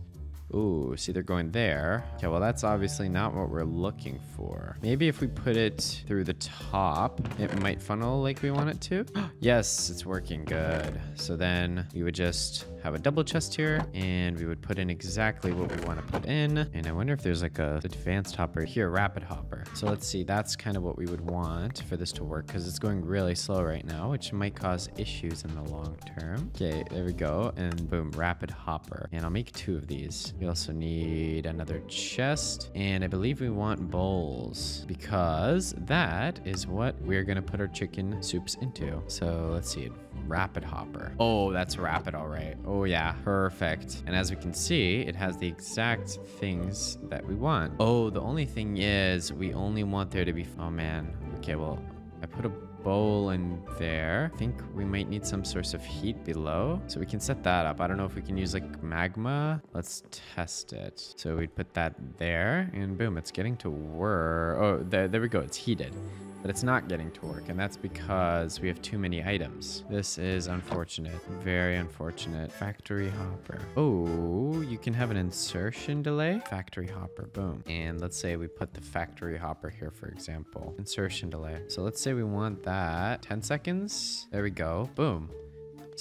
Ooh, see they're going there. Okay, well that's obviously not what we're looking for. Maybe if we put it through the top, it might funnel like we want it to. [GASPS] yes, it's working good. So then we would just have a double chest here and we would put in exactly what we want to put in. And I wonder if there's like a advanced hopper here, rapid hopper. So let's see, that's kind of what we would want for this to work because it's going really slow right now, which might cause issues in the long term. Okay, there we go. And boom, rapid hopper. And I'll make two of these. We also need another chest and I believe we want bowls because that is what we're going to put our chicken soups into. So let's see, rapid hopper. Oh, that's rapid, all right. Oh yeah, perfect. And as we can see, it has the exact things that we want. Oh, the only thing is we only want there to be, oh man. Okay, well, I put a bowl in there. I think we might need some source of heat below. So we can set that up. I don't know if we can use like magma. Let's test it. So we'd put that there and boom, it's getting to work. Oh, there, there we go. It's heated but it's not getting to work, and that's because we have too many items. This is unfortunate, very unfortunate. Factory hopper. Oh, you can have an insertion delay. Factory hopper, boom. And let's say we put the factory hopper here, for example. Insertion delay. So let's say we want that 10 seconds. There we go, boom.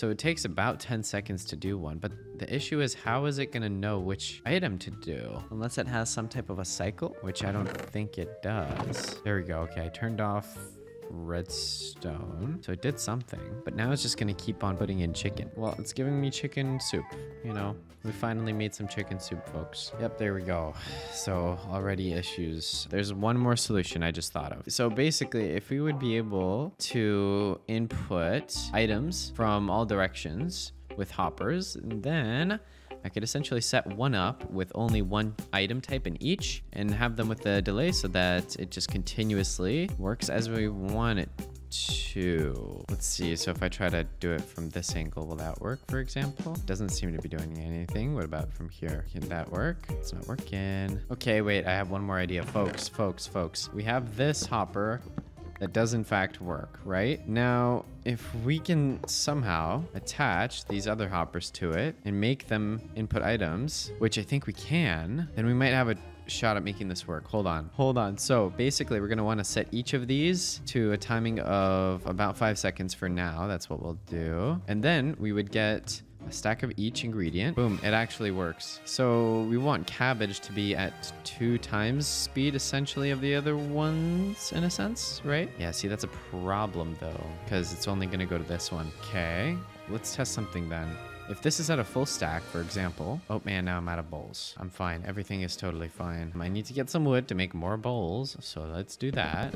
So it takes about 10 seconds to do one, but the issue is how is it to know which item to do? Unless it has some type of a cycle, which I don't think it does. There we go. Okay, I turned off redstone. So it did something, but now it's just gonna keep on putting in chicken. Well, it's giving me chicken soup, you know? We finally made some chicken soup, folks. Yep, there we go. [SIGHS] So already issues. There's one more solution I just thought of. So basically, if we would be able to input items from all directions with hoppers, then I could essentially set one up with only one item type in each and have them with the delay so that it just continuously works as we want it to. Let's see, so if I try to do it from this angle, will that work, for example? Doesn't seem to be doing anything. What about from here? Can that work? It's not working. Okay, wait, I have one more idea. Folks, folks, folks. We have this hopper that does in fact work, right? Now, if we can somehow attach these other hoppers to it and make them input items, which I think we can, then we might have a shot at making this work. Hold on. Hold on. So basically, we're going to want to set each of these to a timing of about five seconds for now. That's what we'll do. And then we would get a stack of each ingredient. Boom, it actually works. So we want cabbage to be at two times speed essentially of the other ones in a sense, right? Yeah, see, that's a problem though, because it's only gonna go to this one. Okay, let's test something then. If this is at a full stack, for example, oh man, now I'm out of bowls. I'm fine. Everything is totally fine. I need to get some wood to make more bowls, so let's do that.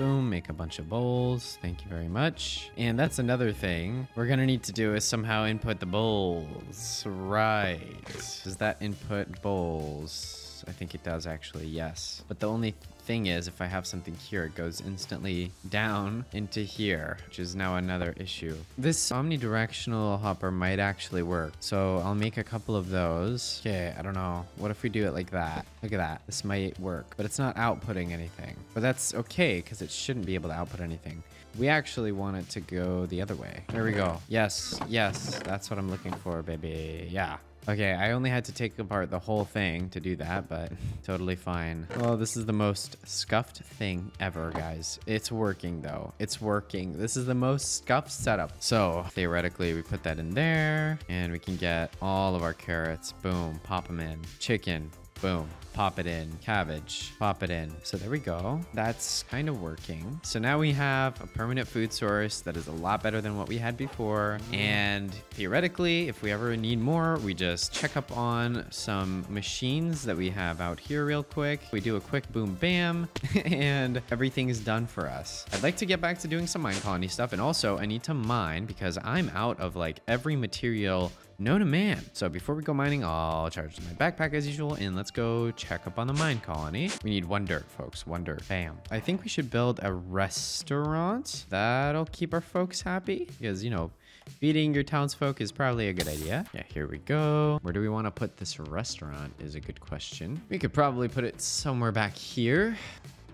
Boom, make a bunch of bowls. Thank you very much. And that's another thing we're gonna need to do is somehow input the bowls. Right. Does that input bowls? I think it does actually, yes. But the only thing is, if I have something here, it goes instantly down into here, which is now another issue. This omnidirectional hopper might actually work. So I'll make a couple of those. Okay, I don't know. What if we do it like that? Look at that. This might work, but it's not outputting anything. But that's okay, because it shouldn't be able to output anything. We actually want it to go the other way. There we go. Yes, yes, that's what I'm looking for, baby. Yeah. Okay, I only had to take apart the whole thing to do that, but totally fine. Well, this is the most scuffed thing ever, guys. It's working, though. It's working. This is the most scuffed setup. So, theoretically, we put that in there, and we can get all of our carrots. Boom, pop them in. Chicken, Boom. Pop it in. Cabbage. Pop it in. So there we go. That's kind of working. So now we have a permanent food source that is a lot better than what we had before. And theoretically, if we ever need more, we just check up on some machines that we have out here real quick. We do a quick boom bam [LAUGHS] and everything is done for us. I'd like to get back to doing some mine colony stuff. And also I need to mine because I'm out of like every material known to man. So before we go mining, I'll charge my backpack as usual, and let's go check up on the mine colony. We need one dirt, folks, one dirt. Bam. I think we should build a restaurant. That'll keep our folks happy because, you know, Feeding your townsfolk is probably a good idea. Yeah, here we go. Where do we want to put this restaurant is a good question. We could probably put it somewhere back here.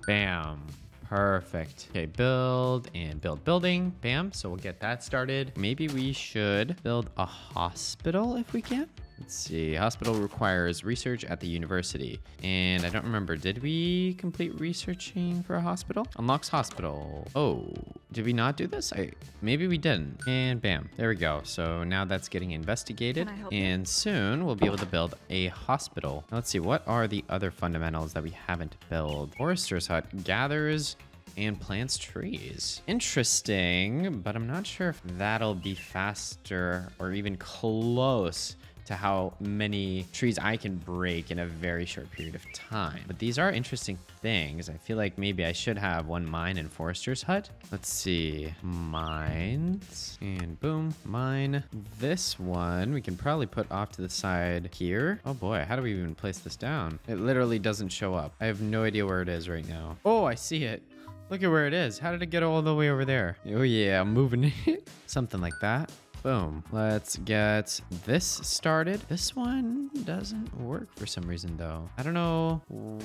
Bam. Perfect. Okay, build and build building. Bam. So we'll get that started. Maybe we should build a hospital if we can. Let's see. Hospital requires research at the university. And I don't remember. Did we complete researching for a hospital? Unlocks hospital. Oh, did we not do this? I Maybe we didn't. And bam. There we go. So now that's getting investigated. And soon we'll be able to build a hospital. Now let's see. What are the other fundamentals that we haven't built? Forester's hut gathers and plants trees. Interesting, but I'm not sure if that'll be faster or even close to how many trees I can break in a very short period of time. But these are interesting things. I feel like maybe I should have one mine in Forester's hut. Let's see. Mines. And boom, mine. This one we can probably put off to the side here. Oh boy, how do we even place this down? It literally doesn't show up. I have no idea where it is right now. Oh, I see it. Look at where it is. How did it get all the way over there? Oh yeah, I'm moving [LAUGHS] it. Something like that. Boom. Let's get this started. This one doesn't work for some reason though. I don't know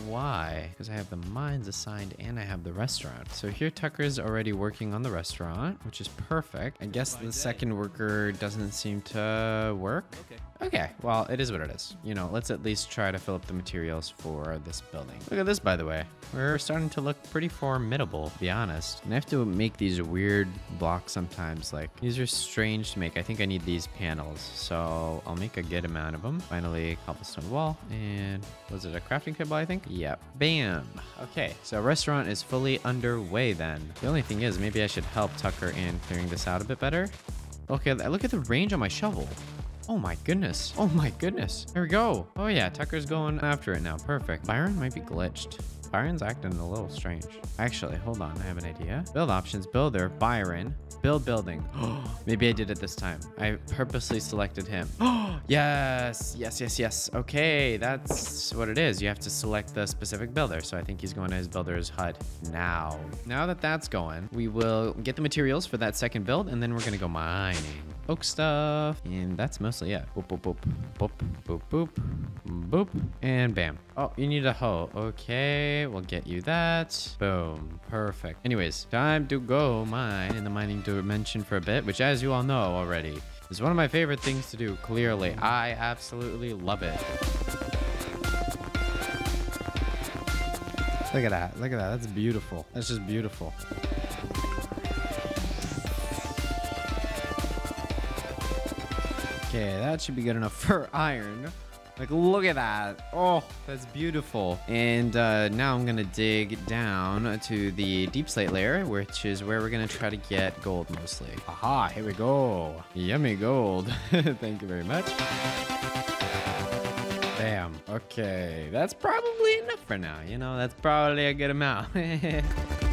why, because I have the mines assigned and I have the restaurant. So here Tucker's already working on the restaurant, which is perfect. I guess the second worker doesn't seem to work. Okay. Okay, well, it is what it is. You know, let's at least try to fill up the materials for this building. Look at this, by the way. We're starting to look pretty formidable, to be honest. And I have to make these weird blocks sometimes. Like, these are strange to make. I think I need these panels. So I'll make a good amount of them. Finally, cobblestone wall. And was it a crafting table, I think? Yep. Bam. Okay, so restaurant is fully underway then. The only thing is, maybe I should help Tucker in clearing this out a bit better. Okay, look at the range on my shovel. Oh my goodness. Oh my goodness. Here we go. Oh yeah, Tucker's going after it now. Perfect. Byron might be glitched. Byron's acting a little strange. Actually, hold on. I have an idea. Build options. Builder. Byron. Build building. [GASPS] Maybe I did it this time. I purposely selected him. Oh! [GASPS] Yes. Yes, yes, yes. Okay, that's what it is. You have to select the specific builder. So I think he's going to his builder's hut now. Now that that's going, we will get the materials for that second build, and then we're going to go mining oak stuff. And that's mostly it. Boop, boop, boop, boop, boop, boop, boop, and bam. Oh, you need a hoe. Okay, we'll get you that. Boom. Perfect. Anyways, time to go mine in the mining dimension for a bit, which as you all know already, is one of my favorite things to do, clearly. I absolutely love it. Look at that. Look at that. That's beautiful. That's just beautiful. Okay, that should be good enough [LAUGHS] for iron. Like, look at that. Oh, that's beautiful. And uh, now I'm going to dig down to the deep slate layer, which is where we're going to try to get gold mostly. Aha, here we go. Yummy gold. [LAUGHS] Thank you very much. Bam. Okay, that's probably enough for now. You know, that's probably a good amount. [LAUGHS]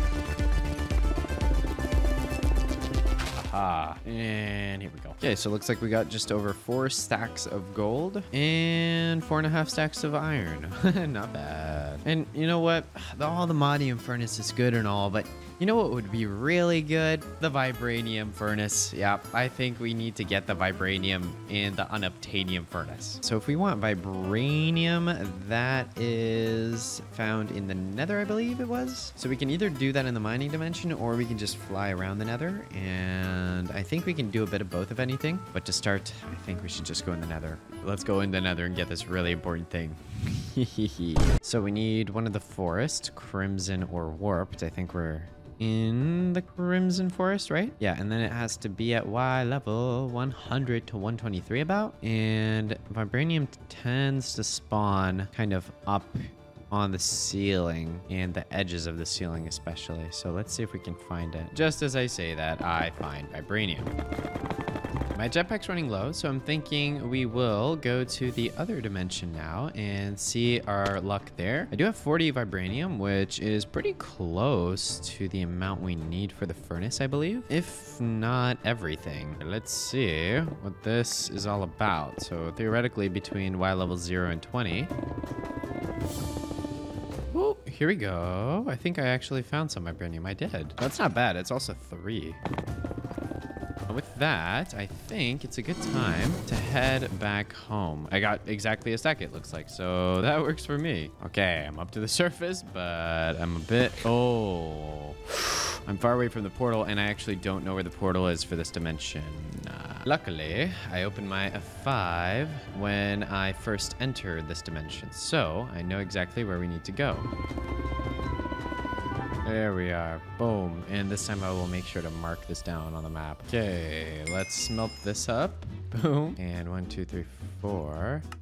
Aha. And here we go. Okay, so it looks like we got just over four stacks of gold and four and a half stacks of iron. [LAUGHS] Not bad. And you know what? The, Allthemodium furnace is good and all, but you know what would be really good? The Vibranium furnace. Yeah, I think we need to get the Vibranium and the Unobtainium furnace. So if we want Vibranium, that is found in the Nether, I believe it was. So we can either do that in the mining dimension or we can just fly around the Nether. And I think we can do a bit of both if anything. But to start, I think we should just go in the Nether. Let's go in the Nether and get this really important thing. [LAUGHS] so we need one of the forest, Crimson or Warped. I think we're in the Crimson Forest, right? Yeah, and then it has to be at Y level 100 to 123 about. And Vibranium tends to spawn kind of up on the ceiling and the edges of the ceiling especially. So let's see if we can find it. Just as I say that, I find Vibranium. My jetpack's running low, so I'm thinking we will go to the other dimension now and see our luck there. I do have 40 vibranium, which is pretty close to the amount we need for the furnace, I believe. If not everything. Let's see what this is all about. So theoretically between Y level 0 and 20. Oh, here we go. I think I actually found some vibranium. I did. That's not bad. It's also three with that, I think it's a good time to head back home. I got exactly a stack, it looks like, so that works for me. Okay, I'm up to the [LAUGHS] surface, but I'm a bit... Oh... I'm far away from the portal, and I actually don't know where the portal is for this dimension. Uh, luckily, I opened my F5 when I first entered this dimension, so I know exactly where we need to go. There we are. Boom. And this time I will make sure to mark this down on the map. Okay, let's smelt this up. Boom. And one, two, three, four.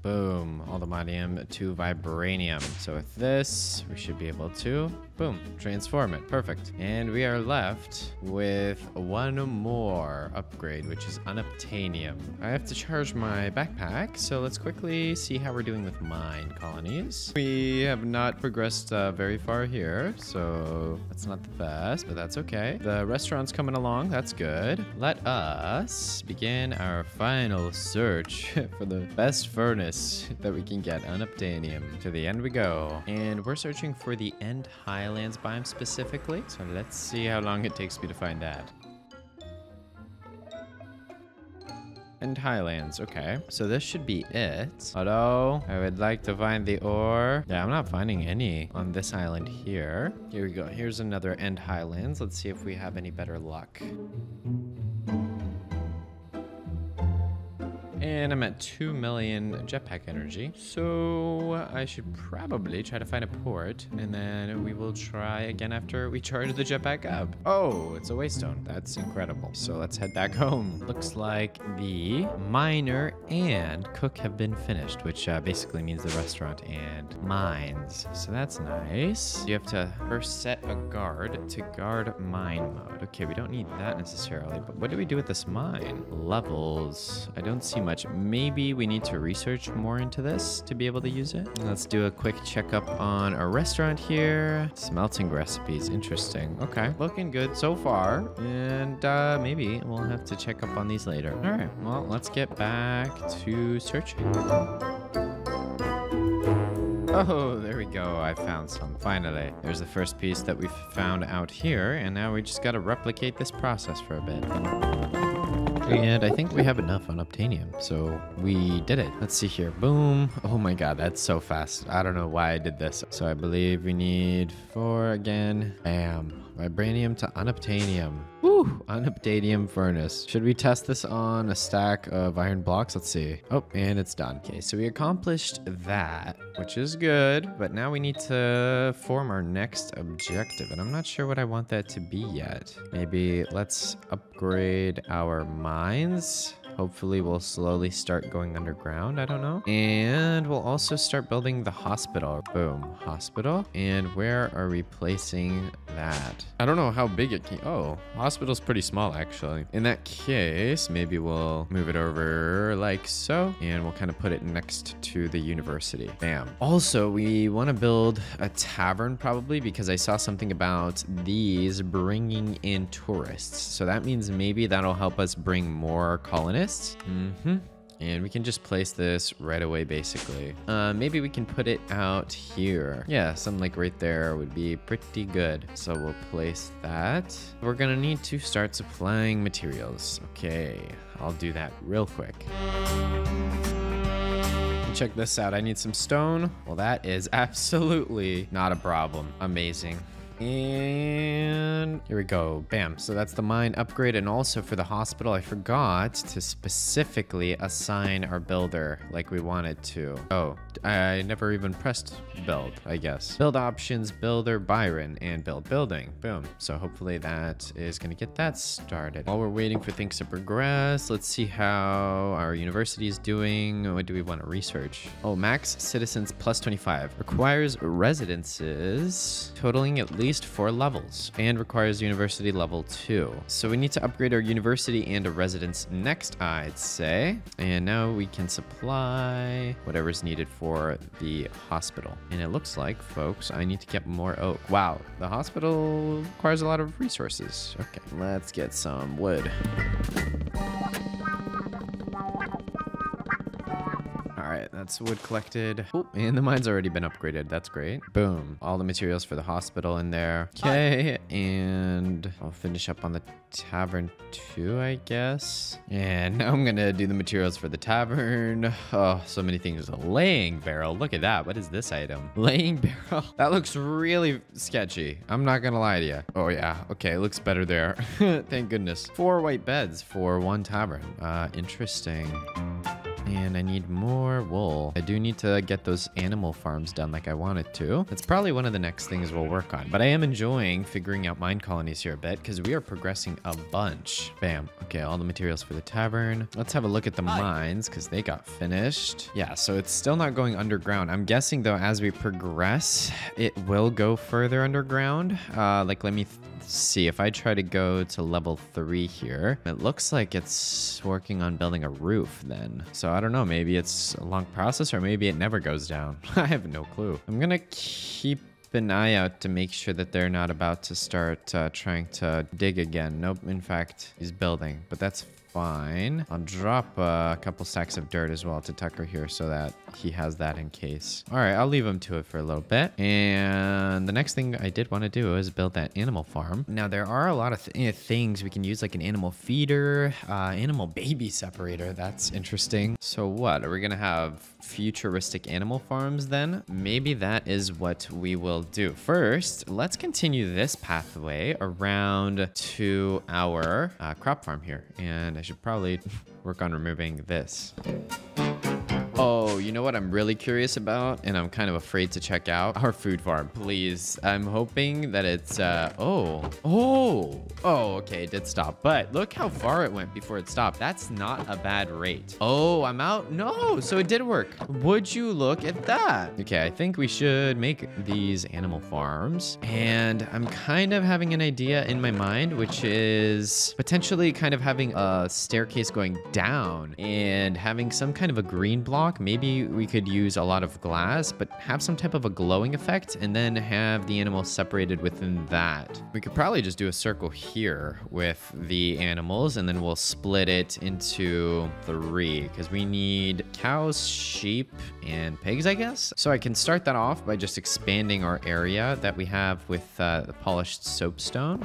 Boom. Allthemodium to vibranium. So with this, we should be able to, boom, transform it. Perfect. And we are left with one more upgrade, which is unobtainium. I have to charge my backpack, so let's quickly see how we're doing with MineColonies. We have not progressed uh, very far here, so that's not the best, but that's okay. The restaurant's coming along. That's good. Let us begin our final search [LAUGHS] for the best furnace that we can get, unobtainium. To the end we go. And we're searching for the End Highlands biome specifically. So let's see how long it takes me to find that. End Highlands. Okay, so this should be it. Although, I would like to find the ore. Yeah, I'm not finding any on this island here. Here we go. Here's another End Highlands. Let's see if we have any better luck. And I'm at 2 million jetpack energy. So I should probably try to find a port. And then we will try again after we charge the jetpack up. Oh, it's a waystone. That's incredible. So let's head back [LAUGHS] home. Looks like the miner and cook have been finished, which uh, basically means the restaurant and mines. So that's nice. You have to first set a guard to guard mine mode. Okay, we don't need that necessarily. But what do we do with this mine? Levels. I don't see much. Maybe we need to research more into this to be able to use it. Let's do a quick checkup on a restaurant here. Smelting recipes. Interesting. Okay. Looking good so far. And uh, maybe we'll have to check up on these later. All right. Well, let's get back to searching. Oh, there we go. I found some. Finally. There's the first piece that we found out here. And now we just got to replicate this process for a bit. And I think we have enough unobtainium, so we did it. Let's see here. Boom. Oh my god, that's so fast. I don't know why I did this. So I believe we need four again. Bam. Vibranium to unobtainium. Woo! [LAUGHS] Unobtainium furnace. Should we test this on a stack of iron blocks? Let's see. Oh, and it's done. Okay, so we accomplished that, which is good. But now we need to form our next objective. And I'm not sure what I want that to be yet. Maybe let's upgrade our mines. Hopefully we'll slowly start going underground. I don't know. And we'll also start building the hospital. Boom. Hospital. And where are we placing that? I don't know how big it can... Oh, hospital's pretty small, actually. In that case, maybe we'll move it over like so. And we'll kind of put it next to the university. Bam. Also, we want to build a tavern probably because I saw something about these bringing in tourists. So that means maybe that'll help us bring more colonists. Mm-hmm. And we can just place this right away, basically. Uh, maybe we can put it out here. Yeah, something like right there would be pretty good. So we'll place that. We're gonna need to start supplying materials. Okay, I'll do that real quick. Check this out. I need some stone. Well, that is [LAUGHS] absolutely not a problem. Amazing. And here we go. Bam. So that's the mine upgrade. And also for the hospital, I forgot to specifically assign our builder like we wanted to. Oh, I never even pressed build, I guess. Build options, builder, Byron, and build building. Boom. So hopefully that is going to get that started. While we're waiting for things to progress, let's see how our university is doing. What do we want to research? Oh, max citizens plus 25. Requires residences totaling at least four levels and requires university level two. So we need to upgrade our university and a residence next, I'd say. And now we can supply whatever's needed for the hospital. And it looks like, folks, I need to get more oak. Wow, the hospital requires a lot of resources. Okay, let's get some wood. Right, that's wood collected. Oh, and the mine's already been upgraded. That's great. Boom. All the materials for the hospital in there. Okay, and I'll finish up on the tavern too, I guess. And now I'm gonna do the materials for the tavern. Oh, so many things. Laying barrel. Look at that. What is this item? [LAUGHS] Laying barrel. That looks really sketchy. I'm not gonna lie to you. Oh yeah. Okay, it looks better there. [LAUGHS] Thank goodness. Four white beds for one tavern. Uh, interesting. And I need more wool. I do need to get those animal farms done like I wanted to. That's probably one of the next things we'll work on. But I am enjoying figuring out MineColonies here a bit because we are progressing a bunch. Bam. Okay, all the materials for the tavern. Let's have a look at the mines because they got finished. Yeah, so it's still not going underground. I'm guessing though as we progress, it will go further underground. Uh, like let me see if I try to go to level three here, it looks like it's working on building a roof then. So I don't know, maybe it's a long process or maybe it never goes down. [LAUGHS] I have no clue. I'm gonna keep an eye out to make sure that they're not about to start uh, trying to dig again. Nope, in fact, he's building, but that's fine. I'll drop a couple stacks of dirt as well to Tucker here so that he has that in case. All right, I'll leave him to it for a little bit. And the next thing I did want to do is build that animal farm. Now, there are a lot of th things we can use like an animal feeder, uh, animal baby separator. That's interesting. So what, are we going to have futuristic animal farms then? Maybe that is what we will do. First, let's continue this pathway around to our uh, crop farm here. And I should probably [LAUGHS] work on removing this. Oh, you know what I'm really curious about and I'm kind of afraid to check out? Our food farm, please. I'm hoping that it's, uh, oh, oh, oh, okay, it did stop. But look how far it went before it stopped. That's not a bad rate. Oh, I'm out. No, so it did work. Would you look at that? Okay, I think we should make these animal farms. And I'm kind of having an idea in my mind, which is potentially kind of having a staircase going down and having some kind of a green block maybe we could use a lot of glass, but have some type of a glowing effect and then have the animals separated within that. We could probably just do a circle here with the animals and then we'll split it into three because we need cows, sheep, and pigs, I guess. So I can start that off by just expanding our area that we have with uh, the polished soapstone.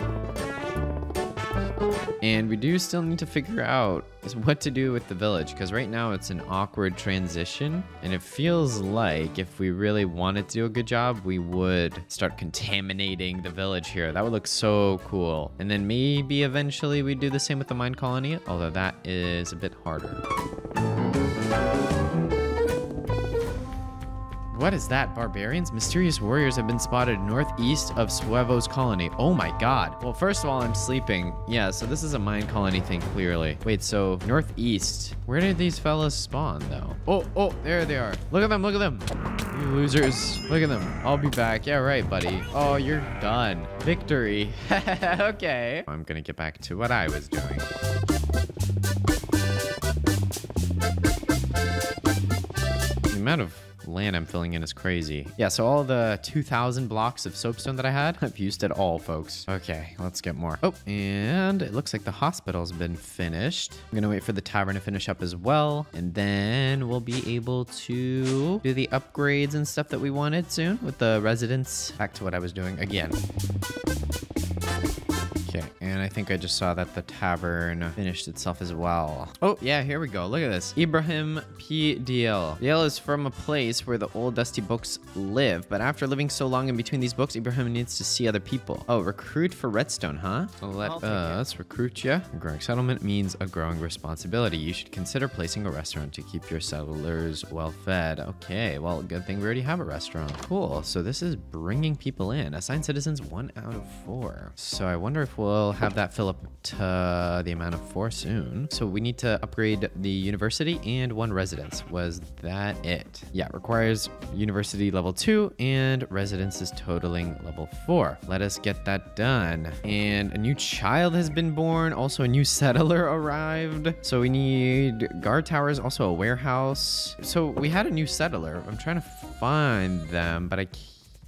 And we do still need to figure out what to do with the village because right now it's an awkward transition and it feels like if we really wanted to do a good job, we would start contaminating the village here. That would look so cool. And then maybe eventually we'd do the same with the mine colony, although that is a bit harder. What is that? Barbarians? Mysterious warriors have been spotted northeast of Suevo's colony. Oh my god. Well, first of all, I'm sleeping. Yeah, so this is a mine colony thing, clearly. Wait, so northeast. Where did these fellas spawn, though? Oh, oh, there they are. Look at them, look at them. You losers. Look at them. I'll be back. Yeah, right, buddy. Oh, you're done. Victory. [LAUGHS] okay. I'm gonna get back to what I was doing. The amount of land I'm filling in is crazy. Yeah, so all the 2,000 blocks of soapstone that I had, [LAUGHS] I've used it all, folks. Okay, let's get more. Oh, and it looks like the hospital's been finished. I'm gonna wait for the tavern to finish up as well, and then we'll be able to do the upgrades and stuff that we wanted soon with the residents. Back to what I was doing again. Okay, and I think I just saw that the tavern finished itself as well. Oh, yeah, here we go. Look at this. Ibrahim P. DL. DL is from a place where the old dusty books live, but after living so long in between these books, Ibrahim needs to see other people. Oh, recruit for Redstone, huh? Let us recruit you. A growing settlement means a growing responsibility. You should consider placing a restaurant to keep your settlers well fed. Okay, well, good thing we already have a restaurant. Cool, so this is bringing people in. Assign citizens one out of four. So I wonder if we'll have that fill up to uh, the amount of four soon. So we need to upgrade the university and one residence. Was that it? Yeah, requires university level two and residence is totaling level four. Let us get that done. And a new child has been born. Also a new settler [LAUGHS] arrived. So we need guard towers, also a warehouse. So we had a new settler. I'm trying to find them, but I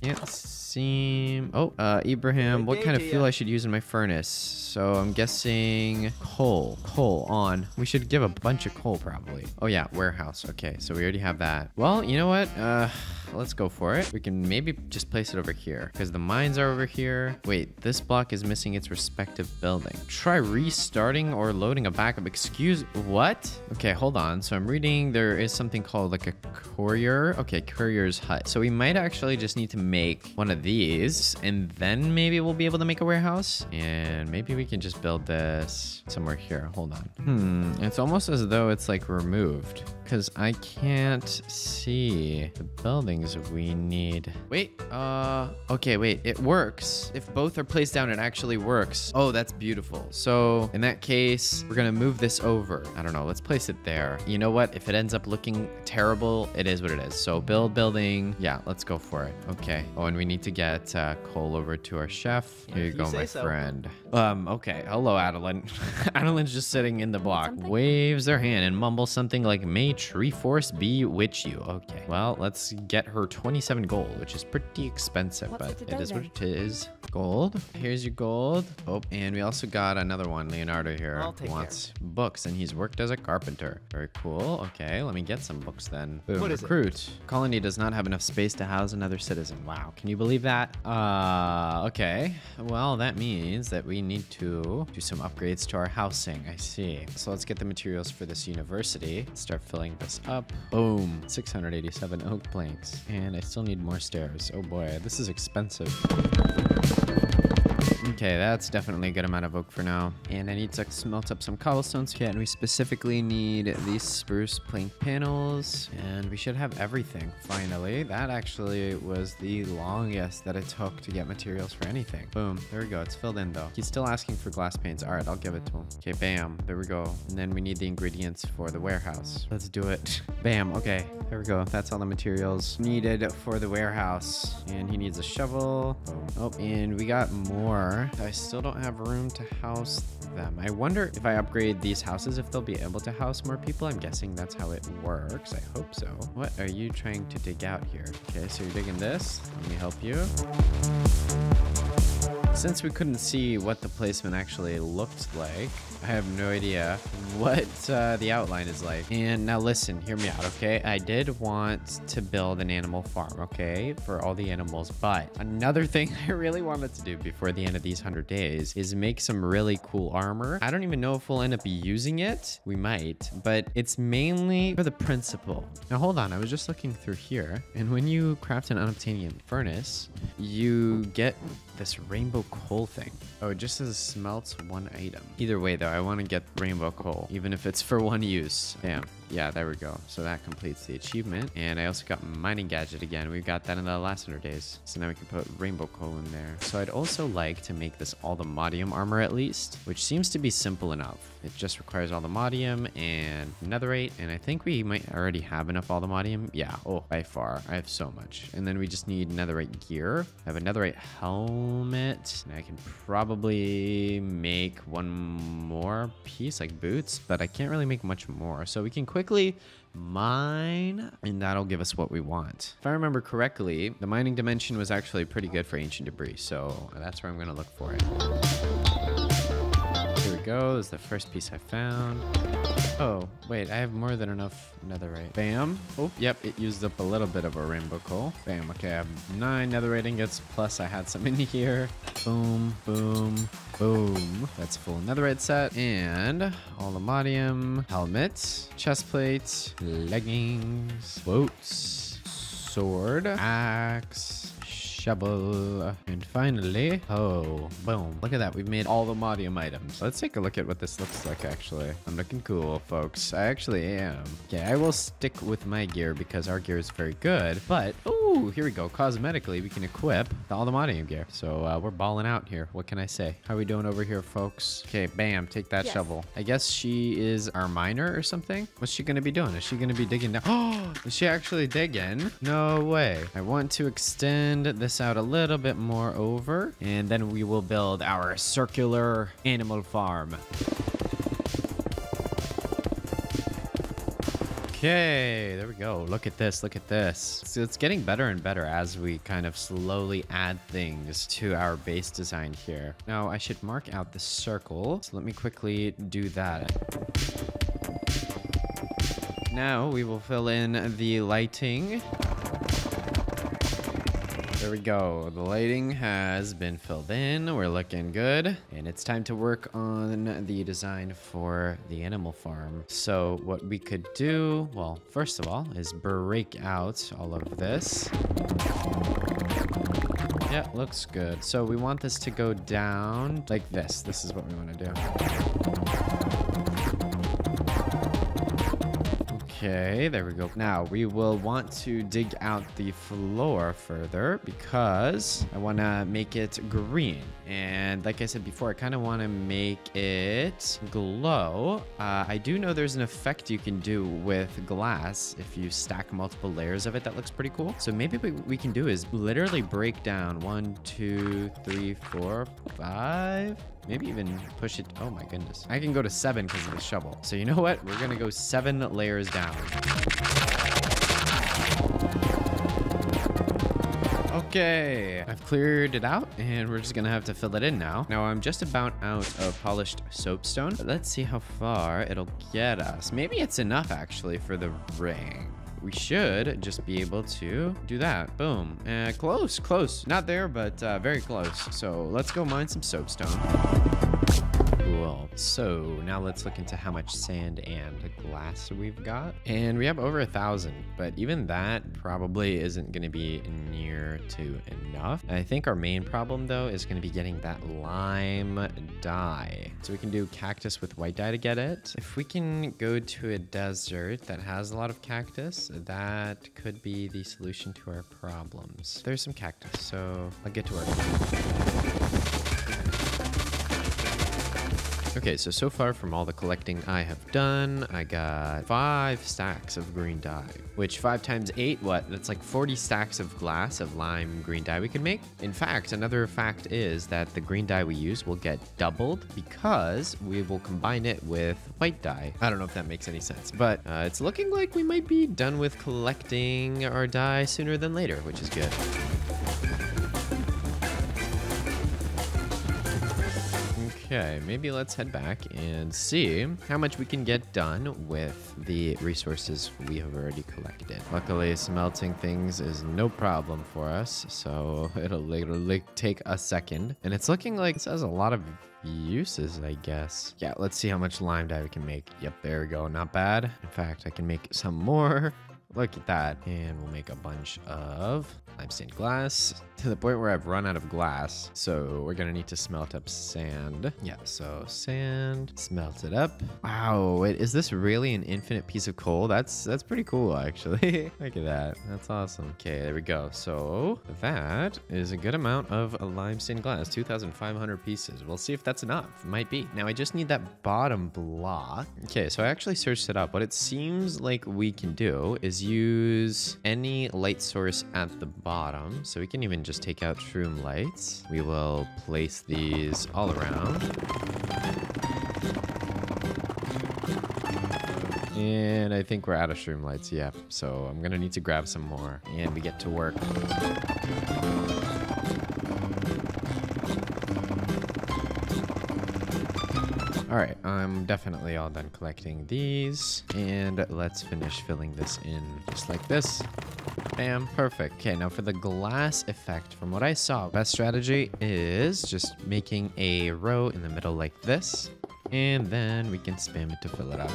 can't seem... Oh, uh, Ibrahim, what kind of fuel I should use in my furnace? So I'm guessing coal. Coal on. We should give a bunch of coal probably. Oh yeah, warehouse. Okay, so we already have that. Well, you know what? Uh, let's go for it. We can maybe just place it over here because the mines are over here. Wait, this block is missing its respective building. Try restarting or loading a backup. Excuse, what? Okay, hold on. So I'm reading there is something called like a courier. Okay, courier's hut. So we might actually just need to make one of these and then maybe we'll be able to make a warehouse and maybe we can just build this somewhere here. Hold on. Hmm, it's almost as though it's like removed because I can't see the buildings we need. Wait, uh, okay, wait, it works. If both are placed down, it actually works. Oh, that's beautiful. So in that case, we're gonna move this over. I don't know, let's place it there. You know what? If it ends up looking terrible, it is what it is. So build building. Yeah, let's go for it. Okay. Oh, and we need to get uh, coal over to our chef. Here you you go, my so. friend. Um, okay. Hello, Adeline. [LAUGHS] Adeline's just sitting in the block, waves her hand and mumbles something like, May Tree Force bewitch you. Okay. Well, let's get her 27 gold, which is pretty expensive, What's but it to it what it is. Gold. Here's your gold. Oh, and we also got another one. Leonardo here I'll take wants books, and he's worked as a carpenter. Very cool. Okay, let me get some books then. Boom. What is it? Recruit. Colony does not have enough space to house another citizen. Wow. Can you believe that? Uh, okay. Well, that means that we need to do some upgrades to our housing. I see. So let's get the materials for this university. Start filling this up. Boom. 687 oak planks. And I still need more stairs. Oh boy, this is expensive. Okay, that's definitely a good amount of oak for now. And I need to smelt up some cobblestones. Okay, and we specifically need these spruce plank panels. And we should have everything, finally. That actually was the longest that it took to get materials for anything. Boom. There we go. It's filled in, though. He's still asking for glass panes. All right, I'll give it to him. Okay, bam. There we go. And then we need the ingredients for the warehouse. Let's do it. [LAUGHS] Bam. Okay, there we go. That's all the materials needed for the warehouse. And he needs a shovel. Oh, and we got more. I still don't have room to house them. I wonder if I upgrade these houses, if they'll be able to house more people. I'm guessing that's how it works. I hope so. What are you trying to dig out here? Okay, so you're digging this. Let me help you. Since we couldn't see what the placement actually looked like, I have no idea what uh, the outline is like. And now listen, hear me out, okay? I did want to build an animal farm, okay? For all the animals, but another [LAUGHS] thing I really wanted to do before the end of these 100 days is make some really cool armor. I don't even know if we'll end up using it. We might, but it's mainly for the principle. Now hold on, I was just looking through here, and when you craft an unobtainium furnace, you get this rainbow coal thing. Oh, it just says smelts one item. Either way though, I want to get rainbow coal, even if it's for one use. Bam. Yeah, there we go. So that completes the achievement. And I also got mining gadget again. We got that in the last 100 days. So now we can put rainbow coal in there. So I'd also like to make this Allthemodium armor at least, which seems to be simple enough. It just requires Allthemodium and netherite. And I think we might already have enough Allthemodium. Yeah, oh, by far. I have so much. And then we just need netherite gear. I have a netherite helmet. And I can probably make one more piece like boots, but I can't really make much more. So we can quickly mine and that'll give us what we want. If I remember correctly, the mining dimension was actually pretty good for ancient debris. So that's where I'm going to look for it go. This is the first piece I found. Oh, wait, I have more than enough netherite. Bam. Oh, yep, it used up a little bit of a rainbow coal. Bam, okay, I have nine netherite ingots, plus I had some in [LAUGHS] here. Boom, boom, boom. That's full netherite set. And Allthemodium, helmet, chest plate, leggings, boots, sword, axe, shovel. And finally, oh, boom. Look at that. We've made Allthemodium items. Let's take a look at what this looks like, actually. I'm looking cool, folks. I actually am. Okay, I will stick with my gear because our gear is very good. But, oh, here we go. Cosmetically, we can equip Allthemodium gear. So uh, we're balling out here. What can I say? How are we doing over here, folks? Okay, bam. Take that yes. shovel. I guess she is our miner or something. What's she going to be doing? Is she going to be digging down? Oh, [GASPS] is she actually digging? No way. I want to extend this out a little bit more over, and then we will build our circular animal farm. Okay, there we go. Look at this. Look at this. So it's getting better and better as we kind of slowly add things to our base design here. Now, I should mark out the circle. So let me quickly do that. Now we will fill in the lighting. There we go. The lighting has been filled in. We're looking good. And it's time to work on the design for the animal farm. So what we could do, well, first of all, is break out all of this. Yeah, looks good. So we want this to go down like this. This is what we want to do. Okay, there we go. Now we will want to dig out the floor further because I want to make it green. And like I said before, I kind of want to make it glow. Uh, I do know there's an effect you can do with glass if you stack multiple layers of it. That looks pretty cool. So maybe what we can do is literally break down one, two, three, four, five, Maybe even push it. Oh my goodness. I can go to seven because of the shovel. So you know what? We're going to go seven layers down. Okay, I've cleared it out and we're just gonna have to fill it in now. Now I'm just about out of polished soapstone, but let's see how far it'll get us. Maybe it's enough actually for the ring we should just be able to do that. Boom. Uh, close, close. Not there, but uh, very close. So let's go mine some soapstone. Cool. So now let's look into how much sand and glass we've got. And we have over a thousand, but even that probably isn't going to be near to enough. I think our main problem though is going to be getting that lime dye. So we can do cactus with white dye to get it. If we can go to a desert that has a lot of cactus, that could be the solution to our problems. There's some cactus, so I'll get to work. Okay, so, so far from all the collecting I have done, I got five stacks of green dye, which five times eight, what? That's like 40 stacks of glass of lime green dye we can make. In fact, another fact is that the green dye we use will get doubled because we will combine it with white dye. I don't know if that makes any sense, but uh, it's looking like we might be done with collecting our dye sooner than later, which is good. Okay, maybe let's head back and see how much we can get done with the resources we have already collected. Luckily, smelting things is no problem for us, so [LAUGHS] it'll literally take a second. And it's looking like this has a lot of uses, I guess. Yeah, let's see how much lime dye we can make. Yep, there we go. Not bad. In fact, I can make some more. [LAUGHS] Look at that. And we'll make a bunch of lime stained glass to the point where I've run out of glass. So we're gonna need to smelt up sand. Yeah, so sand, smelt it up. Wow, wait, is this really an infinite piece of coal? That's that's pretty cool, actually. [LAUGHS] Look at that. That's awesome. Okay, there we go. So that is a good amount of lime stained glass, 2,500 pieces. We'll see if that's enough. Might be. Now I just need that bottom block. Okay, so I actually searched it up. What it seems like we can do is use any light source at the bottom. So we can even just take out shroomlights. We will place these all around. And I think we're out of shroomlights, yeah. So I'm gonna need to grab some more and we get to work. All right, I'm definitely all done collecting these. And let's finish filling this in just like this. Bam, perfect. Okay, now for the glass effect, from what I saw, best strategy is just making a row in the middle like this. And then we can spam it to fill it up.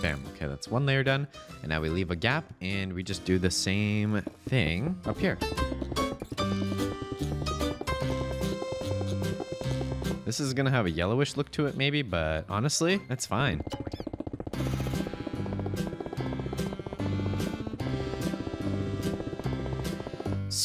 Bam, okay, that's one layer done. And now we leave a gap and we just do the same thing up here. This is gonna have a yellowish look to it maybe, but honestly, that's fine.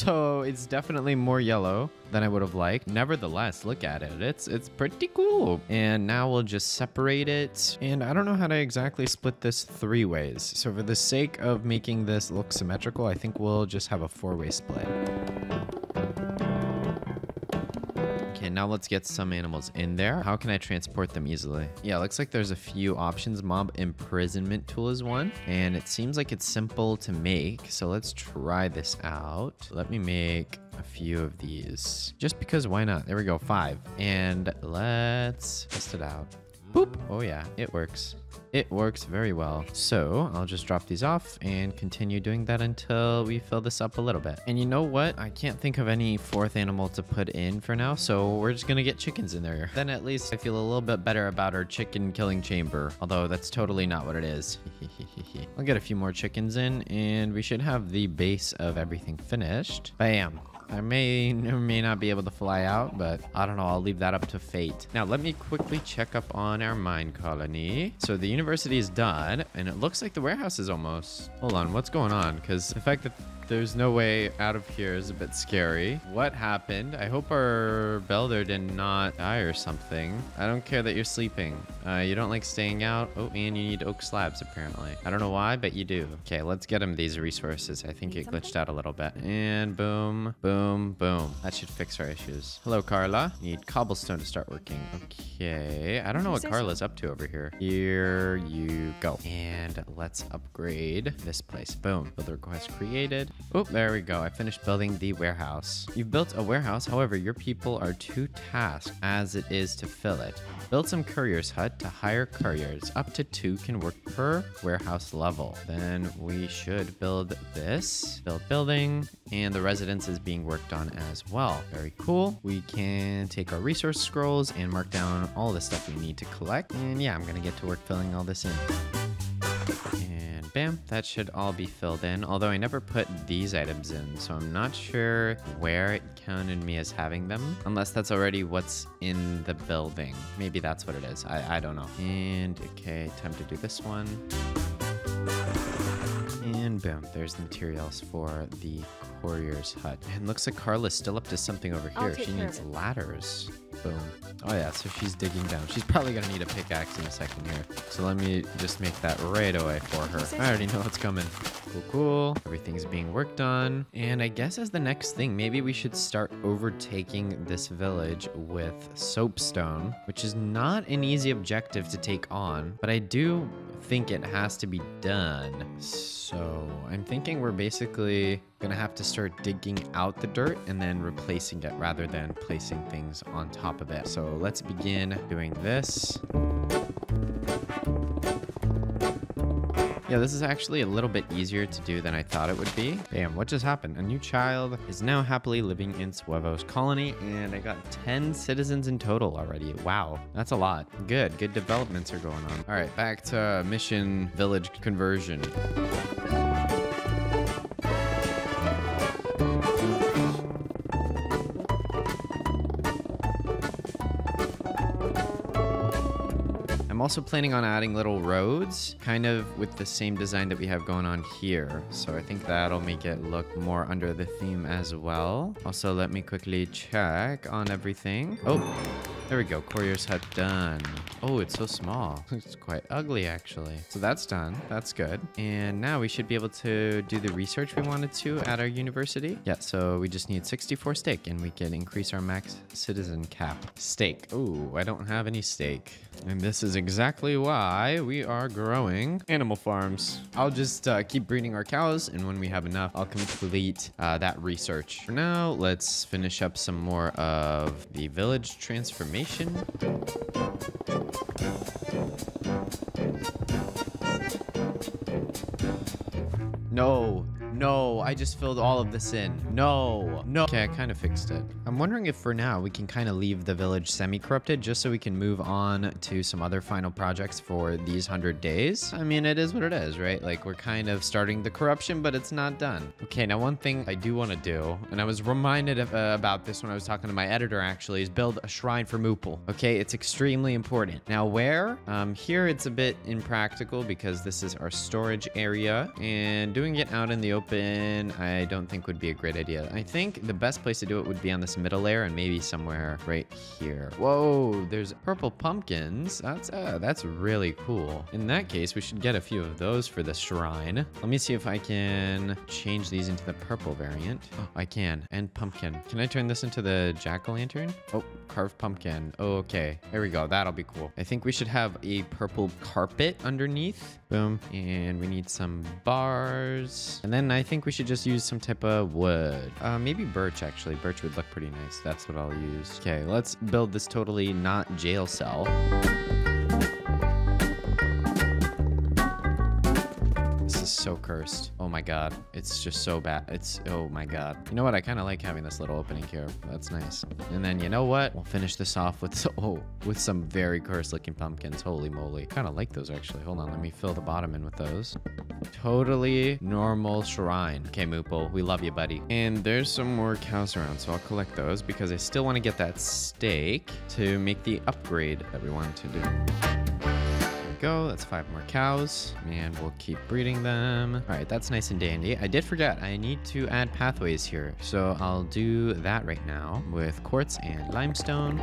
So it's definitely more yellow than I would have liked. Nevertheless, look at it. It's it's pretty cool. And now we'll just separate it. And I don't know how to exactly split this three ways. So for the sake of making this look symmetrical, I think we'll just have a four-way split. Okay, now let's get some animals in there. How can I transport them easily? Yeah, looks like there's a few options. Mob imprisonment tool is one, and it seems like it's simple to make. So let's try this out. Let me make a few of these just because why not? There we go, five. And let's test it out. Boop. Oh yeah, it works. It works very well. So I'll just drop these off and continue doing that until we fill this up a little bit. And you know what? I can't think of any fourth animal to put in for now. So we're just going to get chickens in there. Then at least I feel a little bit better about our chicken killing chamber. Although that's totally not what it is. [LAUGHS] I'll get a few more chickens in and we should have the base of everything finished. Bam. I may or may not be able to fly out, but I don't know. I'll leave that up to fate. Now, let me quickly check up on our mine colony. So the university is done, and it looks like the warehouse is almost... Hold on, what's going on? Because the fact that there's no way out of here is a bit scary. What happened? I hope our builder did not die or something. I don't care that you're sleeping. Uh, you don't like staying out. Oh, and you need oak slabs, apparently. I don't know why, but you do. Okay, let's get him these resources. I think it glitched out a little bit. And boom, boom, boom. That should fix our issues. Hello, Carla. Need cobblestone to start working. Okay. I don't know what Carla's up to over here. Here you go. And let's upgrade this place. Boom. Build request created. Oh, there we go. I finished building the warehouse. You've built a warehouse, however, your people are too tasked as it is to fill it. Build some courier's hut to hire couriers. Up to two can work per warehouse level. Then we should build this. Build building. And the residence is being worked on as well. Very cool. We can take our resource scrolls and mark down all the stuff we need to collect. And yeah, I'm to get to work filling all this in. Bam, that should all be filled in. Although I never put these items in, so I'm not sure where it counted me as having them. Unless that's already what's in the building. Maybe that's what it is. I, I don't know. And okay, time to do this one. And boom, there's the materials for the courier's hut. And looks like Carla's still up to something over here. She needs ladders. Boom. Oh yeah, so she's digging down. She's probably gonna need a pickaxe in a second here. So let me just make that right away for her. I already know what's coming. Cool, cool. Everything's being worked on. And I guess as the next thing, maybe we should start overtaking this village with soapstone, which is not an easy objective to take on, but I do think it has to be done. So I'm thinking we're basically gonna have to start digging out the dirt and then replacing it rather than placing things on top of it. So let's begin doing this. Yeah, this is actually a little bit easier to do than I thought it would be. Damn, what just happened? A new child is now happily living in Suevos colony, and I got 10 citizens in total already. Wow, that's a lot. Good, good developments are going on. All right, back to mission village conversion. I'm also planning on adding little roads, kind of with the same design that we have going on here. So I think that'll make it look more under the theme as well. Also, let me quickly check on everything. Oh, there we go. Courier's hut done. Oh, it's so small. [LAUGHS] It's quite ugly, actually. So that's done. That's good. And now we should be able to do the research we wanted to at our university. Yeah, so we just need 64 steak and we can increase our max citizen cap. Steak. Oh, I don't have any steak. And this is exactly why we are growing animal farms. I'll just uh, keep breeding our cows, and when we have enough, I'll complete uh, that research. For now, let's finish up some more of the village transformation. No, no, I just filled all of this in. No, no. Okay, I kind of fixed it. I'm wondering if for now we can kind of leave the village semi-corrupted just so we can move on to some other final projects for these 100 days. I mean, it is what it is, right? Like, we're kind of starting the corruption, but it's not done. Okay, now one thing I do want to do, and I was reminded of, uh, about this when I was talking to my editor actually, is build a shrine for Moople. Okay, it's extremely important. Now, where? Um, here it's a bit impractical because this is our storage area, and doing it out in the open, I don't think would be a great idea. I think the best place to do it would be on this middle layer and maybe somewhere right here. Whoa, there's purple pumpkins. That's uh, that's really cool. In that case, we should get a few of those for the shrine. Let me see if I can change these into the purple variant. Oh, I can. And pumpkin. Can I turn this into the jack-o'-lantern? Oh, carved pumpkin. Oh, okay. There we go. That'll be cool. I think we should have a purple carpet underneath. Boom. And we need some bars. And then I think we should just use some type of wood. Uh, maybe birch, actually. Birch would look pretty nice. That's what I'll use. Okay, let's build this totally not jail cell. So cursed. Oh my god. It's just so bad. It's, oh my god. You know what? I kind of like having this little opening here. That's nice. And then, you know what? We'll finish this off with, oh, with some very cursed looking pumpkins. Holy moly. kind of like those actually. Hold on. Let me fill the bottom in with those. Totally normal shrine. Okay, Moople. We love you, buddy. And there's some more cows around, so I'll collect those because I still want to get that steak to make the upgrade that we wanted to do go. That's five more cows, and we'll keep breeding them. All right, that's nice and dandy. I did forget, I need to add pathways here, so I'll do that right now with quartz and limestone.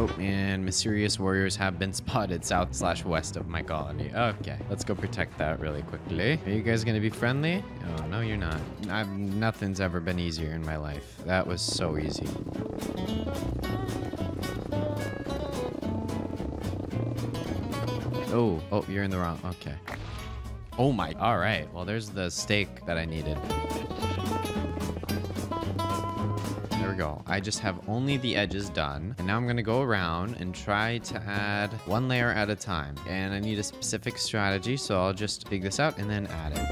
Oh, and mysterious warriors have been spotted south slash west of my colony. Okay, let's go protect that really quickly. Are you guys gonna be friendly? Oh, no, you're not. I've, nothing's ever been easier in my life. That was so easy. Oh, oh, you're in the wrong. Okay. Oh my. All right. Well, there's the steak that I needed. There we go. I just have only the edges done. And now I'm to go around and try to add one layer at a time. And I need a specific strategy, so I'll just figure this out and then add it.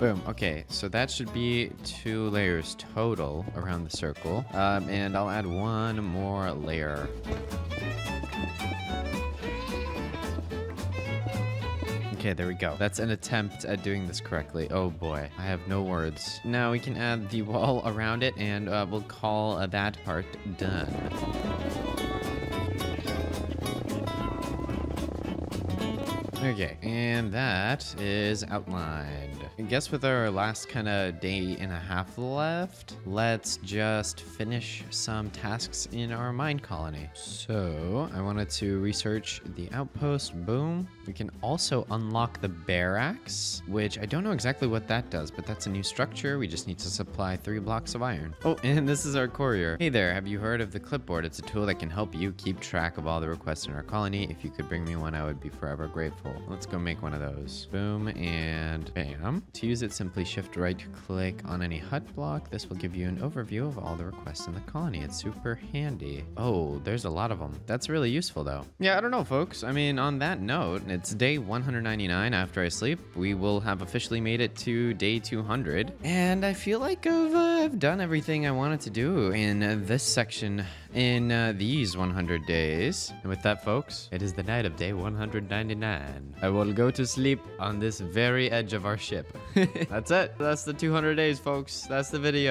Boom. Okay, so that should be two layers total around the circle. Um, and I'll add one more layer. Okay, there we go. That's an attempt at doing this correctly. Oh boy, I have no words. Now we can add the wall around it and uh, we'll call uh, that part done. Okay, and that is outlined. I guess with our last kind of day and a half left, let's just finish some tasks in our mine colony. So I wanted to research the outpost. Boom. We can also unlock the barracks, which I don't know exactly what that does, but that's a new structure. We just need to supply three blocks of iron. Oh, [LAUGHS] and this is our courier. Hey there, have you heard of the clipboard? It's a tool that can help you keep track of all the requests in our colony. If you could bring me one, I would be forever grateful. Let's go make one of those. Boom and bam. To use it, simply shift right click on any hut block. This will give you an overview of all the requests in the colony. It's super handy. Oh, there's a lot of them. That's really useful though. Yeah, I don't know, folks. I mean, on that note, it's day 199 after I sleep. We will have officially made it to day 200. And I feel like I've, uh, I've done everything I wanted to do in this section in uh, these 100 days. And with that, folks, it is the night of day 199. I will go to sleep on this very edge of our ship. [LAUGHS] That's it. That's the 200 days, folks. That's the video.